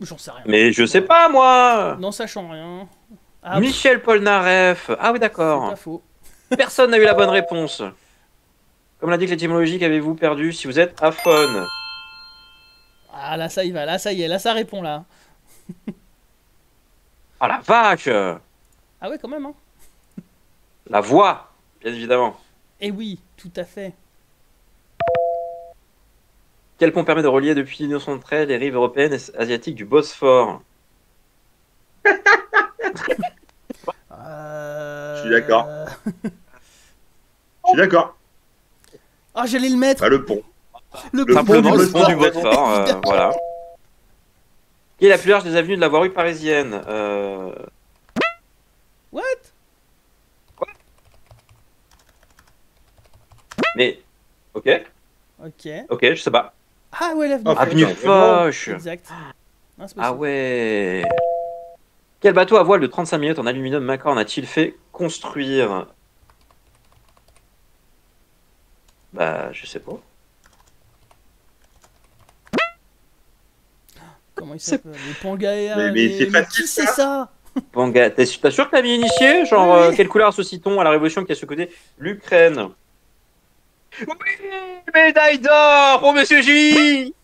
J'en sais rien. Mais je sais pas moi. Non, sachant rien. Ah, Michel Polnareff. Ah oui, C'est d'accord. pas faux. Personne n'a eu la bonne réponse. Comme l'indique l'étymologie, qu'avez-vous perdu si vous êtes aphone Ah, là, ça y va. Là, ça y est. Là, ça répond, là. Ah la vache Ah ouais, quand même, hein. La voix, bien évidemment. Eh oui, tout à fait. Quel pont permet de relier depuis 1913 les rives européennes et asiatiques du Bosphore? Euh... Je suis d'accord. Je suis d'accord. Ah, j'allais le mettre. Bah, le pont. Le le pont Simplement du pont du Bosphore, euh, voilà. Quelle est la plus large des avenues de la voirie parisienne Euh, What? Mais, ok, Ok. ok, je sais pas. Ah ouais, l'avenue. Ah, Foch. Avenue Foch Exact. Non, Ah ouais Quel bateau à voile de 35 minutes en aluminium Macron a-t-il fait construire? Bah, je sais pas. Comment il s'appelle Le Pangaea. Mais- mais c'est facile, c'est ça. ça? Panga, t'es sûr que t'as mis initié Genre, Oui, euh, quelle couleur associe-t-on à la révolution qui a ce côté L'Ukraine. Oui, médaille d'or pour Monsieur J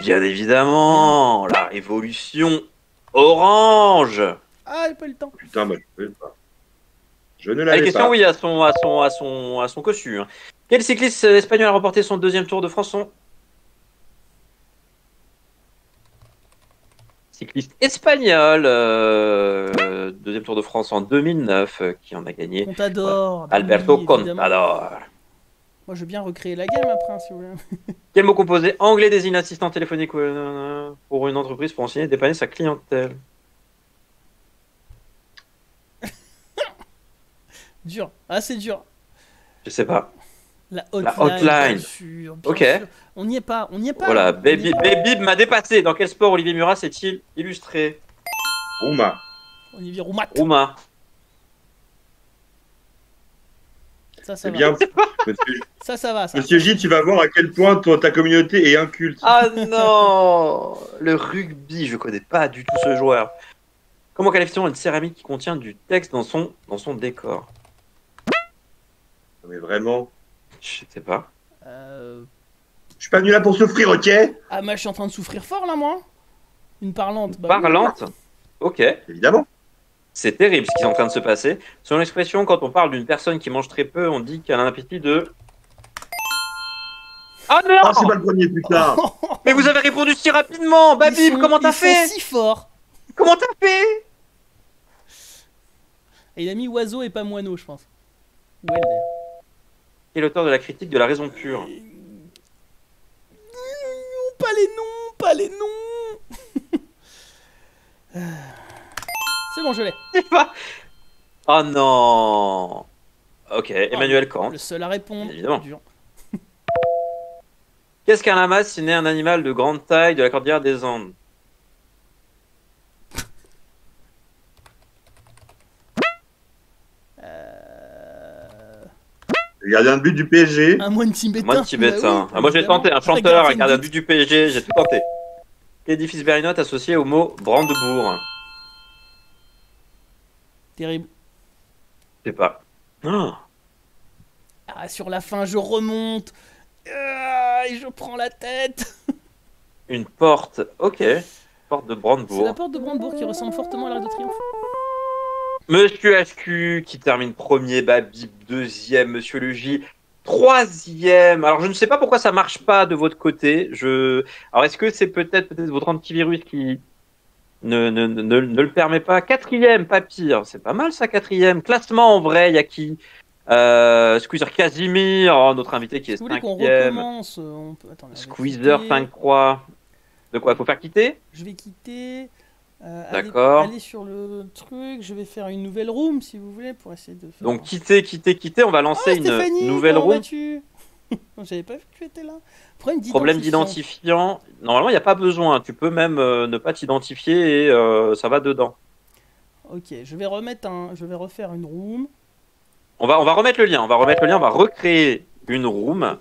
Bien évidemment, la révolution orange Ah, j'ai pas eu le temps. Putain, bah, je peux pas. Je ne les l'avais pas. oui, à son, à son, à son, à son cossu. hein. Quel cycliste euh, espagnol a remporté son deuxième Tour de France Cycliste espagnol, euh, deuxième Tour de France en 2009, euh, qui en a gagné Contador. bah Alberto oui. Contador. Moi, je veux bien recréer la game après, si vous voulez. Quel mot composé anglais désigne l'assistant téléphonique euh, pour une entreprise pour enseigner et dépanner sa clientèle Dur. Ah, c'est dur. Je sais pas. La hotline. La hotline. bien sûr, bien Ok. sûr. On n'y est pas. On n'y est pas. Voilà, Baby, m'a dépassé. Dans quel sport Olivier Murat s'est-il illustré? Rouma. Olivier Roumat. Rouma. Ça, ça C'est va. bien. Monsieur, Ça, ça va. Ça. Monsieur J, tu vas voir à quel point toi, ta communauté est inculte. Ah non Le rugby, je connais pas du tout ce joueur. Comment qualifie-t-on une céramique qui contient du texte dans son, dans son décor? Mais vraiment, Je sais pas. Euh... je suis pas venu là pour souffrir, ok Ah, moi, je suis en train de souffrir fort là, moi. Une parlante. bah oui. Parlante Ok. Évidemment. C'est terrible ce qui est en train de se passer. Selon l'expression, quand on parle d'une personne qui mange très peu, on dit qu'elle a un appétit de. Ah non Ah, c'est pas le premier, putain. Mais vous avez répondu si rapidement Babib, sont- comment t'as fait si fort. Comment t'as fait Et il a mis oiseau et pas moineau, je pense. Ouais, est l'auteur de la critique de la raison pure Pas les noms, pas les noms. C'est bon, je l'ai. Oh non Ok, Emmanuel Kant. Le seul à répondre. Évidemment. Qu'est-ce qu'un lama si n'est un animal de grande taille de la cordillère des Andes? Le gardien de but du PSG. Un moine tibétain. Moi, tibétain. Bah oui, ah, moi, j'ai évidemment. tenté un chanteur, Regarde, un gardien de but du PSG, j'ai tout tenté. Édifice berlinois associé au mot Brandebourg Terrible. Je sais pas. Ah, Ah, sur la fin, je remonte. Ah, et je prends la tête. une porte, ok. Porte de C'est la Brandebourg. porte de Brandebourg qui ressemble fortement à l'Arc de Triomphe. Monsieur HQ qui termine premier, Babib deuxième, Monsieur J troisième. Alors je ne sais pas pourquoi ça marche pas de votre côté. Je... Alors est-ce que c'est peut-être peut-être votre antivirus qui ne, ne, ne, ne- le permet pas? Quatrième, pas pire. C'est pas mal ça, quatrième. Classement en vrai, il y a qui? Euh, Squeezer Casimir, oh, notre invité qui est Si cinquième. recommence, euh, on peut. Attendez, on va Squeezer quitter. 5 croix. De quoi Faut faire quitter? Je vais quitter. Euh, D'accord. Aller sur le truc. Je vais faire une nouvelle room si vous voulez pour essayer de faire. Donc quitter, quitter, quitter. On va lancer une Stéphanie, nouvelle room. J'avais pas vu que tu étais là. Problème Problème d'identifiant. Normalement, il n'y a pas besoin. Tu peux même euh, ne pas t'identifier et euh, ça va dedans. Ok, je vais remettre un. Je vais refaire une room. On va, on va remettre le lien. On va remettre le lien. On va recréer une room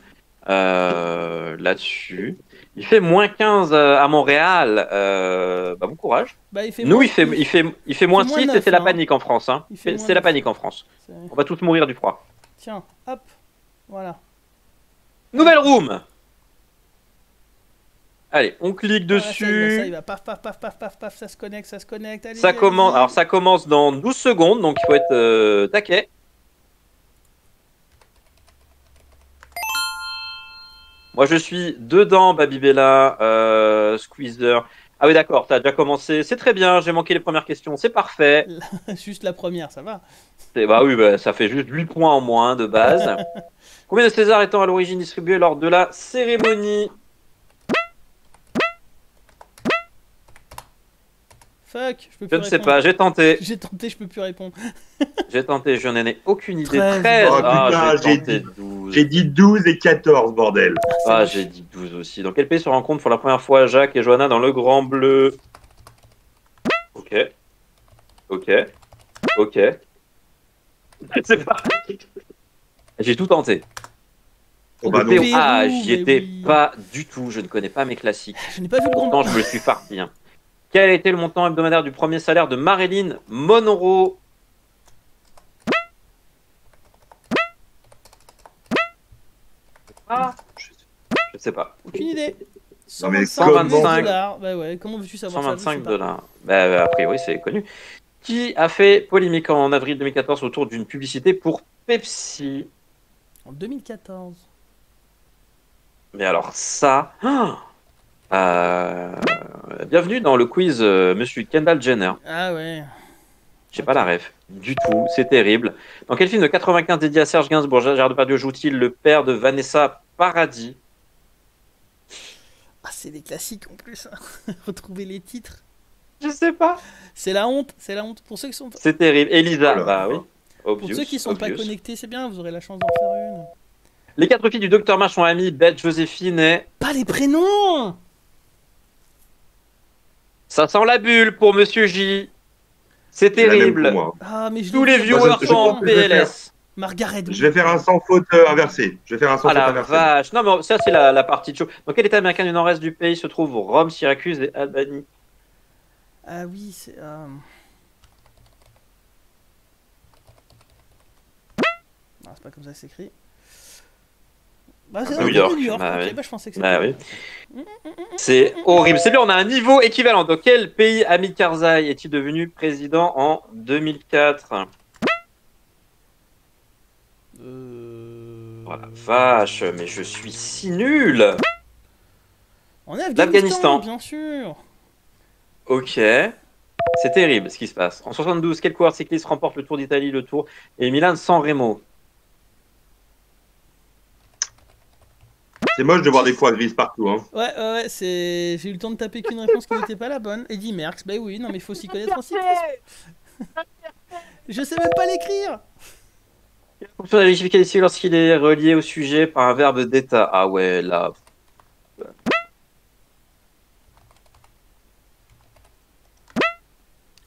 euh, là-dessus. Il fait moins 15 à Montréal. Euh, bah, bon courage. Bah, il fait Nous, moins- il fait, il fait, il fait moins moins 6 et c'est la hein. panique en France. Hein. C'est la panique en France. On va tous mourir du froid. Tiens, hop. Voilà. Nouvelle room. Allez, on clique Voilà, ça y va, ça dessus. y va. Paf, paf, paf, paf, paf, paf. Ça se connecte, ça se connecte. Allez, Ça commence, alors ça commence dans 12 secondes, donc il faut être euh, taquet. Moi je suis dedans, Babybella, euh, Squeezer. Ah oui d'accord, t'as déjà commencé, c'est très bien, j'ai manqué les premières questions, c'est parfait. Juste la première, ça va. Bah oui, bah, ça fait juste 8 points en moins de base. Combien de César étant à l'origine distribués lors de la cérémonie? Fuck, je peux Je plus ne sais pas, j'ai tenté, J'ai tenté, je peux plus répondre. j'ai tenté, je n'en ai aucune idée. 13. 13, Oh, ah, putain, j'ai j'ai tenté dit- 12. J'ai dit 12 et 14, bordel. Ah, j'ai dit 12 aussi. Dans quel pays se rencontrent pour la première fois Jacques et Johanna dans le Grand Bleu? Ok. Ok. Ok. C'est pas. J'ai tout tenté. Oh, bah. Pérou. Ah, j'y étais oui. pas du tout. Je ne connais pas mes classiques. Je n'ai pas vu le Pourtant, grand. je me suis parti. hein. Quel a été le montant hebdomadaire du premier salaire de Marilyn Monroe Ah, je sais pas. Aucune idée. Non, mais 125 comment- dollars. Bah ouais, comment veux-tu savoir ça Je 125 sais pas. dollars. Bah, a priori, c'est connu. Qui a fait polémique en avril 2014 autour d'une publicité pour Pepsi? En 2014. Mais alors ça... ah Euh, bienvenue dans le quiz euh, Monsieur Kendall Jenner. Ah ouais. J'ai pas la ref. Du tout, c'est terrible. Dans quel film de 95 dédié à Serge Gainsbourg, Gérard Depardieu joue-t-il le père de Vanessa Paradis? Ah, c'est des classiques en plus. hein. Retrouver les titres. Je sais pas. C'est la honte. C'est la honte. Pour ceux qui sont, C'est terrible. Elisa, Oh bah oui. pour ceux qui sont pas connectés, c'est bien. Vous aurez la chance d'en faire une. Les quatre filles du docteur March sont amies, Beth, Joséphine et... Pas les prénoms. Ça sent la bulle pour Monsieur J. C'est terrible. Ah, mais je Tous les viewers je- je sont en pense que je vais faire- PLS. Margaret. Je vais faire un sans faute euh, inversé. Je vais faire un sans Ah faute inversé. vache. Non mais ça c'est la, la partie de show. Dans quel état américain du nord-est du pays se trouvent Rome, Syracuse et Albanie? Ah oui, c'est. euh, Non, c'est pas comme ça que c'est écrit. Bah, c'est New York, New York. bah oui. bah, je pensais que c'était. Bah oui. C'est horrible. C'est bien, on a un niveau équivalent. Dans quel pays Hamid Karzai est-il devenu président en 2004 Euh... Oh la vache, mais je suis si nul On est L'Afghanistan. Afghanistan, bien sûr. Ok. C'est terrible ce qui se passe. En 72, quel coureur cycliste remporte le Tour d'Italie, le Tour et Milan sans Remo C'est moche de voir des croix grises partout. Hein. Ouais, ouais, ouais, c'est. J'ai eu le temps de taper qu'une réponse qui n'était pas la bonne. Eddie Merckx, bah oui, non, mais il faut s'y connaître en cyclisme. Je sais même pas l'écrire. La fonction de la qualifiée lorsqu'il est relié au sujet par un verbe d'état. Ah ouais, là.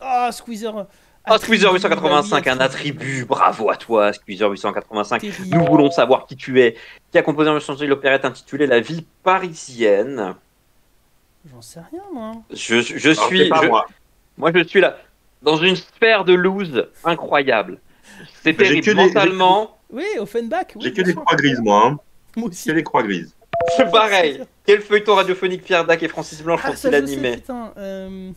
Ah, Squeezer. Ah, Squeezer Attribut, 885, bah oui, un attribut. Bravo à toi, Squeezer 885. Terrible. Nous voulons savoir qui tu es. Qui a composé un chanson de l'opérette intitulée La vie parisienne J'en sais rien, moi. Je, je Alors, suis. c'est pas je- moi. moi, je suis là. Dans une sphère de loose incroyable. C'est terrible. que des- Mentalement, Oui, Offenbach. Oui, J'ai que des croix grises, moi. Hein. Moi Que aussi. des croix grises. c'est pareil. Quel feuilleton radiophonique Pierre Dac et Francis Blanche Ah, ont-ils animé putain. Euh,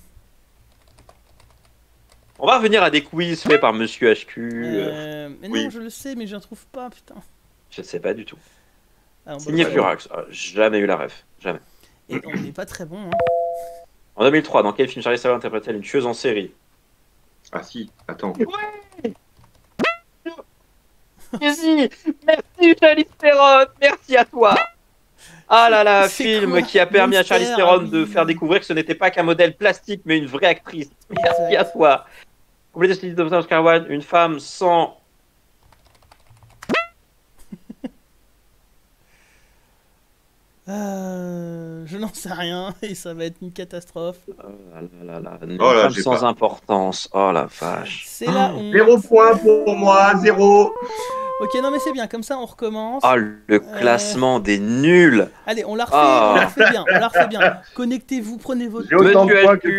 On va revenir à des quiz faits par Monsieur HQ. euh, euh, Mais oui. non, je le sais, mais je ne trouve pas, putain. Je sais pas du tout. Alors, Signé Furax. Ah, Jamais eu la ref. Jamais. Et on n'est pas très bon, hein. En 2003, dans quel film Charlie Theron interprète-t-elle une tueuse en série? Ah si, attends. Merci, merci Charlie Theron, merci à toi. Ah là là, film qui a permis à Charlie Theron ah oui. de faire découvrir que ce n'était pas qu'un modèle plastique, mais une vraie actrice. Merci Exact. à toi. Complétez ce titre de Oscar Wilde, une femme sans. Euh, je n'en sais rien et ça va être une catastrophe. Oh là là là là, une Oh là, femme sans pas. importance. Oh la vache. C'est la honte. Zéro point pour moi, zéro. Ok, non mais c'est bien, comme ça on recommence. Oh le classement des nuls. Allez, on la refait, Ah. on la refait bien, on la refait bien. Connectez-vous, prenez votre Monsieur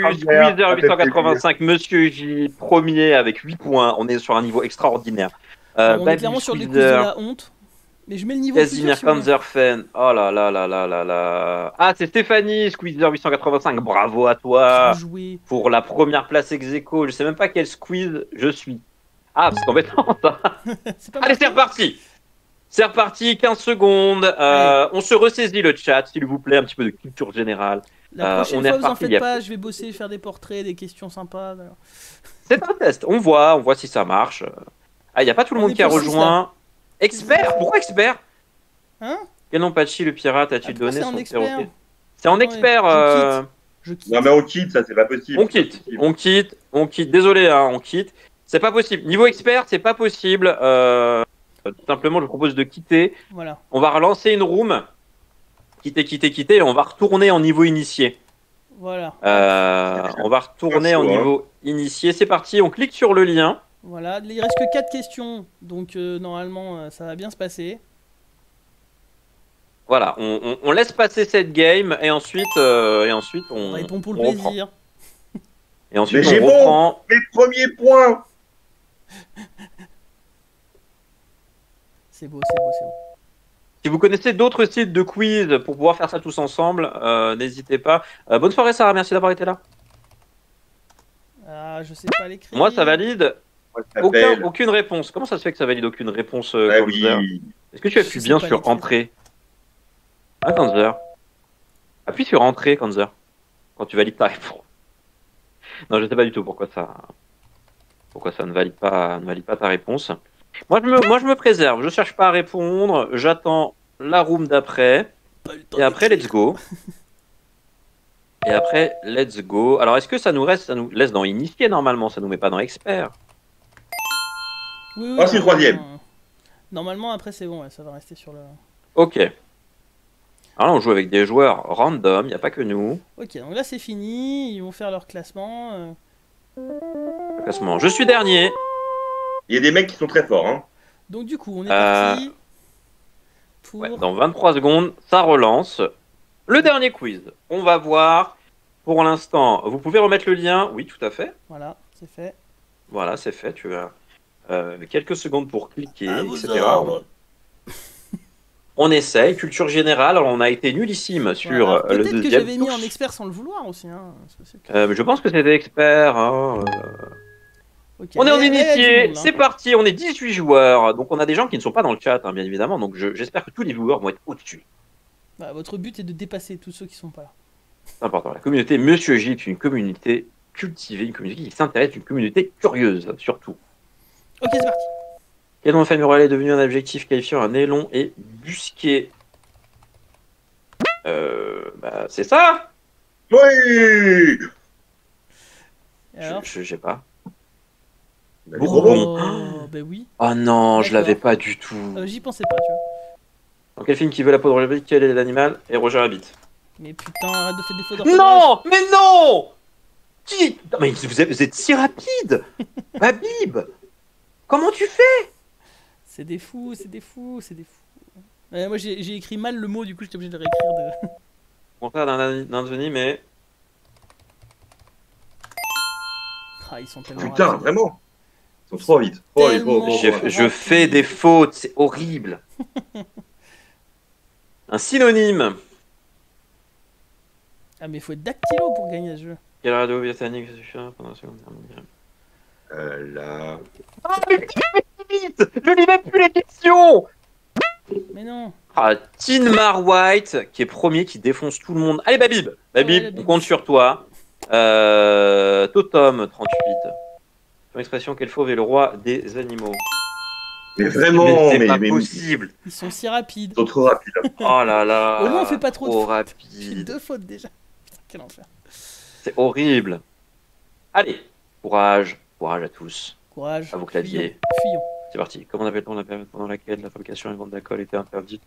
Fabien, Squeezer ça fait 885, Monsieur J, premier avec 8 points. On est sur un niveau extraordinaire. Euh, On est clairement sur le quiz de la honte. Mais je mets le niveau plus Casimir. Panzerfen. Oh là là là là là là. Ah, c'est Stéphanie, Squeezer 885. Bravo à toi Bien joué. pour la première place ex aequo. Je sais même pas quel squeeze je suis. Ah, c'est embêtant ça. C'est pas Allez, c'est reparti. C'est reparti, 15 secondes. Euh, on se ressaisit le chat, s'il vous plaît, un petit peu de culture générale. La Euh, prochaine on est fois, vous en reparti, faites pas, je vais bosser, faire des portraits, des questions sympas. C'est un test. On voit, on voit si ça marche. Ah, il n'y a pas tout le On monde est qui a rejoint. Expert Pourquoi expert Hein? Quel nom Pachi le pirate a-t-il Ah, donné c'est en son expert? C'est en Ouais, expert. je euh, Je quitte. Non mais on quitte, ça c'est pas possible. On quitte, on quitte, on quitte. Désolé, hein, on quitte. C'est pas possible. Niveau expert, c'est pas possible. Euh, tout simplement, je vous propose de quitter. Voilà. On va relancer une room. Quitter, quitter, quitter. Et on va retourner en niveau initié. Voilà. Euh, on va retourner en niveau initié. C'est parti. On clique sur le lien. Voilà. Il reste que 4 questions. Donc, euh, normalement, euh, ça va bien se passer. Voilà, on, on- on laisse passer cette game et ensuite, euh, et ensuite on, On répond pour le reprend. plaisir. Et ensuite Mais on bon. reprend. Mes premiers points C'est beau, c'est beau, c'est beau. Si vous connaissez d'autres sites de quiz pour pouvoir faire ça tous ensemble, euh, n'hésitez pas. Euh, bonne soirée Sarah, merci d'avoir été là. Ah, je sais pas l'écrire. Moi ça valide. Aucun, aucune réponse. Comment ça se fait que ça valide aucune réponse euh, Ah oui. Est-ce que tu appuies bien sur entrée Ah Kanzer. Appuie sur entrée Kanzer. Quand tu valides ta réponse. Non, je sais pas du tout pourquoi ça pourquoi ça ne valide pas ne valide pas ta réponse. Moi je me moi je me préserve, je cherche pas à répondre, j'attends la room d'après et après let's go. Et après let's go. Alors est-ce que ça nous reste ça nous laisse dans initié normalement, ça nous met pas dans expert Oui, oui, Ah, c'est le troisième. normalement, Normalement, après, c'est bon, ouais, ça va rester sur le. OK. Alors là, on joue avec des joueurs random, il n'y a pas que nous. Ok, donc là, c'est fini. Ils vont faire leur classement. Le classement. Je suis dernier. Il y a des mecs qui sont très forts. Hein. Donc, du coup, on est Euh, parti pour. Ouais, dans 23 secondes, ça relance. Le dernier quiz. On va voir. Pour l'instant, vous pouvez remettre le lien. Oui, tout à fait. Voilà, c'est fait. Voilà, c'est fait. Tu as euh, quelques secondes pour cliquer, etc. On essaye. Culture générale. Alors, on a été nullissime sur Voilà. euh, le Peut-être que deuxième. j'avais mis en expert sans le vouloir aussi. Hein. Euh, je pense que c'était expert. hein, euh. On est en initié, hein. c'est parti, on est 18 joueurs, donc on a des gens qui ne sont pas dans le chat, hein, bien évidemment, donc je- j'espère que tous les joueurs vont être au-dessus. Bah, votre but est de dépasser tous ceux qui sont pas là. C'est important. La communauté Monsieur J est une communauté cultivée, une communauté qui s'intéresse, une communauté curieuse, surtout. Ok, c'est parti. Quel nom de famille royale est devenu un adjectif qualifiant un élon et busqué euh, bah, c'est ça Oui Je alors je- j'ai pas. Bah, Bourbon. robots. Oh, bah oui. Oh non, je l'avais pas du tout. Euh, J'y pensais pas, tu vois. Dans quel film qui veut la peau de Roger Rabbit Quel est l'animal Et Roger Rabbit? Mais putain, arrête de faire des fautes. Non Mais non Qui? Non, Mais vous êtes, vous êtes si rapide Babib Comment tu fais? C'est des fous, c'est des fous, c'est des fous. Ouais, moi j'ai écrit mal le mot, du coup j'étais obligé de le réécrire. De... Contraire d'un d'un Denis, mais. Ah, ils sont tellement Putain, rapides. vraiment Ils sont trop vite. Trop vite, trop vite. Tellement. Je, je fais des fautes, c'est horrible. Un synonyme. Ah, mais faut être dactylo pour gagner ce jeu. Quelle radio britannique fait pendant la Seconde Guerre mondiale Euh, là... Ah, vite Je lis même plus les questions Mais non. Ah, Tinmar White, qui est premier, qui défonce tout le monde. Allez, Babib Babib, Ouais, Babib. on compte sur toi. Euh, Totem, 38. Ton expression, quel fauve est le roi des animaux? Mais vraiment, Mais c'est mais, pas mais- possible Ils sont si rapides. ils sont trop rapides. Oh là là Au moins, on fait pas trop de Trop fautes. J'ai rapide deux fautes déjà. Putain, quel enfer. C'est horrible. Allez, courage, courage à tous. Courage. À vos claviers. Fuyons. Fuyons. C'est parti. Comment appelle-t-on la période pendant laquelle la fabrication et la vente d'alcool était interdite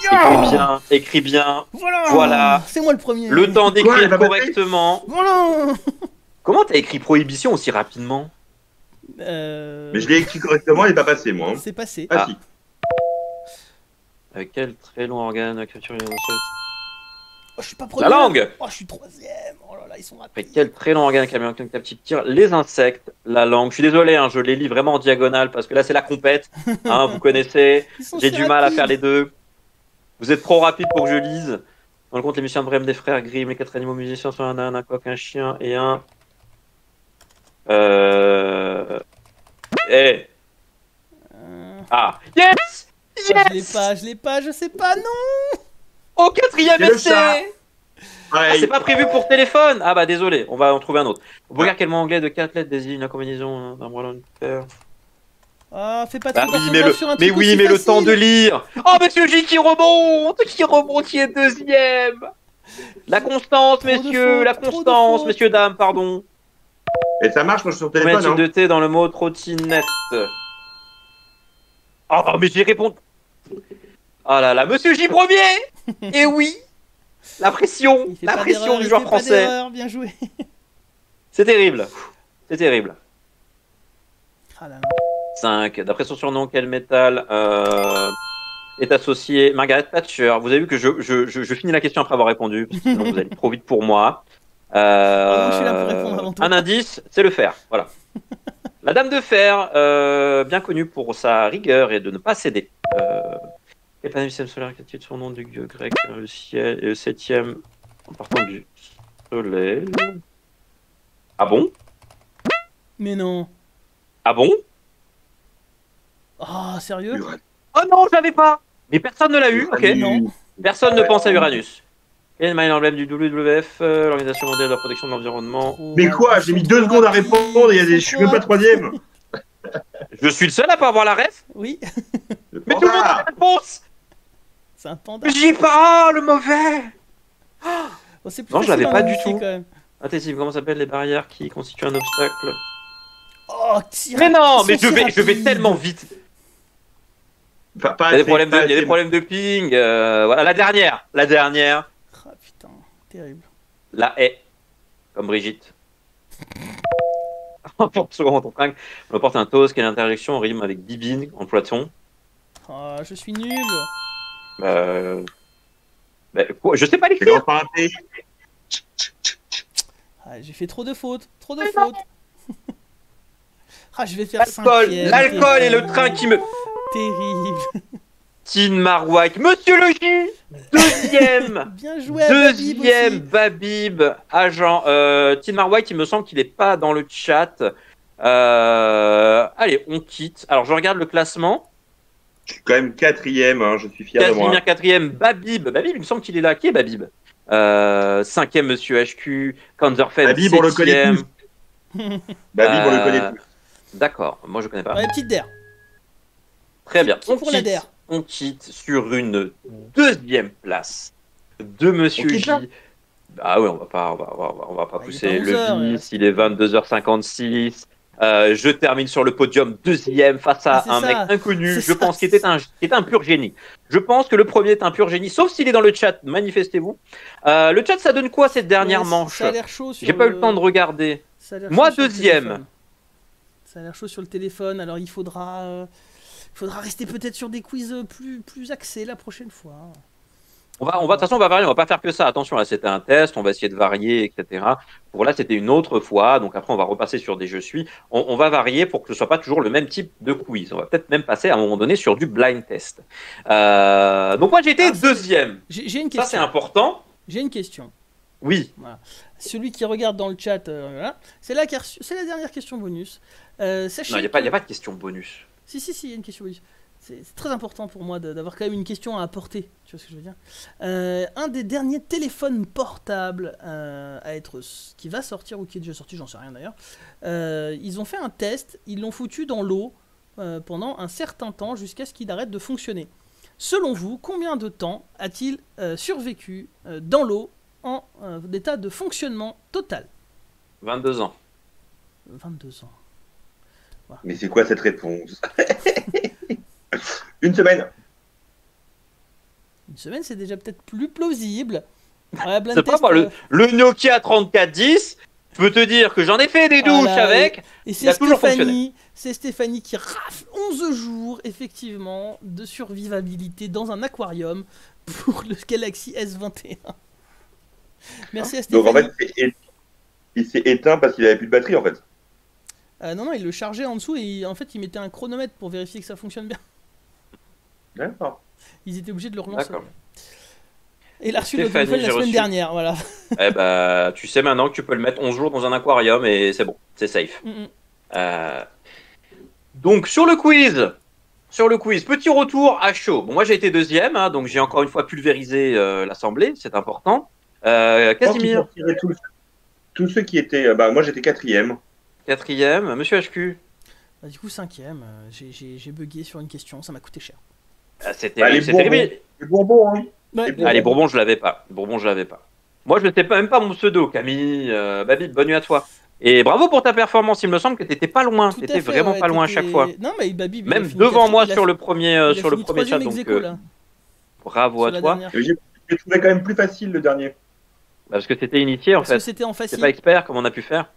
Écris bien, écris bien. Voilà. Voilà. C'est moi le premier. Le temps d'écrire correctement. Voilà. Comment t'as écrit prohibition aussi rapidement Euh... Mais je l'ai écrit correctement, il n'est pas passé, moi. hein. C'est passé. Ah, Ah. si. Avec quel très long organe la créature est Oh, je suis pas premier. La langue Oh, je suis troisième. Oh là là, ils sont Après rapides. quel très long organe camion avec ta petite tire Les insectes, la langue. Je suis désolé, hein, je les lis vraiment en diagonale parce que là c'est la compète. Hein, vous connaissez. J'ai du mal à faire les deux. Vous êtes trop rapide pour que je lise. Dans le musiciens de Brême des frères Grimm, les quatre animaux musiciens sont un âne, un coq, un chien et un. Euh. Eh. Euh, Ah. Yes ah, je l'ai Yes pas, je l'ai pas, je sais pas, non. Au quatrième essai. Ah, Pareil. c'est pas prévu pour téléphone Ah bah désolé, on va en trouver un autre. Regarde quel mot anglais de 4 lettres désigne la combinaison d'un bras. Ah, fais pas de Bah fautes oui, mais, d'orthographe le, sur un mais truc oui, mais le temps de lire. Oh, monsieur J qui remonte, qui remonte, qui est deuxième. La constance, Trop messieurs, la trop constance, messieurs, dames, pardon. Et ça marche, moi, je suis sur Combien téléphone. a-t-il Hein. de T dans le mot trottinette Oh, mais j'ai répondu. Oh là là, monsieur J premier Et oui La pression, la pression du joueur français. Bien joué. C'est terrible. C'est terrible. Ah là là. 5. D'après son surnom, quel métal euh, est associé? Margaret Thatcher Vous avez vu que je, je, je, je finis la question après avoir répondu, parce que sinon vous allez trop vite pour moi. Euh, Oh non, je suis là pour répondre avant toi. un indice, c'est le fer. Voilà. La dame de fer, euh, bien connue pour sa rigueur et de ne pas céder. Euh, du système solaire a-t-il son nom du dieu grec Le ciel, le septième en partant du soleil. Ah bon? Mais non. Ah bon? Ah, sérieux? Uranus. Oh non, je l'avais pas Mais personne ne l'a eu, ok. Non. Personne ne pense à Uranus. Est le emblème du WWF, euh, l'Organisation mondiale de la protection de l'environnement? Trop Mais quoi J'ai mis deux secondes à répondre, il y a des... je suis même pas troisième. Je suis le seul à pas avoir la ref? Oui, Mais tout le monde a la réponse c'est un panda. J'y ai pas le mauvais Oh, c'est plus Non, je l'avais pas du tout. quand même. Attention, comment s'appellent les barrières qui constituent un obstacle Oh, tire- Mais non, mais je vais, je vais tellement vite Pas- pas Il y a des problèmes de, pas il y a des assez. problèmes de ping. euh, voilà, la dernière, la dernière, Ah putain, terrible. la haie, comme Brigitte. On porte un toast, quelle interjection rime avec bibine en poisson Ah, je suis nul. Euh... quoi, Je sais pas l'écrire T. Ah, j'ai fait trop de fautes, trop de fautes. ah, je vais faire L'alcool, l'alcool et le terrible. train qui me... Terrible. Tin Marwak, Monsieur le J Deuxième Bien joué, Deuxième. Babib, agent. Euh, Tin Marwak, il me semble qu'il n'est pas dans le chat. Euh, allez, on quitte. Alors, je regarde le classement. Je suis quand même quatrième, hein, je suis fier de moi. Casimir quatrième, Babib. Babib, il me semble qu'il est là. Qui est Babib? Euh, Cinquième, Monsieur HQ. Kanzerfeld, Babib, on le connaît tous. Babib, on le Euh, connaît plus. D'accord, moi je connais pas. Ouais, petite der. Très bien. Qui On pour la quitte, DER on quitte sur une deuxième place de Monsieur J. Ah ouais, on va pas, on va, on va, on va pas Bah, il est pousser pas le 11h, vice. Il est 22h56. Euh, je termine sur le podium deuxième face à Ah, un ça. mec inconnu. Je pense qu'il était un, qui était un pur génie. Je pense que le premier est un pur génie, sauf s'il est dans le chat. Manifestez-vous. Euh, le chat, ça donne quoi cette dernière Ouais, manche Ça a l'air chaud sur J'ai pas eu le temps de regarder. Moi, deuxième. Ça a l'air chaud sur le téléphone, alors il faudra, euh, faudra rester peut-être sur des quiz plus, plus axés la prochaine fois. On va, on va, de toute façon, on va varier, on va pas faire que ça. Attention, là, c'était un test, on va essayer de varier, etc. Pour là, c'était une autre fois. Donc après, on va repasser sur des je suis. On, on va varier pour que ce soit pas toujours le même type de quiz. On va peut-être même passer à un moment donné sur du blind test. Euh, donc moi, j'ai été Ah, deuxième. J'ai une Ça, c'est question. important. J'ai une question. Oui. Celui qui regarde dans le chat, euh, voilà. c'est la, dernière question bonus. Euh, Non, il n'y a, a pas de question bonus. Si, si, si, il y a une question bonus. C'est très important pour moi d'avoir quand même une question à apporter. Tu vois ce que je veux dire Euh, Un des derniers téléphones portables euh, à être, qui va sortir ou qui est déjà sorti, j'en sais rien d'ailleurs. euh, ils ont fait un test, ils l'ont foutu dans l'eau euh, pendant un certain temps jusqu'à ce qu'il arrête de fonctionner. Selon vous, combien de temps a-t-il euh, survécu euh, dans l'eau en euh, état de fonctionnement total? 22 ans. 22 ans. Mais c'est quoi cette réponse? Une semaine. Une semaine, c'est déjà peut-être plus plausible. Ouais, blind C'est pas moi, euh, le, le Nokia 3410. Je peux te dire que j'en ai fait des douches Voilà, avec. Et Il c'est Stéphanie, c'est Stéphanie qui rafle 11 jours, effectivement, de survivabilité dans un aquarium pour le Galaxy S21. Merci à Stéphanie. Donc en fait, il s'est éteint parce qu'il avait plus de batterie en fait. Euh, non, non, il le chargeait en dessous et en fait, il mettait un chronomètre pour vérifier que ça fonctionne bien. D'accord. Ils étaient obligés de le relancer. D'accord. Et il a reçu le Stéphanie, téléphone la semaine reçu. dernière, voilà. Eh ben, tu sais maintenant que tu peux le mettre 11 jours dans un aquarium et c'est bon, c'est safe. Mm, mm. Euh, Donc sur le quiz, sur le quiz, petit retour à chaud. Bon, moi j'ai été deuxième, hein, donc j'ai encore une fois pulvérisé euh, l'assemblée, c'est important. Euh, Casimir, tous, tous ceux qui étaient. euh, Bah, moi j'étais quatrième. quatrième. Monsieur HQ, Bah, du coup, cinquième, j'ai- j'ai j'ai bugué sur une question, ça m'a coûté cher. Ah, c'était Bah, les Bourbons. Les hein. Ouais, Et bon, Ah, les Bourbons, je l'avais pas. Les Bourbons, je l'avais pas. Moi, je ne sais pas, même pas mon pseudo, Camille. Euh, Babi, bonne nuit à toi. Et bravo pour ta performance. Il me semble que tu n'étais pas loin. tout Tu à étais fait, vraiment ouais, pas loin à t'étais- chaque fois. Non, mais Même devant moi a sur le premier, euh, sur le premier chat. Donc, euh, bravo sur à toi. J'ai trouvé quand même plus facile le dernier. Parce que c'était initié en Parce que fait. c'était en C'est facile. pas expert comme on a pu faire.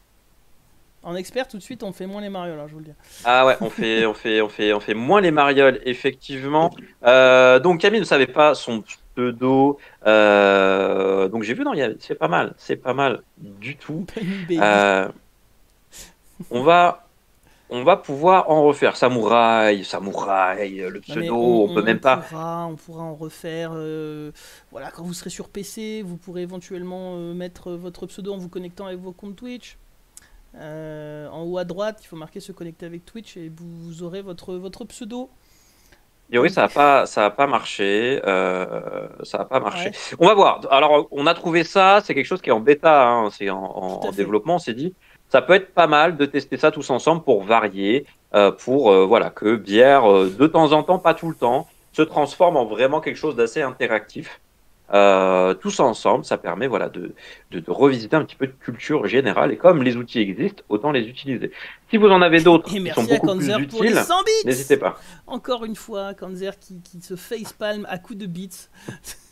En expert, tout de suite, on fait moins les marioles, hein, je vous le dis. Ah ouais, on fait, on fait, on fait, on fait moins les marioles, effectivement. Euh, donc Camille ne savait pas son pseudo. Euh, donc j'ai vu, non, c'est pas mal, c'est pas mal du tout. Euh, on va, on va pouvoir en refaire. Samouraï, samouraï, le pseudo, on, peut même pas. Pourra, on pourra en refaire. euh, voilà, quand vous serez sur PC, vous pourrez éventuellement euh, mettre votre pseudo en vous connectant avec vos comptes Twitch. Euh, en haut à droite, il faut marquer se connecter avec Twitch et vous, vous aurez votre, votre pseudo. Et oui, ça n'a pas, ça a pas marché. euh, ça a pas marché. On va voir. Alors, on a trouvé ça. C'est quelque chose qui est en bêta. hein, c'est en, développement. On s'est dit, ça peut être pas mal de tester ça tous ensemble pour varier, euh, pour voilà que bière de temps en temps, pas tout le temps, se transforme en vraiment quelque chose d'assez interactif. Euh, tous ensemble, ça permet voilà de, de, de revisiter un petit peu de culture générale et comme les outils existent, autant les utiliser. Si vous en avez d'autres qui sont merci à beaucoup plus Kanzer pour les utiles, 100 bits n'hésitez pas. Encore une fois, Kanzer qui, qui se facepalm à coups de bits.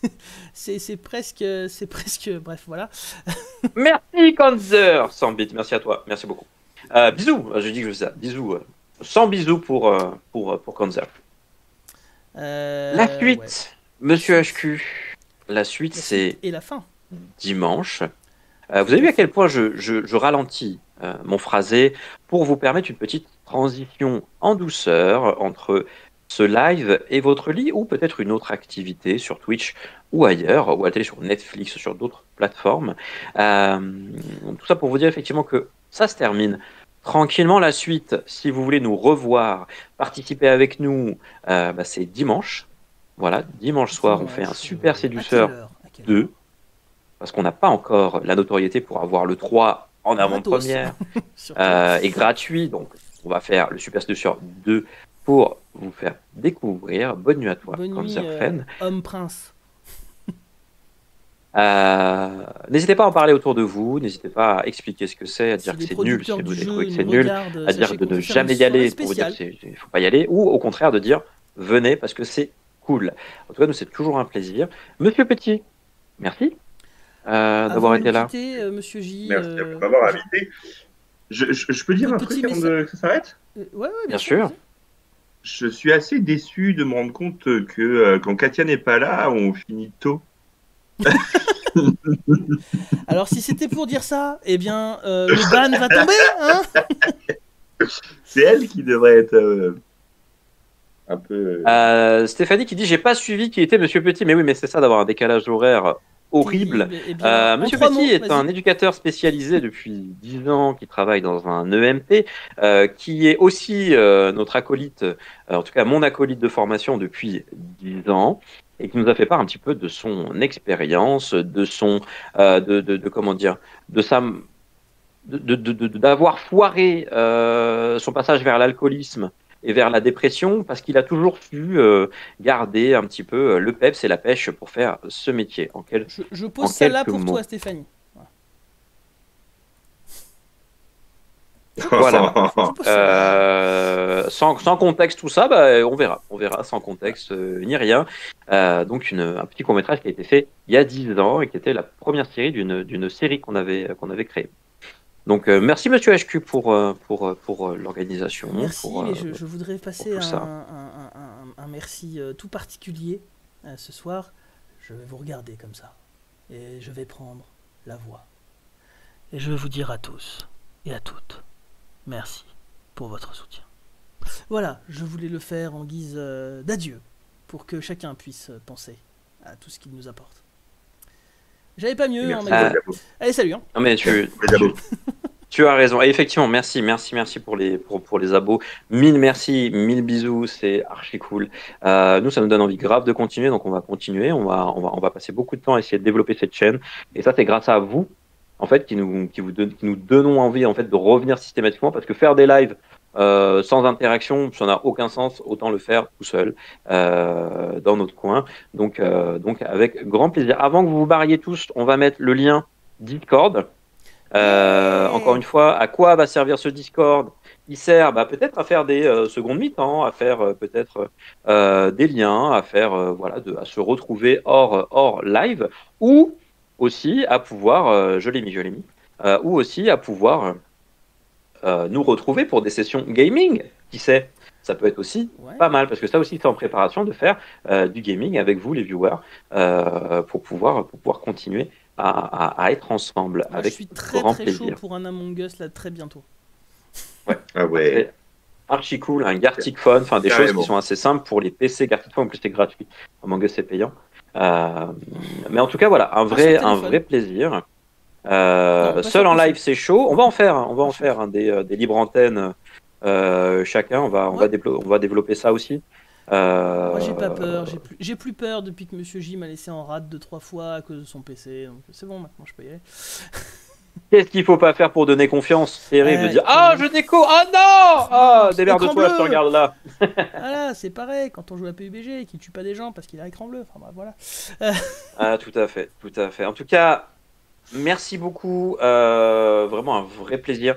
c'est presque, c'est presque, bref, voilà. Merci Kanzer 100 bits, merci à toi, merci beaucoup. Euh, bisous, je dis que je fais ça, bisous. euh, 100 bisous pour, euh, pour, euh, pour Kanzer. Euh, La suite, ouais. monsieur HQ, la suite c'est Et la fin. dimanche. Euh, vous avez vu à quel point je, je, je ralentis euh, mon phrasé pour vous permettre une petite transition en douceur entre ce live et votre lit ou peut-être une autre activité sur Twitch ou ailleurs, ou à la télé sur Netflix, sur d'autres plateformes. Euh, tout ça pour vous dire effectivement que ça se termine tranquillement. La suite, si vous voulez nous revoir, participer avec nous, euh, bah, c'est dimanche. Voilà, dimanche soir, on fait un super séduceur À quelle heure? À quelle heure? 2, parce qu'on n'a pas encore la notoriété pour avoir le 3 en avant-première euh, et gratuit. Donc, on va faire le Super Séduceur 2 pour vous faire découvrir. Bonne nuit à toi, Bonne nuit, euh, homme prince. Euh, n'hésitez pas à en parler autour de vous, n'hésitez pas à expliquer ce que c'est, à dire Si que c'est nul, si vous que c'est à dire de ne jamais y aller pour vous dire qu'il ne faut pas y aller, ou au contraire de dire venez parce que c'est cool. En tout cas, nous, c'est toujours un plaisir. Monsieur Petit, merci euh, d'avoir été là. quitter, euh, Monsieur J. Merci euh, de m'avoir invité. Je, je- je peux dire Un truc avant de- que ça s'arrête? Euh, ouais, ouais, Bien sûr. Je suis assez déçu de me rendre compte que euh, quand Katia n'est pas là, on finit tôt. Alors, si c'était pour dire ça, eh bien, euh, le ban va tomber, hein? C'est elle qui devrait être euh, un peu. Euh, Stéphanie qui dit j'ai pas suivi qui était Monsieur Petit, mais oui, mais c'est ça d'avoir un décalage horaire horrible. Eh bien, Euh, Monsieur Petit mots, est un éducateur spécialisé depuis 10 ans qui travaille dans un EMP, euh, qui est aussi euh, notre acolyte, euh, en tout cas mon acolyte de formation depuis 10 ans, et qui nous a fait part un petit peu de son expérience, de son, euh, de, de, de- comment dire, de sa, de- de- de- d'avoir foiré euh, son passage vers l'alcoolisme et vers la dépression parce qu'il a toujours su euh, garder un petit peu euh, le peps et la pêche pour faire ce métier. En quel... Je, je pose celle-là pour mots. toi, Stéphanie. Voilà. Euh, sans, sans contexte, tout ça, bah, on verra. On verra sans contexte euh, ni rien. Euh, donc, une, un petit court-métrage qui a été fait il y a 10 ans et qui était la première série d'une d'une série qu'on avait, qu'on avait créée. Donc, euh, merci Monsieur HQ pour, euh, pour, euh, pour l'organisation. Merci, pour, mais je, je voudrais passer un, un- un- merci tout particulier ce soir. Je vais vous regarder comme ça. Et je vais prendre la voix. Et je vais vous dire à tous et à toutes, merci pour votre soutien. Voilà, je voulais le faire en guise d'adieu, pour que chacun puisse penser à tout ce qu'il nous apporte. J'avais pas mieux Merci, ma Ah. Allez, salut hein. Non, mais tu, Les abos. Tu as raison. Et effectivement, merci, merci, merci pour les, pour, pour les abos. Mille merci, mille bisous, c'est archi cool. Euh, nous, ça nous donne envie grave de continuer, donc on va continuer. On va, on va, on va passer beaucoup de temps à essayer de développer cette chaîne. Et ça, c'est grâce à vous, en fait, qui nous, qui vous qui nous donnons envie, en fait, de revenir systématiquement, parce que faire des lives euh, sans interaction, ça n'a aucun sens. Autant le faire tout seul euh, dans notre coin. Donc, euh, donc, avec grand plaisir. Avant que vous vous barriez tous, on va mettre le lien Discord. Encore une fois, à quoi va servir ce Discord? Il sert bah, peut-être à faire des secondes mi-temps, à faire peut-être des liens, à faire voilà, à se retrouver hors hors live, ou aussi à pouvoir, je l'ai mis, je l'ai mis, ou aussi à pouvoir euh, nous retrouver pour des sessions gaming. Qui sait? Ça peut être aussi Ouais. pas mal parce que ça aussi c'est en préparation de faire euh, du gaming avec vous les viewers euh, pour pouvoir pour pouvoir continuer à, à- à être ensemble Moi, avec je suis très grand très plaisir. chaud pour un Among Us là très bientôt. Ah ouais. Archi cool, un Gartic Phone, enfin des choses qui sont assez simples pour les PC Gartic Phone, en plus c'est gratuit. Among Us c'est payant. Euh, mais en tout cas voilà, un vrai, sur un vrai plaisir. Euh, seul en live c'est chaud. On va en faire, on va en faire hein, des, euh, des libres antennes euh, chacun. On va, on va déplo- on va développer ça aussi. Euh, Moi j'ai pas peur, j'ai plus, peur depuis que Monsieur J m'a laissé en rate deux trois fois à cause de son PC. Donc c'est bon maintenant je peux y aller. Qu'est-ce qu'il faut pas faire pour donner confiance? Terrible de dire Ah, c'est- je déco Ah non Ah, C'est démerde-toi, je te regarde là. Voilà, c'est pareil quand on joue à PUBG et qu'il tue pas des gens parce qu'il a écran bleu. Enfin bah, voilà. Ah, tout à fait, tout à fait. En tout cas, merci beaucoup. euh, vraiment un vrai plaisir.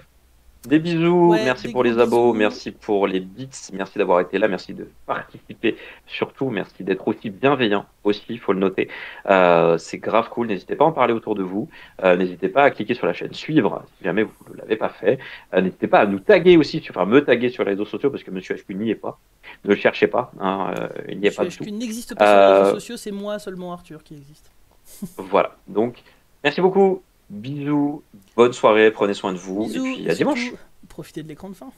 Des bisous, Ouais, merci des pour les abos, bisous. merci pour les bits, merci d'avoir été là, merci de participer. Surtout, merci d'être aussi bienveillant aussi, il faut le noter. Euh, c'est grave cool. N'hésitez pas à en parler autour de vous. Euh, N'hésitez pas à cliquer sur la chaîne suivre si jamais vous ne l'avez pas fait. N'hésitez pas à nous taguer aussi, enfin me taguer sur les réseaux sociaux parce que Monsieur HQ n'y est pas. Ne le cherchez pas, hein, il n'y est pas du tout. N'existe pas sur les réseaux sociaux, c'est moi seulement Arthur qui existe. Voilà, donc merci beaucoup, bisous, bonne soirée, prenez soin de vous, Bisous, et puis à surtout, dimanche. Profitez de l'écran de fin.